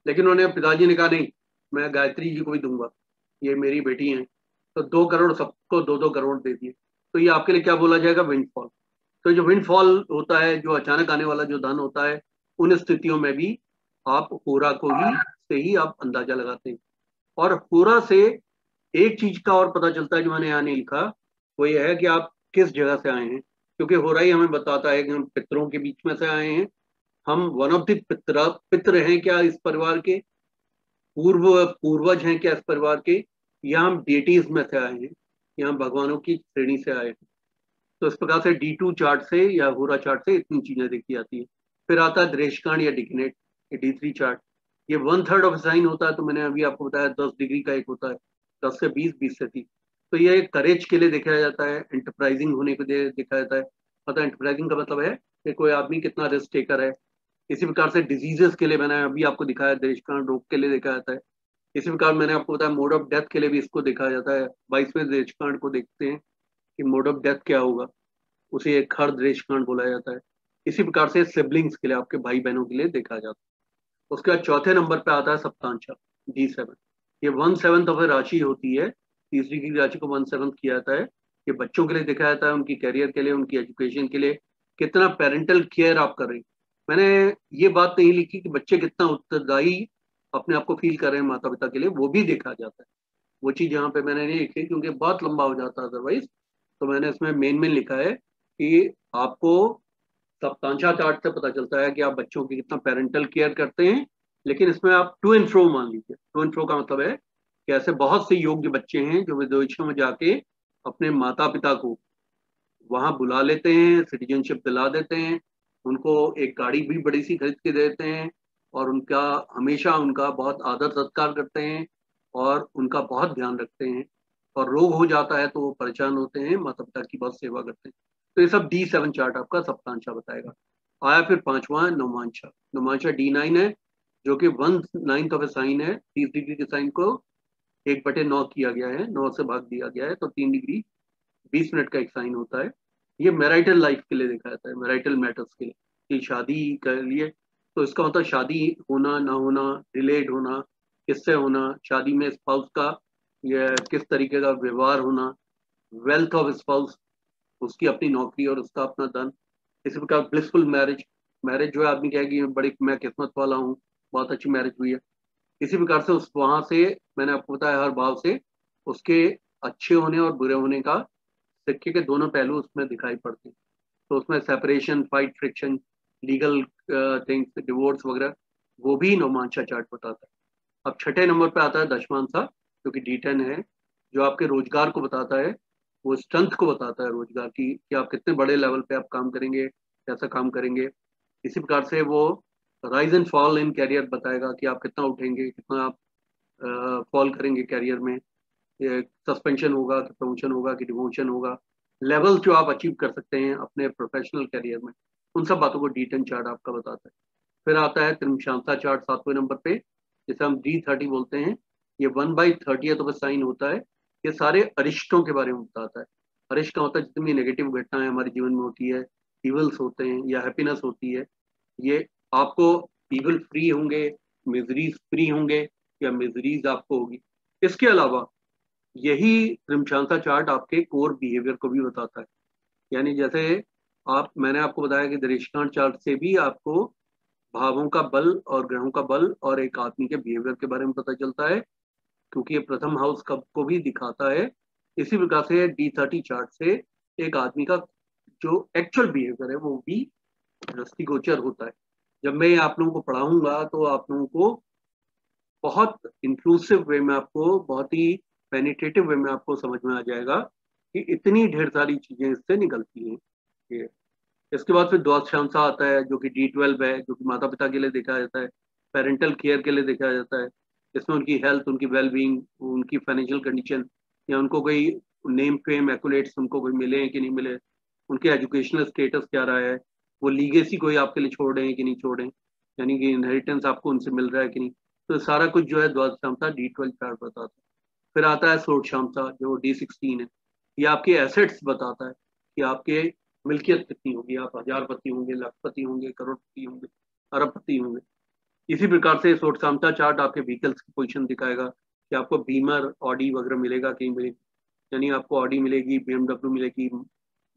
[SPEAKER 1] लेकिन उन्होंने पिताजी ने कहा नहीं मैं गायत्री जी को भी दूँगा ये मेरी बेटी हैं तो दो करोड़ सबको दो दो करोड़ दे दिए। तो ये आपके लिए क्या बोला जाएगा? विंडफॉल तो जो विंडफॉल होता है, जो अचानक आने वाला जो धन होता है, उन स्थितियों में भी आप पूरा को ही से ही आप अंदाज़ा लगाते हैं। और पूरा से एक चीज़ का और पता चलता है जो मैंने यहाँ नहीं लिखा, वो ये है कि आप किस जगह से आए हैं। क्योंकि हो रहा ही हमें बताता है कि हम पितरों के बीच में से आए हैं। हम वन ऑफ़ द पित्र पित्र हैं क्या इस परिवार के? पूर्व, पूर्वज हैं क्या इस परिवार के? या हम डेटीज में से आए हैं? या हम भगवानों की श्रेणी से आए हैं? तो इस प्रकार से डी टू चार्ट से या होरा चार्ट से इतनी चीज़ें देखी जाती है। फिर आता है द्रेशकांड या डिग्नेट डी थ्री चार्ट। ये वन थर्ड ऑफ़ साइन होता है तो मैंने अभी आपको बताया दस डिग्री का एक होता है, दस से बीस बीस से तीस। तो ये करेज के लिए देखा जाता है एंटरप्राइजिंग होने के देखा जाता है। पता एंटरप्राइजिंग का मतलब है कि कोई आदमी कितना रिस्क टेकर है। इसी प्रकार से डिजीजेस के लिए मैंने अभी आपको दिखाया देशकांड रोग के लिए देखा जाता है। इसी प्रकार मैंने आपको बताया मोड ऑफ़ डेथ के लिए भी इसको देखा जाता है। बाईसवें देशकांड को देखते हैं। कि मोड ऑफ़ डेथ क्या होगा? उसे एक खर्द देशकांड बोला जाता है। इसी प्रकार से सिबलिंग्स के लिए आपके भाई बहनों के लिए देखा जाता है। उसके बाद चौथे नंबर पे आता है सप्तांशा डी सेवन ये वन सेवंथ ऑफ़ राशि होती है। तीसरी की राशि को वन सेवंथ किया जाता है। ये बच्चों के लिए देखा जाता है, उनकी करियर के लिए, उनकी एजुकेशन के लिए। कितना पेरेंटल केयर आप कर रहे हैं। मैंने ये बात नहीं लिखी कि बच्चे कितना उत्तरदायी अपने आप को फील कर रहे हैं माता पिता के लिए। वो भी देखा जाता है। वो चीज़ यहाँ पे मैंने नहीं लिखी, क्योंकि बहुत लंबा हो जाता है अदरवाइज़ तो मैंने इसमें मेन मेन लिखा है कि आपको सप्तांशा चार्ट से पता चलता है कि आप बच्चों की कितना पेरेंटल केयर करते हैं, लेकिन इसमें आप टू एंड फ्रो मान लीजिए। टू एंड फ्रो का मतलब है कि ऐसे बहुत से योग्य बच्चे हैं जो विदेशों में जाके अपने माता पिता को वहाँ बुला लेते हैं सिटीजनशिप दिला देते हैं, उनको एक गाड़ी भी बड़ी सी खरीद के देते हैं और उनका, हमेशा उनका बहुत आदर सत्कार करते हैं और उनका बहुत ध्यान रखते हैं। और रोग हो जाता है तो वो परेशान होते हैं, माता पिता की बहुत सेवा करते हैं। तो ये सब डी सेवन चार्ट आपका सप्तांशा बताएगा। आया फिर पांचवा नौमांशा। नौमांशा डी नाइन है, जो कि one ninth of a sign है। तीस डिग्री के साइन को एक बटे नौ किया गया है, नौ से भाग दिया गया है तो तीन डिग्री बीस मिनट का एक साइन होता है। ये मैराइटल लाइफ के लिए देखा जाता है मैराइटल मैटर्स के लिए। कि शादी के लिए। तो इसका होता है शादी होना, ना होना डिलेड होना, किससे होना, शादी में स्पाउस का या किस तरीके का व्यवहार होना वेल्थ ऑफ़ स्पाउस उसकी अपनी नौकरी और उसका अपना धन, इसी प्रकार ब्लिसफुल मैरिज मैरिज जो है, आदमी कहेगी बड़ी, मैं किस्मत वाला हूँ, बहुत अच्छी मैरिज हुई है। इसी प्रकार से उस, वहाँ से, मैंने आपको बताया हर भाव से, उसके अच्छे होने और बुरे होने का सिक्के के दोनों पहलू उसमें दिखाई पड़ते हैं। तो उसमें separation fight friction legal things divorce वगैरह, वो भी नौमांशा चार्ट बताता है। अब छठे नंबर पे आता है दशमांशा जो कि डी टेन है, जो आपके रोज़गार को बताता है, वो स्ट्रेंथ को बताता है रोज़गार की, कि आप कितने बड़े लेवल पे आप काम करेंगे, कैसा काम करेंगे। इसी प्रकार से वो rise and fall in career बताएगा कि आप कितना उठेंगे, कितना आप फॉल करेंगे कैरियर में। सस्पेंशन होगा, कि प्रमोशन होगा, कि डिमोशन होगा। लेवल जो आप अचीव कर सकते हैं अपने प्रोफेशनल कैरियर में, उन सब बातों को डी टेन चार्ट आपका बताता है। फिर आता है त्रिमशांता चार्ट सातवें नंबर पे, जिसे हम डी थर्टी बोलते हैं। ये वन बाई थर्टी तो बस साइन होता है। ये सारे अरिष्टों के बारे में बताता है। अरिष्ट का होता है जितनी नेगेटिव घटनाएँ हमारे जीवन में होती है इवल्स होते हैं या हैप्पीनेस होती है, ये आपको इवल फ्री होंगे मिजरीज फ्री होंगे या मिजरीज आपको होगी। इसके अलावा यही त्रिमशांता चार्ट आपके कोर बिहेवियर को भी बताता है। यानी जैसे आप, मैंने आपको बताया कि दरिशकांड चार्ट से भी आपको भावों का बल और ग्रहों का बल और एक आदमी के बिहेवियर के बारे में पता चलता है। क्योंकि ये प्रथम हाउस कब को भी दिखाता है? इसी प्रकार से डी थर्टी चार्ट से एक आदमी का जो एक्चुअल बिहेवियर है, वो भी दृष्टिगोचर होता है। जब मैं आप लोगों को पढ़ाऊँगा तो आप लोगों को बहुत इंक्लूसिव वे में आपको, बहुत ही पेनिटेटिव वे में आपको समझ में आ जाएगा कि इतनी ढेर सारी चीज़ें इससे निकलती हैं। इसके बाद फिर द्वादशांसा आता है, जो कि डी ट्वेल्व है, जो कि माता पिता के लिए देखा जाता है पेरेंटल केयर के लिए देखा जाता है। इसमें उनकी हेल्थ उनकी वेलबींग उनकी फाइनेंशियल कंडीशन या उनको कोई नेम फेम एक्लेट्स उनको कोई मिले हैं कि नहीं मिले, उनके एजुकेशनल स्टेटस क्या रहा है, वो लीगेसी कोई आपके लिए छोड़ रहे हैं कि नहीं छोड़ रहे हैं यानी कि इनहेरिटेंस आपको उनसे मिल रहा है कि नहीं तो सारा कुछ जो है द्वादश क्षमता डी ट्वेल्व चार्ट बताता है। फिर आता है सोट क्षमता जो डी सिक्सटीन है। ये आपके एसेट्स बताता है कि आपके मिल्कियत कितनी होगी, आप हजारपति होंगे, लखपति होंगे, करोड़पति होंगे, अरबपति होंगे। इसी प्रकार से सोट क्षमता चार्ट आपके व्हीकल्स की पोजिशन दिखाएगा कि आपको बीमर ऑडी वगैरह मिलेगा कहीं मिलेगी यानी आपको ऑडी मिलेगी बी मिलेगी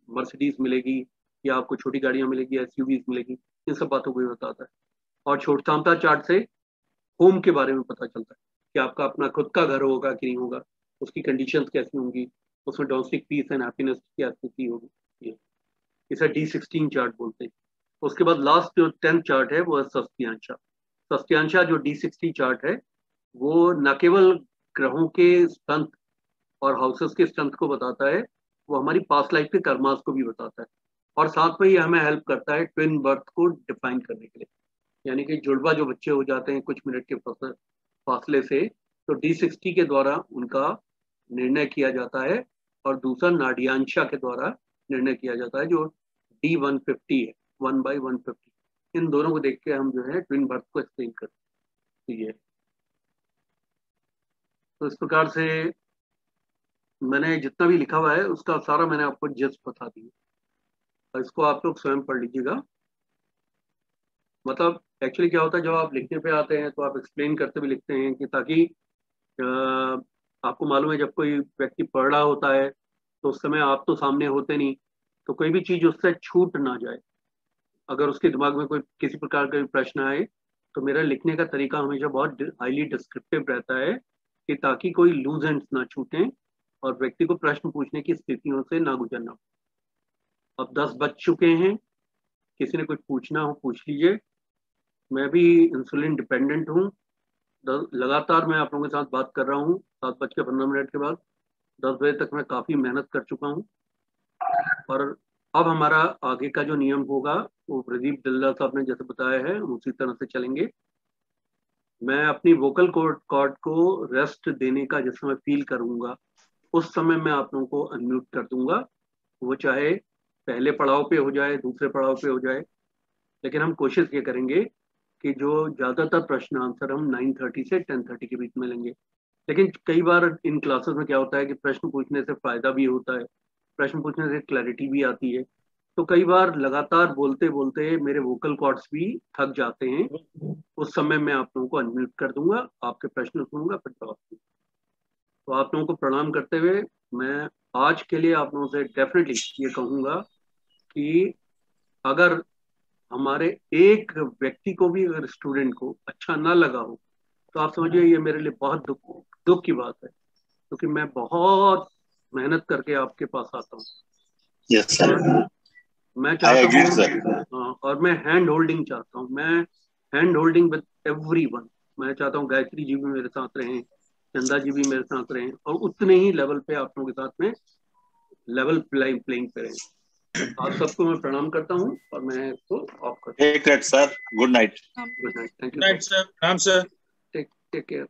[SPEAKER 1] मर्सिडीज मिलेगी, या आपको छोटी गाड़ियाँ मिलेगी एस मिलेगी। इन सब बातों को बताता है। और छोटतामता चार्ट से होम के बारे में पता चलता है कि आपका अपना खुद का घर होगा कि नहीं होगा, उसकी कंडीशन कैसी होंगी, उसमें डोमेस्टिक पीस एंड हैप्पीनेस की स्थिति होगी। इसे डी सिक्सटीन चार्ट बोलते हैं। उसके बाद लास्ट जो टेंथ चार्ट है, वो है सस्तियांशा सस्तियांशा जो डी सिक्सटी चार्ट है, वो न केवल ग्रहों के स्ट्रेंथ और हाउसेस के स्ट्रेंथ को बताता है, वो हमारी पास्ट लाइफ के कर्मास को भी बताता है। और साथ में ये हमें हेल्प करता है ट्विन बर्थ को डिफाइन करने के लिए। यानी कि जुड़वा जो बच्चे हो जाते हैं कुछ मिनट के फासले से तो डी सिक्सटी के द्वारा उनका निर्णय किया जाता है और दूसरा नाडियांशा के द्वारा निर्णय किया जाता है, जो डी वन फिफ्टी है वन बाई वन फिफ्टी इन दोनों को देख के हम जो है ट्विन बर्थ को एक्सप्लेन करते हैं। तो इस प्रकार से मैंने जितना भी लिखा हुआ है, उसका सारा मैंने आपको जस्ट बता दिया। इसको आप लोग स्वयं पढ़ लीजिएगा। मतलब एक्चुअली क्या होता है, जब आप लिखने पे आते हैं तो आप एक्सप्लेन करते भी लिखते हैं कि ताकि आपको मालूम है जब कोई व्यक्ति पढ़ रहा होता है तो उस समय आप तो सामने होते नहीं तो कोई भी चीज़ उससे छूट ना जाए। अगर उसके दिमाग में कोई किसी प्रकार का प्रश्न आए तो मेरा लिखने का तरीका हमेशा बहुत हाईली डिस्क्रिप्टिव रहता है कि ताकि कोई लूज एंड्स ना छूटें और व्यक्ति को प्रश्न पूछने की स्थितियों से ना गुजरना अब दस बज चुके हैं, किसी ने कुछ पूछना हो पूछ लीजिए। मैं भी इंसुलिन डिपेंडेंट हूँ। लगातार मैं आप लोगों के साथ बात कर रहा हूँ, सात बज के पंद्रह मिनट के बाद। दस बजे तक मैं काफ़ी मेहनत कर चुका हूँ। और अब हमारा आगे का जो नियम होगा वो प्रदीप दिल्ला साहब ने जैसे बताया है उसी तरह से चलेंगे। मैं अपनी वोकल कोर्ड कॉर्ड को रेस्ट देने का जिस समय फील करूँगा, उस समय मैं आप लोगों को अनम्यूट कर दूँगा। वो चाहे पहले पड़ाव पे हो जाए, दूसरे पड़ाव पे हो जाए, लेकिन हम कोशिश ये करेंगे कि जो ज़्यादातर प्रश्न आंसर हम 9:30 से 10:30 के बीच में लेंगे। लेकिन कई बार इन क्लासेस में क्या होता है कि प्रश्न पूछने से फ़ायदा भी होता है, प्रश्न पूछने से क्लैरिटी भी आती है। तो कई बार लगातार बोलते बोलते मेरे वोकल कॉर्ड्स भी थक जाते हैं। उस समय मैं आप लोगों को अनम्यूट कर दूँगा आपके प्रश्न सुनूँगा फिर जवाब दूँगा। तो आप लोगों को प्रणाम करते हुए मैं आज के लिए आप लोगों से डेफिनेटली ये कहूँगा कि अगर हमारे एक व्यक्ति को भी अगर स्टूडेंट को अच्छा ना लगा हो तो आप समझिए ये मेरे लिए बहुत दुख दुख की बात है। क्योंकि तो मैं बहुत मेहनत करके आपके पास आता हूँ।
[SPEAKER 4] Yes,
[SPEAKER 1] मैं चाहता हूँ हाँ, और मैं हैंड होल्डिंग चाहता हूँ। मैं hand holding with every one मैं चाहता हूँ गायत्री जी भी मेरे साथ रहें चंदा जी भी मेरे साथ रहे और उतने ही लेवल पे आप लोगों के साथ में लेवल प्लेइंग प्लेइंग पे रहे। आप सबको मैं प्रणाम करता हूँ और मैं इसको ऑफ़
[SPEAKER 4] करता हूँ। Sir good night
[SPEAKER 1] good night thank you
[SPEAKER 10] sir Ram sir
[SPEAKER 1] take take care